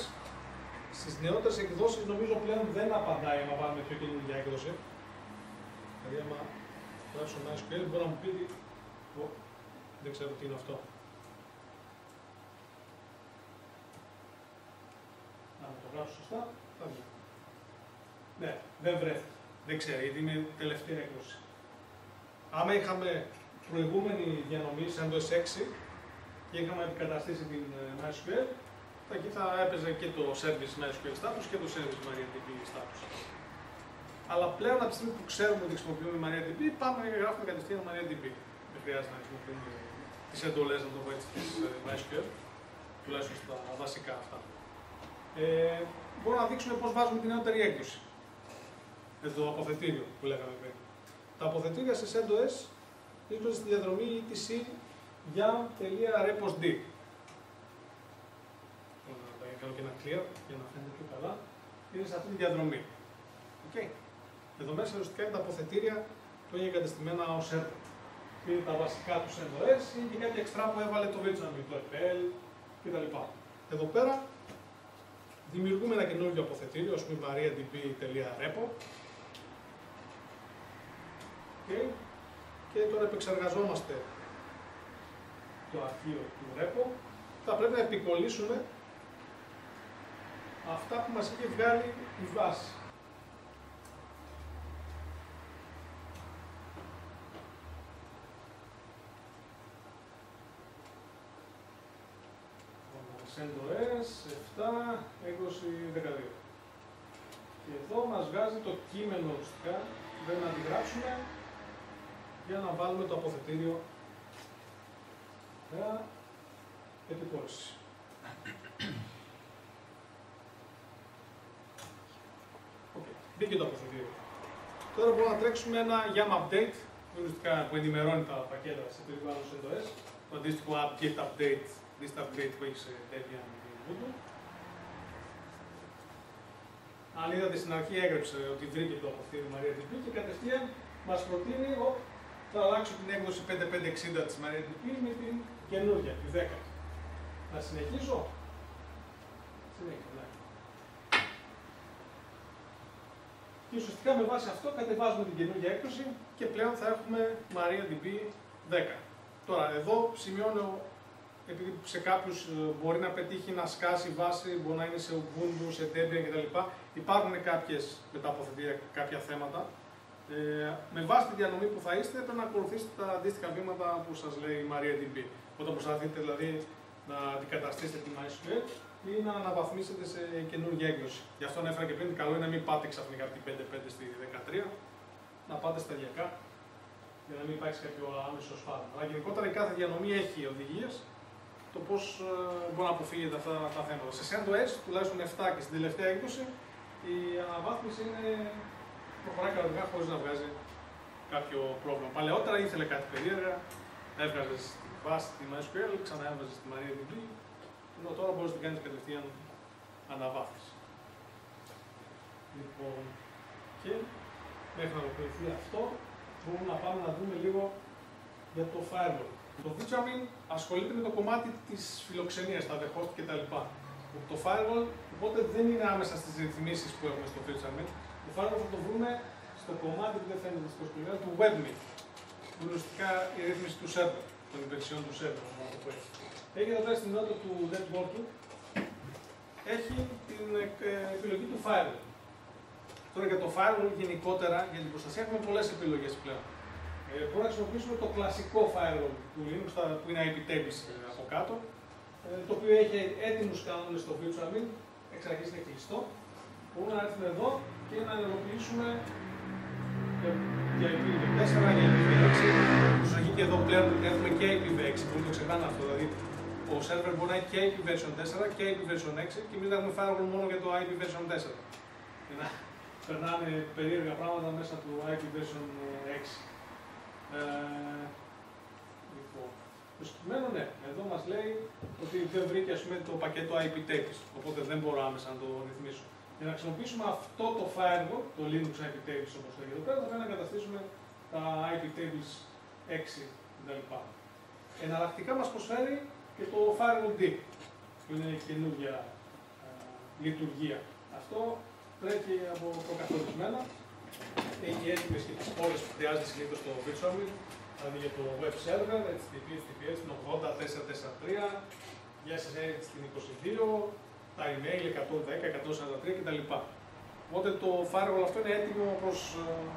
στις νεότερες εκδόσεις νομίζω πλέον δεν απαντάει άμα βάλουμε πιο καινούργια έκδοση. Δηλαδή, άμα γράψω MySQL μπορεί να μου πει. ότι, «Ω, δεν ξέρω τι είναι αυτό. Να το γράψω σωστά, θα βγει. Ναι, δεν βρέθηκε. Δεν ξέρω, γιατί είναι τελευταία έκδοση. Άμα είχαμε προηγούμενη διανομή σαν το S6 και είχαμε αντικαταστήσει την ε, MySQL, θα- εκεί θα έπαιζε και το service MySQL status και το service MariaDB status. Αλλά πλέον από τη στιγμή που ξέρουμε ότι χρησιμοποιούμε MariaDB, πάμε και γράφουμε κατευθείαν MariaDB. Δεν χρειάζεται να χρησιμοποιούμε τις εντολές, να το πω έτσι, τη MySQL, τουλάχιστον στα βασικά αυτά. Ε, μπορούμε να δείξουμε πώς βάζουμε την νεότερη έκδοση. Με το αποθετήριο που λέγαμε πριν. Τα αποθετήρια σε CentOS βρίσκονται στη διαδρομή etc για.repos.d. Να κάνω και ένα clear για να φαίνεται πιο καλά. Είναι σε αυτή τη διαδρομή. Okay. Εδώ μέσα ουσιαστικά είναι τα αποθετήρια που είναι εγκατεστημένα ως server. Είναι τα βασικά τους CentOS ή και κάποια εξτρά που έβαλε το virtual το FL κτλ. Εδώ πέρα δημιουργούμε ένα καινούργιο αποθετήριο, ας πούμε mariadb.repo okay. και τώρα επεξεργαζόμαστε το αρχείο του repo θα πρέπει να επικολλήσουμε αυτά που μας έχει βγάλει η βάση. CentOS 7, 20, 12. Και εδώ μας βγάζει το κείμενο ουσιαστικά, πρέπει να αντιγράψουμε για να βάλουμε το αποθετήριο για επικόρηση. Okay. Μπήκε το αποθετήριο. Τώρα μπορούμε να τρέξουμε ένα YAM update που ενημερώνει τα πακέτα σε περιβάλλον CentOS, το αντίστοιχο app get update list update που έχει σε Debian Ubuntu. Αν είδατε στην αρχή έγραψε ότι βρήκε το αποθήκη MariaDB και κατευθείαν μας προτείνει ότι θα αλλάξω την έκδοση 5560 της MariaDB με την καινούργια, τη 10. Να συνεχίσω. Συνέχιζω, ναι. Και ουσιαστικά με βάση αυτό κατεβάζουμε την καινούργια έκδοση και πλέον θα έχουμε MariaDB 10. Τώρα εδώ σημειώνω επειδή σε κάποιους ε, μπορεί να πετύχει να σκάσει βάση, μπορεί να είναι σε Ubuntu, σε Debian κτλ. Υπάρχουν κάποιες μεταποθετήρια, κάποια θέματα. Ε, με βάση τη διανομή που θα είστε, πρέπει να ακολουθήσετε τα αντίστοιχα βήματα που σας λέει η MariaDB. Όταν προσπαθείτε δηλαδή να αντικαταστήσετε τη MySQL ή να αναβαθμίσετε σε καινούργια έκδοση. Γι' αυτό ανέφερα και πριν, καλό είναι να μην πάτε ξαφνικά από την 5.5 στη 13, να πάτε σταδιακά για να μην υπάρξει κάποιο άμεσο σφάλμα. Αλλά γενικότερα η κάθε διανομή έχει οδηγίες το πώς ε, μπορεί να αποφύγετε αυτά τα θέματα. Σε CentOS, τουλάχιστον 7 και στην τελευταία έκδοση, η αναβάθμιση είναι προχωράει κανονικά χωρίς να βγάζει κάποιο πρόβλημα. Παλαιότερα ήθελε κάτι περίεργα, έβγαζες στη βάση τη MySQL, ξανά έβγαζε στη MariaDB, ενώ τώρα μπορείς να την κάνεις κατευθείαν αναβάθμιση. Λοιπόν, και μέχρι να ολοκληρωθεί αυτό, μπορούμε να πάμε να δούμε λίγο για το firewall. Το Vitchamin ασχολείται με το κομμάτι της φιλοξενίας, τα the host κτλ. Το firewall οπότε δεν είναι άμεσα στις ρυθμίσεις που έχουμε στο Vitchamin. Το firewall θα το βρούμε στο κομμάτι που δεν φαίνεται στο σκοπείο του WebMe. Που είναι ουσιαστικά η ρύθμιση του server, των υπηρεσιών του server, να το πω έτσι. Έχει εδώ πέρα στην νότα του networking, έχει την ε, επιλογή του firewall. Τώρα για το firewall γενικότερα, για την προστασία έχουμε πολλές επιλογές πλέον. Ε, μπορούμε να χρησιμοποιήσουμε το κλασικό firewall του Linux, που είναι IP tables ε, από κάτω, ε, το οποίο έχει έτοιμους κανόνες στο virtual εξ αρχής είναι κλειστό. Μπορούμε να έρθουμε εδώ και να ενεργοποιήσουμε για IPv4, για IPv6. Προσοχή και εδώ πλέον έχουμε και IPv6, που το ξεχνάμε αυτό. Δηλαδή, ο server μπορεί να έχει και IPv4 και IPv6 και εμείς να έχουμε firewall μόνο για το IPv4. Για να περνάνε περίεργα πράγματα μέσα του IPv6. Ε, λοιπόν, το συγκεκριμένο ναι, εδώ μας λέει ότι δεν βρήκε ας πούμε, το πακέτο IP tables, οπότε δεν μπορώ άμεσα να το ρυθμίσω. Για να χρησιμοποιήσουμε αυτό το firewall, το Linux IP tables όπως λέγεται εδώ πέρα, θα πρέπει να καταστήσουμε τα IP tables 6 κτλ. Εναλλακτικά μας προσφέρει και το firewall D, που είναι η καινούργια ε, λειτουργία. Αυτό τρέχει από προκαθορισμένα έχει έτοιμες και τις πόλει που χρειάζεται συνήθως στο virtual δηλαδή για το web server, HTTP, HTTPS, την 80443, για SSH στην 22, τα email 110, 143 κτλ. Οπότε το firewall αυτό είναι έτοιμο προς uh,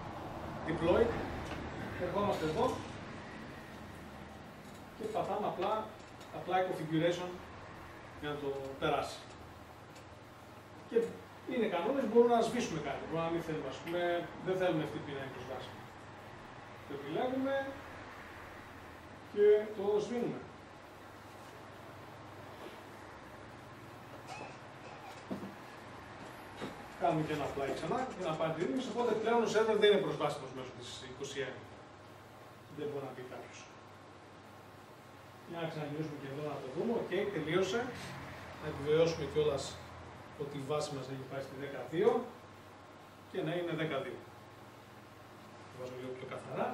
deploy. Ερχόμαστε εδώ και πατάμε απλά apply configuration για να το περάσει. Και είναι κανόνες, μπορούμε να σβήσουμε κάτι. Μπορούμε να μην θέλουμε, ας πούμε, δεν θέλουμε αυτή την να είναι Το επιλέγουμε και το σβήνουμε. Κάνουμε και ένα apply ξανά για να πάρει τη ρύθμιση, οπότε πλέον ο σερβερ δεν είναι προσβάσιμος μέσω της 21. Δεν μπορεί να μπει κάποιος. Για να ξαναγυρίσουμε και εδώ να το δούμε. Οκ, τελείωσε. Να επιβεβαιώσουμε κιόλας ότι η βάση μας έχει πάει στη 12 και να είναι 12. Το βάζω λίγο πιο καθαρά.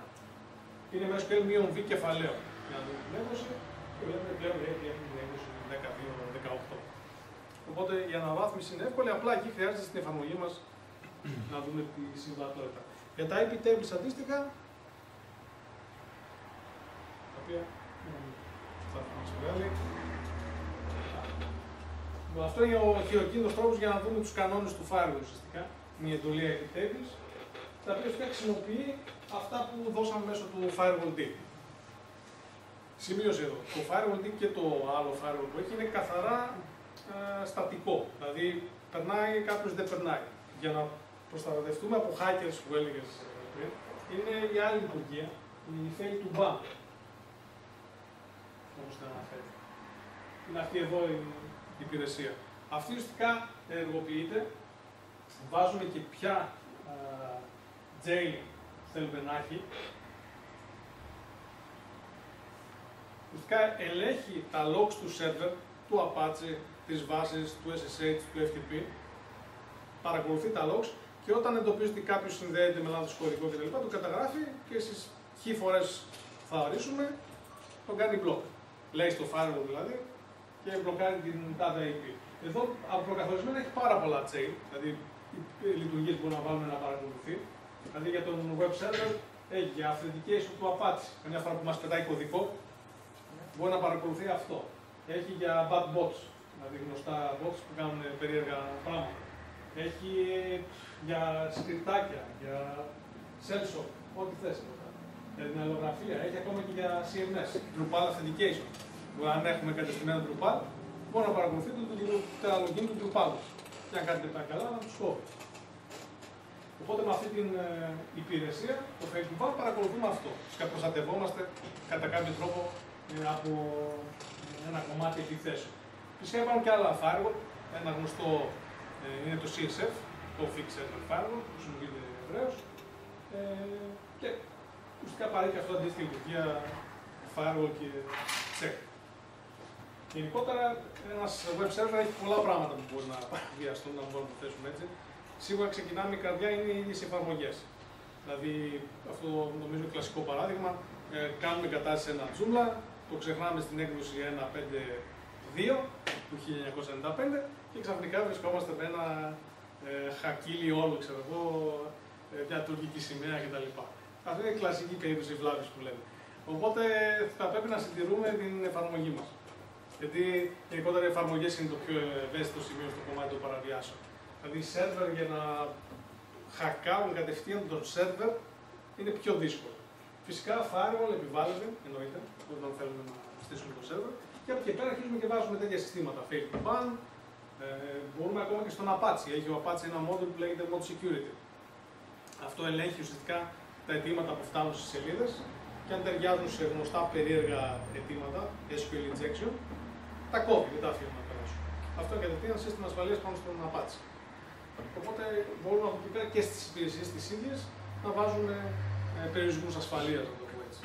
Είναι μέσα στο μείον V κεφαλαίο. Για να δούμε την έκδοση και βλέπετε πλέον έχει την έκδοση 12-18. Οπότε η αναβάθμιση είναι εύκολη, απλά εκεί χρειάζεται στην εφαρμογή μας να δούμε τη συμβατότητα. Για τα IP tables αντίστοιχα, τα οποία θα μας βγάλει. Λοιπόν, αυτό είναι ο χειροκίνητος τρόπος για να δούμε τους κανόνες του firewall ουσιαστικά, μια εντολή IP tables, τα οποία ουσιαστικά χρησιμοποιεί αυτά που δώσαμε μέσω του firewall D. Σημείωσε εδώ. Το firewall D και το άλλο firewall που έχει είναι καθαρά ε, στατικό. Δηλαδή, περνάει, κάποιος δεν περνάει. Για να προστατευτούμε από hackers που έλεγες πριν, είναι η άλλη λειτουργία, η fail to ban. Όπω την αναφέρει. Είναι αυτή εδώ η υπηρεσία. Αυτή ουσιαστικά ενεργοποιείται, βάζουμε και ποια uh, jail θέλουμε να έχει. Ουσιαστικά ελέγχει τα logs του server, του Apache, της βάσης, του SSH, του FTP, παρακολουθεί τα logs και όταν εντοπίζει ότι κάποιος συνδέεται με λάθος κωδικό κτλ. το καταγράφει και στις χι φορές θα ορίσουμε, τον κάνει block. Λέει στο firewall δηλαδή και μπλοκάρει την τάδε IP. Εδώ από προκαθορισμένα έχει πάρα πολλά chain, δηλαδή οι λειτουργίες που μπορούμε να βάλουμε να παρακολουθεί. Δηλαδή για τον web server έχει για authentication του Apache. Καμιά φορά που μας πετάει κωδικό, μπορεί να παρακολουθεί αυτό. Έχει για bad bots, δηλαδή γνωστά bots που κάνουν περίεργα πράγματα. Έχει για σκριτάκια, για sensor, ό,τι θες. Για την αλληλογραφία, έχει ακόμα και για CMS, Drupal Authentication. Που αν έχουμε κατεστημένο Drupal, μπορεί να παρακολουθείτε το login του Drupal. Και αν κάτι δεν πάει καλά, να τους κόβει. Οπότε με αυτή την ε, υπηρεσία, το Facebook παρακολουθούμε αυτό. Και προστατευόμαστε κατά κάποιο τρόπο ε, από ένα κομμάτι επιθέσεων. Φυσικά υπάρχουν και άλλα firewall. Ένα γνωστό ε, είναι το CSF, το Fixed Server Firewall, που χρησιμοποιείται ευρέω. Ε, και ουσιαστικά παρέχει αυτό αντίστοιχη λειτουργία firewall και check. Γενικότερα, ένας web server έχει πολλά πράγματα που μπορεί να βιαστούν, να μπορούμε να το θέσουμε έτσι. Σίγουρα ξεκινάμε η καρδιά είναι οι ίδιε εφαρμογές. Δηλαδή, αυτό νομίζω είναι κλασικό παράδειγμα. Ε, κάνουμε κατάσταση ένα Joomla, το ξεχνάμε στην έκδοση 1.5.2 του 1995 και ξαφνικά βρισκόμαστε με ένα ε, χακίλι όλο, ξέρω εγώ, ε, μια τουρκική σημαία κτλ. Αυτή είναι η κλασική περίπτωση βλάβης που λέμε. Οπότε θα πρέπει να συντηρούμε την εφαρμογή μας. Γιατί γενικότερα οι εφαρμογές είναι το πιο ευαίσθητο σημείο στο κομμάτι των παραβιάσεων. Δηλαδή, οι σερβερ για να χακάρουν κατευθείαν τον σερβερ είναι πιο δύσκολο. Φυσικά, firewall επιβάλλεται, εννοείται, όταν θέλουμε να στήσουμε το σερβερ. Και από εκεί πέρα αρχίζουμε και βάζουμε τέτοια συστήματα. Fail to ban, ε, μπορούμε ακόμα και στον Apache. Έχει ο Apache ένα module που λέγεται Mod Security. Αυτό ελέγχει ουσιαστικά τα αιτήματα που φτάνουν στις σελίδες και αν ταιριάζουν σε γνωστά περίεργα αιτήματα, SQL injection, τα κόβει, δεν τα αφήνει να περάσουν. Αυτό είναι κατευθείαν σύστημα ασφαλείας πάνω στον Apache. Οπότε μπορούμε από εκεί πέρα και στις υπηρεσίες τις ίδιες να βάζουμε ε, περιορισμούς ασφαλείας, να το πω έτσι.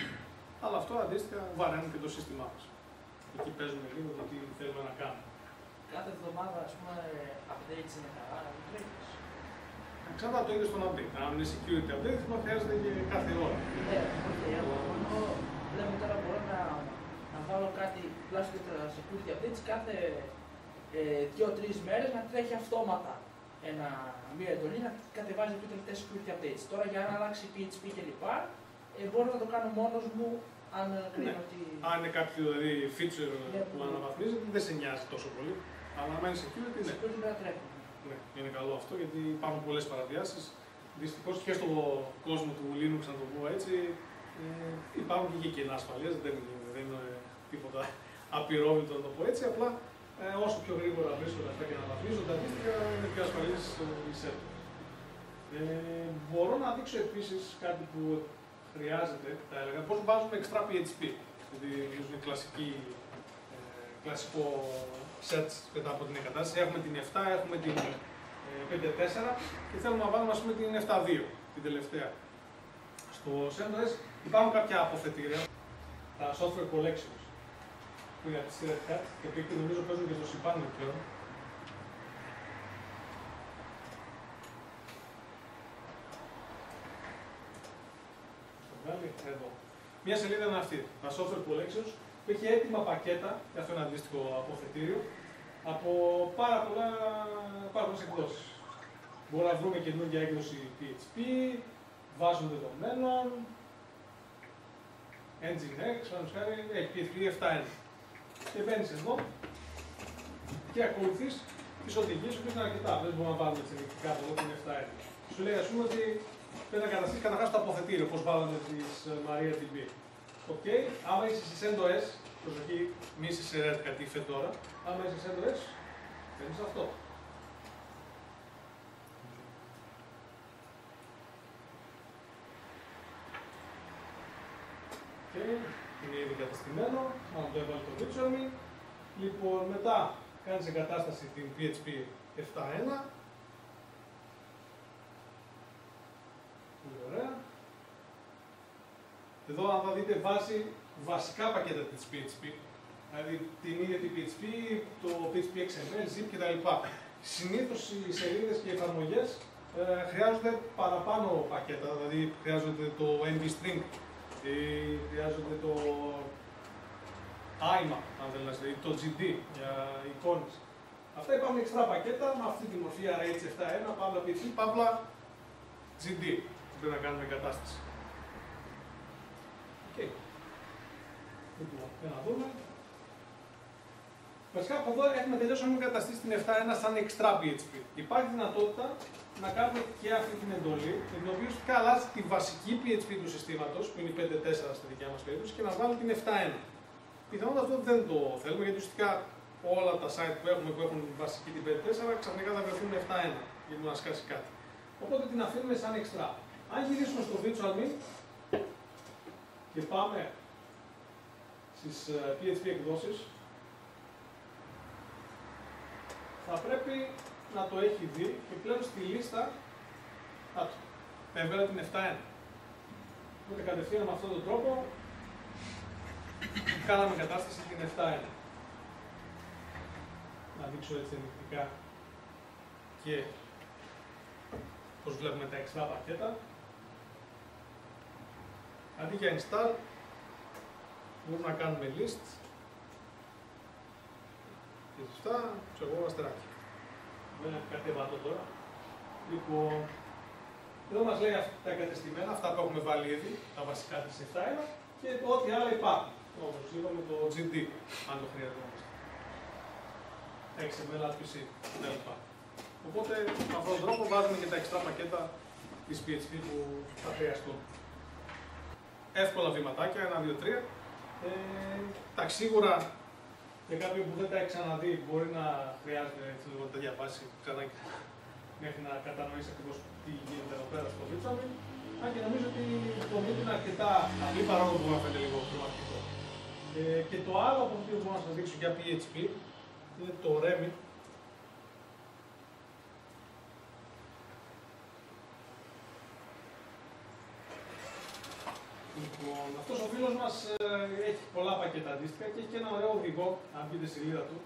Αλλά αυτό αντίστοιχα βαραίνει και το σύστημά μας. Εκεί παίζουμε λίγο το τι θέλουμε να κάνουμε. Κάθε εβδομάδα, ας πούμε, updates είναι καλά, updates. Ξανά το ίδιο στον update. Αν είναι security update, θα χρειάζεται και κάθε ώρα. Ναι, όχι, εγώ λέμε τώρα μπορώ να, να βάλω κάτι τουλάχιστον τα security updates κάθε ε, δύο-τρεις μέρες να τρέχει αυτόματα ένα, μία εντολή να κατεβάζει δύο τελευταίε security updates. Τώρα για να αλλάξει PHP κλπ. Ε, μπορώ να το κάνω μόνος μου αν κρίνω Ναι. ότι. Αν είναι κάποιο δηλαδή, feature Ναι, που που- αναβαθμίζεται, δεν σε νοιάζει τόσο πολύ. Αλλά αν είναι security, ναι. Security πρέπει να τρέχουν. ναι. Είναι καλό αυτό γιατί υπάρχουν πολλές παραβιάσεις. Δυστυχώς και στον κόσμο του Linux, να το πω έτσι, ε, υπάρχουν και εκεί κενά ασφαλείας. Δεν, είναι- δεν είναι τίποτα απειρόβλητο να το πω έτσι. Απλά ε, όσο πιο γρήγορα βρίσκονται αυτά και αναβαθμίζονται, αντίστοιχα είναι πιο ασφαλή η server. Ε, μπορώ να δείξω επίσης κάτι που χρειάζεται, θα έλεγα, πώς βάζουμε extra PHP. γιατί είναι κλασική, ε, κλασικό search μετά από την εγκατάσταση. Έχουμε την 7, έχουμε την ε, 5.4 και θέλουμε να βάλουμε ας πούμε την 7.2, την τελευταία. Στο CentOS υπάρχουν κάποια αποθετήρια, τα software collections, που είναι από τη Red Hat και που νομίζω παίζουν και στο Cympanel πλέον. Στο βγάλει, εδώ. Μια σελίδα είναι αυτή, τα software collections, που έχει έτοιμα πακέτα, και αυτό είναι αντίστοιχο αποθετήριο, από πάρα, πολλά, πάρα πολλές εκδόσεις. Μπορούμε να βρούμε καινούργια έκδοση PHP, βάζων δεδομένων, Nginx, πάνω χάρη, έχει PHP 7.1. Και μπαίνεις εδώ και ακολουθείς τις οδηγίες που είναι αρκετά. Δεν μπορούμε να βάλουμε τις κάτω εδώ την 7.1. Σου λέει ας πούμε ότι πρέπει να εγκαταστήσεις καταρχάς το αποθετήριο, πώς βάλαμε της ε, MariaDB. OK, okay. άμα είσαι σε CentOS, προσοχή, μη είσαι σε Red Hat ή Fedora, άμα είσαι σε CentOS, παίρνεις αυτό. Okay. Είναι ήδη εγκατεστημένο, να το έβαλε το virtual Λοιπόν, μετά κάνεις εγκατάσταση την PHP 7.1. Πολύ ωραία. Εδώ, αν θα δείτε, βάζει βασικά πακέτα της PHP. Δηλαδή την ίδια την PHP, το PHP XML, zip κτλ. Συνήθως οι σελίδες και οι εφαρμογές ε, χρειάζονται παραπάνω πακέτα, δηλαδή χρειάζονται το MB string, ή χρειάζονται το IMA, αν θέλετε, ή το GD για εικόνες. Αυτά υπάρχουν εξτρά πακέτα με αυτή τη μορφή RH71, παύλα PHP, παύλα GD, που πρέπει να κάνουμε εγκατάσταση. Okay. Λοιπόν, για να δούμε. Βασικά από εδώ έχουμε τελειώσει να καταστήσει την 7.1 σαν extra PHP. Υπάρχει δυνατότητα να κάνουμε και αυτή την εντολή, με την οποία ουσιαστικά αλλάζει τη βασική PHP του συστήματος, που είναι η 5.4 στη δικιά μας περίπτωση, και να βάλουμε την 7.1. Πιθανότατα αυτό δεν το θέλουμε, γιατί ουσιαστικά όλα τα site που έχουμε που έχουν βασική την 5.4 ξαφνικά θα βρεθούν 7.1 για να σκάσει κάτι. Οπότε την αφήνουμε σαν extra. Αν γυρίσουμε στο virtual me και πάμε στις PHP εκδόσεις, θα πρέπει να το έχει δει και πλέον στη λίστα θα το. Έβγαλε την 7.1. Οπότε κατευθείαν με αυτόν τον τρόπο κάναμε κατάσταση την 7.1. Να δείξω έτσι ενδεικτικά και πώς βλέπουμε τα εξτρά πακέτα. Αντί για install, μπορούμε να κάνουμε list και αυτά, ξέρω εγώ, αστεράκι. Δεν είναι κατεβατό τώρα. Λοιπόν, εδώ μας λέει αυτά τα εγκατεστημένα, αυτά που έχουμε βάλει ήδη, τα βασικά της 7.1 και ό,τι άλλα υπάρχουν. Όπως είπαμε το GD, αν το χρειαζόμαστε. XML, RPC κτλ. Οπότε με αυτόν τον τρόπο βάζουμε και τα εξτρά πακέτα της PHP που θα χρειαστούν. Εύκολα βηματάκια, ένα, δύο, τρία. Ε, τα σίγουρα για κάποιον που δεν τα έχει ξαναδεί, μπορεί να χρειάζεται έτσι, να τα διαβάσει ξανά μέχρι να κατανοήσει ακριβώς τι γίνεται εδώ πέρα στο Virtual Αν και νομίζω ότι το Meet είναι αρκετά απλή παρόλο που να φαίνεται λίγο χρηματικό. Ε, και το άλλο από αυτό που μπορώ να σας δείξω για PHP είναι το Remit Λοιπόν, αυτός ο φίλος μας ε, έχει πολλά πακέτα αντίστοιχα και έχει και ένα ωραίο οδηγό, αν μπείτε στη σελίδα του,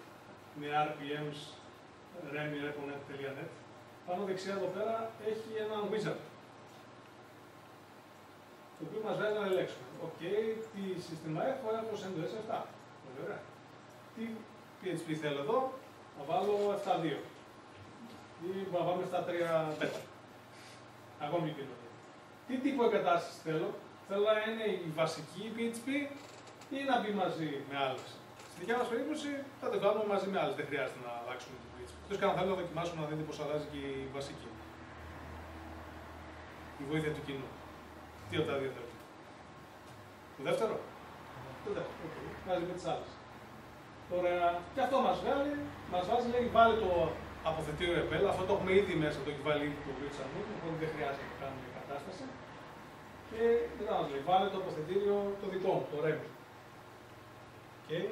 με RPMs, remi.net. Πάνω δεξιά εδώ πέρα έχει ένα wizard, το οποίο μας βάζει να ελέγξουμε. OK, okay, τι σύστημα έχω, έχω CentOS 7. Πολύ ωραία. Τι PHP θέλω εδώ, θα βάλω 7.2. Ή να βάλουμε 7.3.5. Ακόμη πιο Τι τύπο εγκατάστασης θέλω, θέλω να είναι η βασική PHP ή να μπει μαζί με άλλες. Στη δικιά μας περίπτωση θα το κάνουμε μαζί με άλλες. Δεν χρειάζεται να αλλάξουμε την PHP. Εκτός και αν θέλετε να δοκιμάσουμε να δείτε πώς αλλάζει και η βασική. Η βοήθεια του κοινού. Τι από τα δύο θέλετε. Το δεύτερο; Το δεύτερο. Okay. Μαζί με τις άλλες. Τώρα, και αυτό μας βγάλει, μας βάζει, λέει, βάλει το αποθετήριο επέλα. Αυτό το έχουμε ήδη μέσα, το έχει βάλει ήδη το Virtual οπότε δεν χρειάζεται να κάνουμε κατάσταση και μετά μας λέει, βάλε το αποθετήριο το δικό μου, το REM. Okay.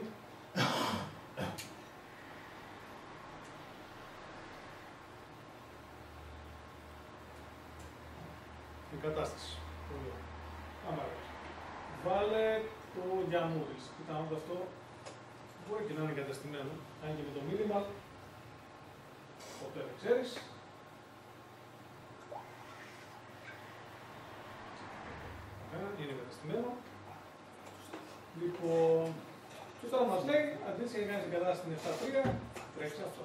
Εγκατάσταση. Πολύ ωραία. Άμα αρέσει. Βάλε το για Moodles. Κοιτάξτε αυτό. Μπορεί και να είναι εγκαταστημένο. Αν και με το minimal. Ποτέ δεν ξέρεις. Είναι εγκαταστημένο. Λοιπόν, και τώρα μας λέει, αντίστοιχα για να κάνεις εγκατάσταση στην 7.3, τρέξει αυτό.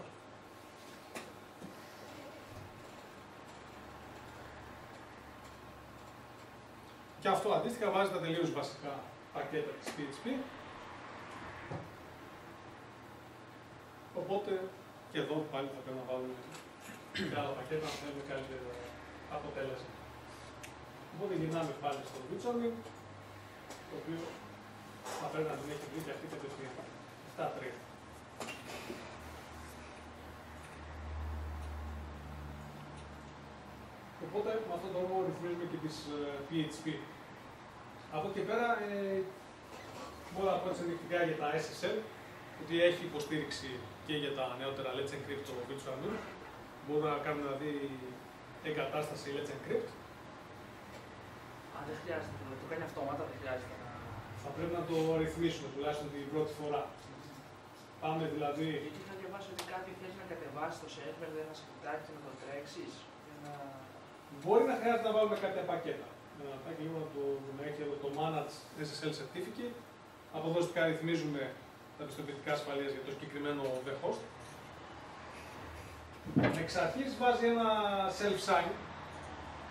Και αυτό αντίστοιχα βάζει τα τελείως βασικά πακέτα της PHP. Οπότε και εδώ πάλι θα πρέπει να βάλουμε και άλλα πακέτα να θέλουμε καλύτερο αποτέλεσμα. Οπότε γυρνάμε πάλι στο Bitsoning, το οποίο θα πρέπει να την έχει βρει και αυτή κατευθείαν. Στα τρία. Οπότε με αυτόν τον τρόπο ρυθμίζουμε και τις ε, PHP. Από εκεί πέρα ε, μπορώ να πω έτσι ενδεικτικά για τα SSL, ότι έχει υποστήριξη και για τα νεότερα Let's Encrypt το Virtual Root. Μπορούμε να κάνουμε δηλαδή εγκατάσταση Let's Encrypt. Αν δεν χρειάζεται, το, το κάνει αυτόματα, δεν χρειάζεται να. Θα πρέπει να το ρυθμίσουμε τουλάχιστον την πρώτη φορά. Πάμε δηλαδή. Γιατί είχα διαβάσει ότι κάτι θέλεις να κατεβάσεις το σερβερ, δεν ένα σκρυπτάκι και να το τρέξεις. Να... Μπορεί να χρειάζεται να βάλουμε κάποια πακέτα. Να πάει λίγο να το να έχει εδώ το Manage SSL Certificate. Αποδοστικά ρυθμίζουμε τα πιστοποιητικά ασφαλείας για το συγκεκριμένο the host. Εξ αρχής βάζει ένα self-sign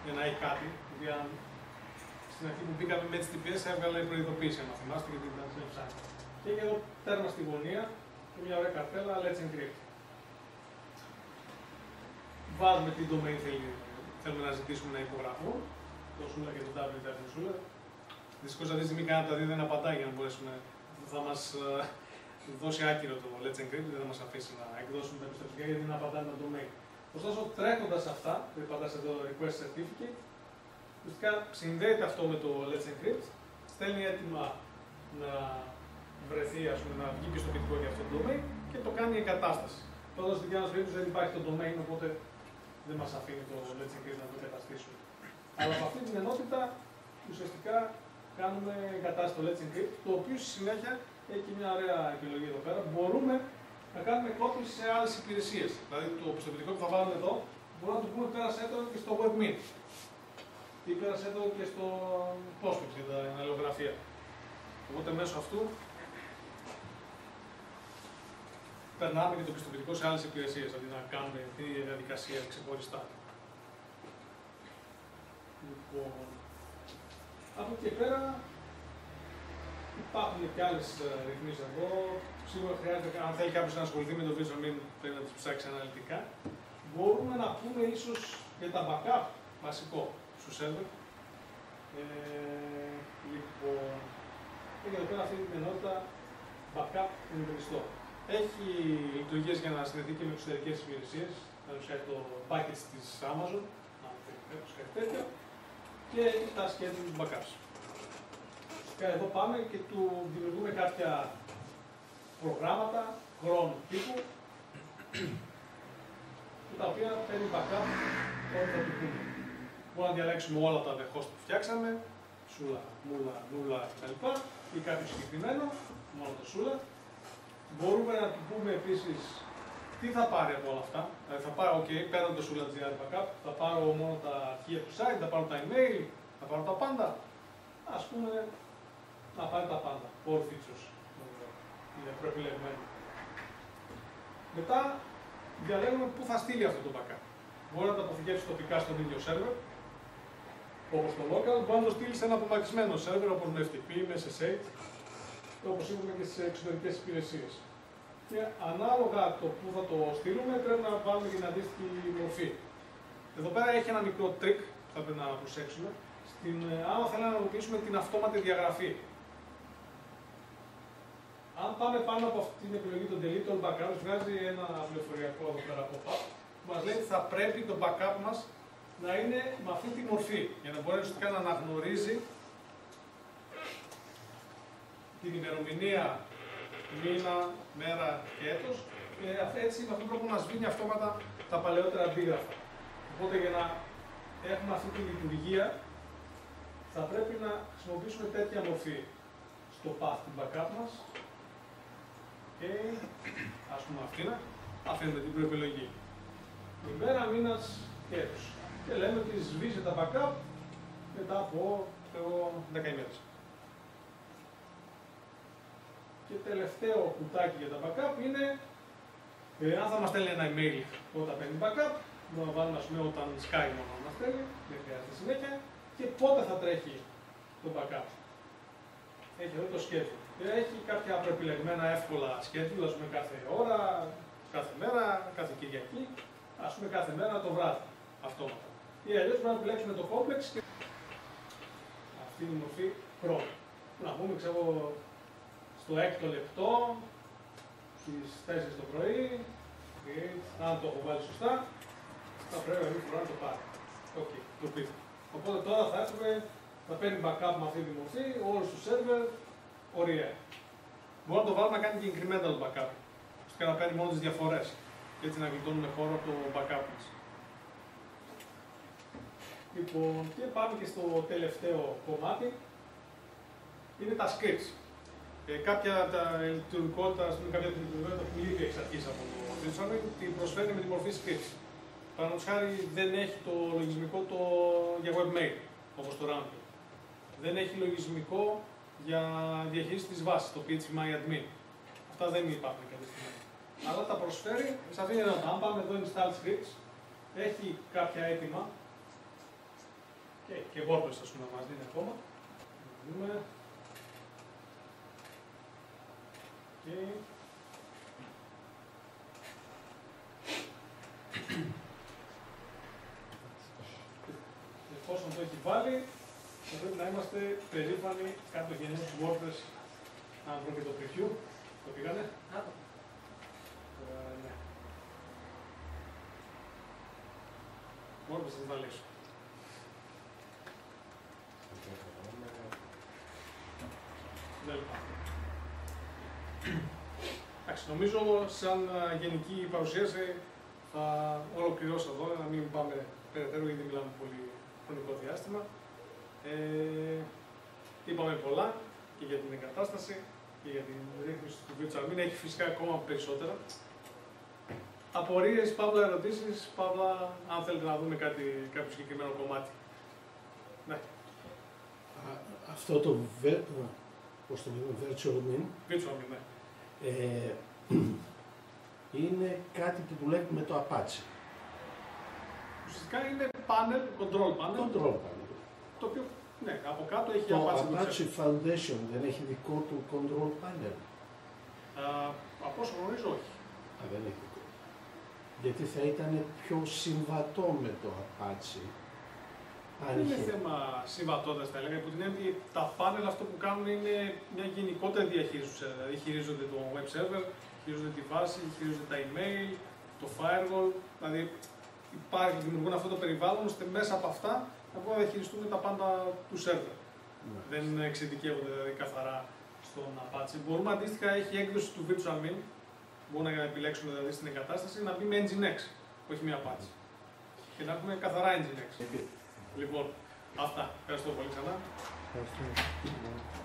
για να έχει κάτι. Δηλαδή, αν στην αρχή που μπήκαμε με HTTPS έβγαλε προειδοποίηση, αν θυμάστε, γιατί ήταν self-sign. Και έχει εδώ τέρμα στη γωνία και μια ωραία καρτέλα Let's Encrypt. Βάζουμε την domain θέλει, θέλουμε να ζητήσουμε να υπογραφούν, το Σούλα και το WWW Σούλα. Δυστυχώς αυτή τη στιγμή κανένα από τα δύο δεν απαντάει για να μπορέσουμε, θα μας ε, δώσει άκυρο το Let's Encrypt, δεν θα μας αφήσει να εκδώσουμε τα πιστοποιητικά γιατί δεν απαντάει με το domain. Ωστόσο, τρέχοντας αυτά, δεν πατάς εδώ request certificate, ουσιαστικά συνδέεται αυτό με το Let's Encrypt, στέλνει έτοιμα να βρεθεί, ας πούμε, να βγει πιστοποιητικό για αυτό το domain και το κάνει εγκατάσταση. Τώρα στην δικιά μα περίπτωση δεν υπάρχει το domain, οπότε δεν μας αφήνει το Let's Encrypt να το εγκαταστήσουμε. Αλλά από αυτή την ενότητα ουσιαστικά κάνουμε εγκατάσταση το Let's Encrypt, το οποίο στη συνέχεια έχει και μια ωραία επιλογή εδώ πέρα. Μπορούμε να κάνουμε κόπη σε άλλες υπηρεσίες. Δηλαδή το πιστοποιητικό που θα βάλουμε εδώ, μπορούμε να το πούμε πέρασε το και στο WebMeet. Ή πέρασε το και στο Postfix για την αλληλογραφία. Οπότε μέσω αυτού περνάμε και το πιστοποιητικό σε άλλες υπηρεσίες, αντί να κάνουμε την ίδια διαδικασία ξεχωριστά. Λοιπόν, από εκεί και πέρα υπάρχουν και άλλες ρυθμίσεις εδώ. Σίγουρα χρειάζεται, αν θέλει κάποιος να ασχοληθεί με το Visual Min, πρέπει να τις ψάξει αναλυτικά. Μπορούμε να πούμε ίσως για τα backup βασικό στο server. Ε, λοιπόν, έχει εδώ πέρα αυτή την ενότητα backup εντοπιστό. Έχει λειτουργίες για να συνδεθεί και με εξωτερικές υπηρεσίες, παραδείγματο το package της Amazon, αν θέλει κάτι τέτοιο, και τα σχέδια τους backups. Και εδώ πάμε και του δημιουργούμε κάποια προγράμματα χρόνου τύπου, τα οποία παίρνει backup όταν θα του πούμε. Μπορούμε να διαλέξουμε όλα τα host που φτιάξαμε, σούλα, μούλα, νούλα κτλ. ή κάποιο συγκεκριμένο, μόνο το σούλα. Μπορούμε να του πούμε επίσης τι θα πάρει από όλα αυτά. Δηλαδή θα πάρω, OK, πέραν το σούλα GR backup, θα πάρω μόνο τα αρχεία του site, θα πάρω τα email, θα πάρω τα πάντα. Α πούμε, να πάρει τα πάντα. All features. Είναι προεπιλεγμένο. Μετά διαλέγουμε πού θα στείλει αυτό το backup. Μπορεί να το αποθηκεύσει τοπικά στον ίδιο server, όπως το local, μπορεί να το στείλει σε ένα απομακρυσμένο server όπω με FTP, με SSH, όπως είπαμε και στις εξωτερικές υπηρεσίες. Και ανάλογα το που θα το στείλουμε, πρέπει να βάλουμε την αντίστοιχη μορφή. Εδώ πέρα έχει ένα μικρό trick που θα πρέπει να προσέξουμε. Στην, άμα θέλουμε να ενοποιήσουμε την αυτόματη διαγραφή. Αν πάμε πάνω από αυτή την επιλογή των delete all backups, βγάζει ένα πληροφοριακό εδώ πέρα από πάνω, που μας λέει ότι θα πρέπει το backup μας να είναι με αυτή τη μορφή, για να μπορεί ουσιαστικά να αναγνωρίζει την ημερομηνία μήνα, μέρα και έτος και έτσι με αυτόν τον τρόπο μας σβήνει αυτόματα τα παλαιότερα αντίγραφα. Οπότε για να έχουμε αυτή τη λειτουργία θα πρέπει να χρησιμοποιήσουμε τέτοια μορφή στο path του backup μας και ας πούμε αυτήν, αφήνουμε την προεπιλογή. Ημέρα, μήνας και έτος. Και λέμε ότι σβήσε τα backup μετά από εγώ, 10 ημέρες. Και τελευταίο κουτάκι για τα backup είναι ε, αν θα μας στέλνει ένα email όταν παίρνει backup, να βάλουμε ας πούμε όταν Sky μόνο να μας στέλνει, δεν χρειάζεται συνέχεια, και πότε θα τρέχει το backup. Έχει εδώ το schedule. Και έχει κάποια προεπιλεγμένα εύκολα schedule, ας πούμε κάθε ώρα, κάθε μέρα, κάθε Κυριακή, ας πούμε κάθε μέρα το βράδυ, αυτόματα. Ή αλλιώς πρέπει να επιλέξουμε το complex και αυτή είναι η μορφή χρόνου. Να πούμε, ξέρω, στο έκτο λεπτό, στις 4 το πρωί, και αν το έχω βάλει σωστά, θα πρέπει να μην φορά να το πάρει. OK, okay, το πείτε. Οπότε τώρα θα έχουμε, θα παίρνει backup με αυτή τη μορφή, όλους τους server, ωραία. Μπορεί να το βάλουμε να κάνει και incremental backup, ώστε να παίρνει μόνο τις διαφορές. Και έτσι να γλιτώνουμε χώρο από το backup μας. Λοιπόν, και πάμε και στο τελευταίο κομμάτι. Είναι τα scripts. Ε, κάποια τα λειτουργικότητα, ας πούμε, κάποια λειτουργικότητα που λείπει εξ αρχής από το Virtual την προσφέρει με τη μορφή scripts. Παραδείγματος χάρη δεν έχει το λογισμικό το, για webmail, όπως το Ramp. Δεν έχει λογισμικό για διαχείριση της βάσης, το PHP admin. Αυτά δεν υπάρχουν κατευθείαν. Αλλά τα προσφέρει, σε αυτήν την Αν πάμε εδώ install scripts, έχει κάποια έτοιμα και, και WordPress ας πούμε μας δίνει ακόμα. Δούμε. Και... Εφόσον το έχει βάλει, θα πρέπει να είμαστε περήφανοι κάτω γενιές του WordPress. Αν βρω και το preview, το πήγανε; Ε, ναι. WordPress θα βάλει Εντάξει, νομίζω σαν γενική παρουσίαση θα ολοκληρώσω εδώ, να μην πάμε περαιτέρω γιατί μιλάμε πολύ χρονικό διάστημα. Ε, είπαμε πολλά και για την εγκατάσταση και για την ρύθμιση του virtual μην έχει φυσικά ακόμα περισσότερα. Απορίες, παύλα ερωτήσεις, παύλα αν θέλετε να δούμε κάτι, κάποιο συγκεκριμένο κομμάτι. Ναι. Αυτό το, πώς το λέμε, virtual min, virtual min, ναι. Ε, <clears throat> είναι κάτι που δουλεύει με το Apache. Ουσιαστικά είναι panel, control panel. Control panel. Το οποίο, ναι, από κάτω έχει το Apache. Το Apache Foundation δεν έχει δικό του control panel. Α, από όσο γνωρίζω όχι. Α, δεν έχει δικό. Γιατί θα ήταν πιο συμβατό με το Apache δεν είναι θέμα συμβατότητας, θα έλεγα. Υπό την έννοια ότι τα πάνελ αυτό που κάνουν είναι μια γενικότερη διαχείριση του server. Δηλαδή χειρίζονται το web server, χειρίζονται τη βάση, χειρίζονται τα email, το firewall. Δηλαδή υπάρχει, δημιουργούν αυτό το περιβάλλον ώστε μέσα από αυτά να μπορούν να διαχειριστούν τα πάντα του server. Ναι. Δεν εξειδικεύονται δηλαδή καθαρά στον Apache. Μπορούμε αντίστοιχα, έχει έκδοση του Virtual Min, μπορούμε να επιλέξουμε δηλαδή στην εγκατάσταση να μπει με Nginx, όχι με Apache. Και να έχουμε καθαρά Nginx. Λοιπόν, αυτά. Ευχαριστώ πολύ ξανά. Ευχαριστώ.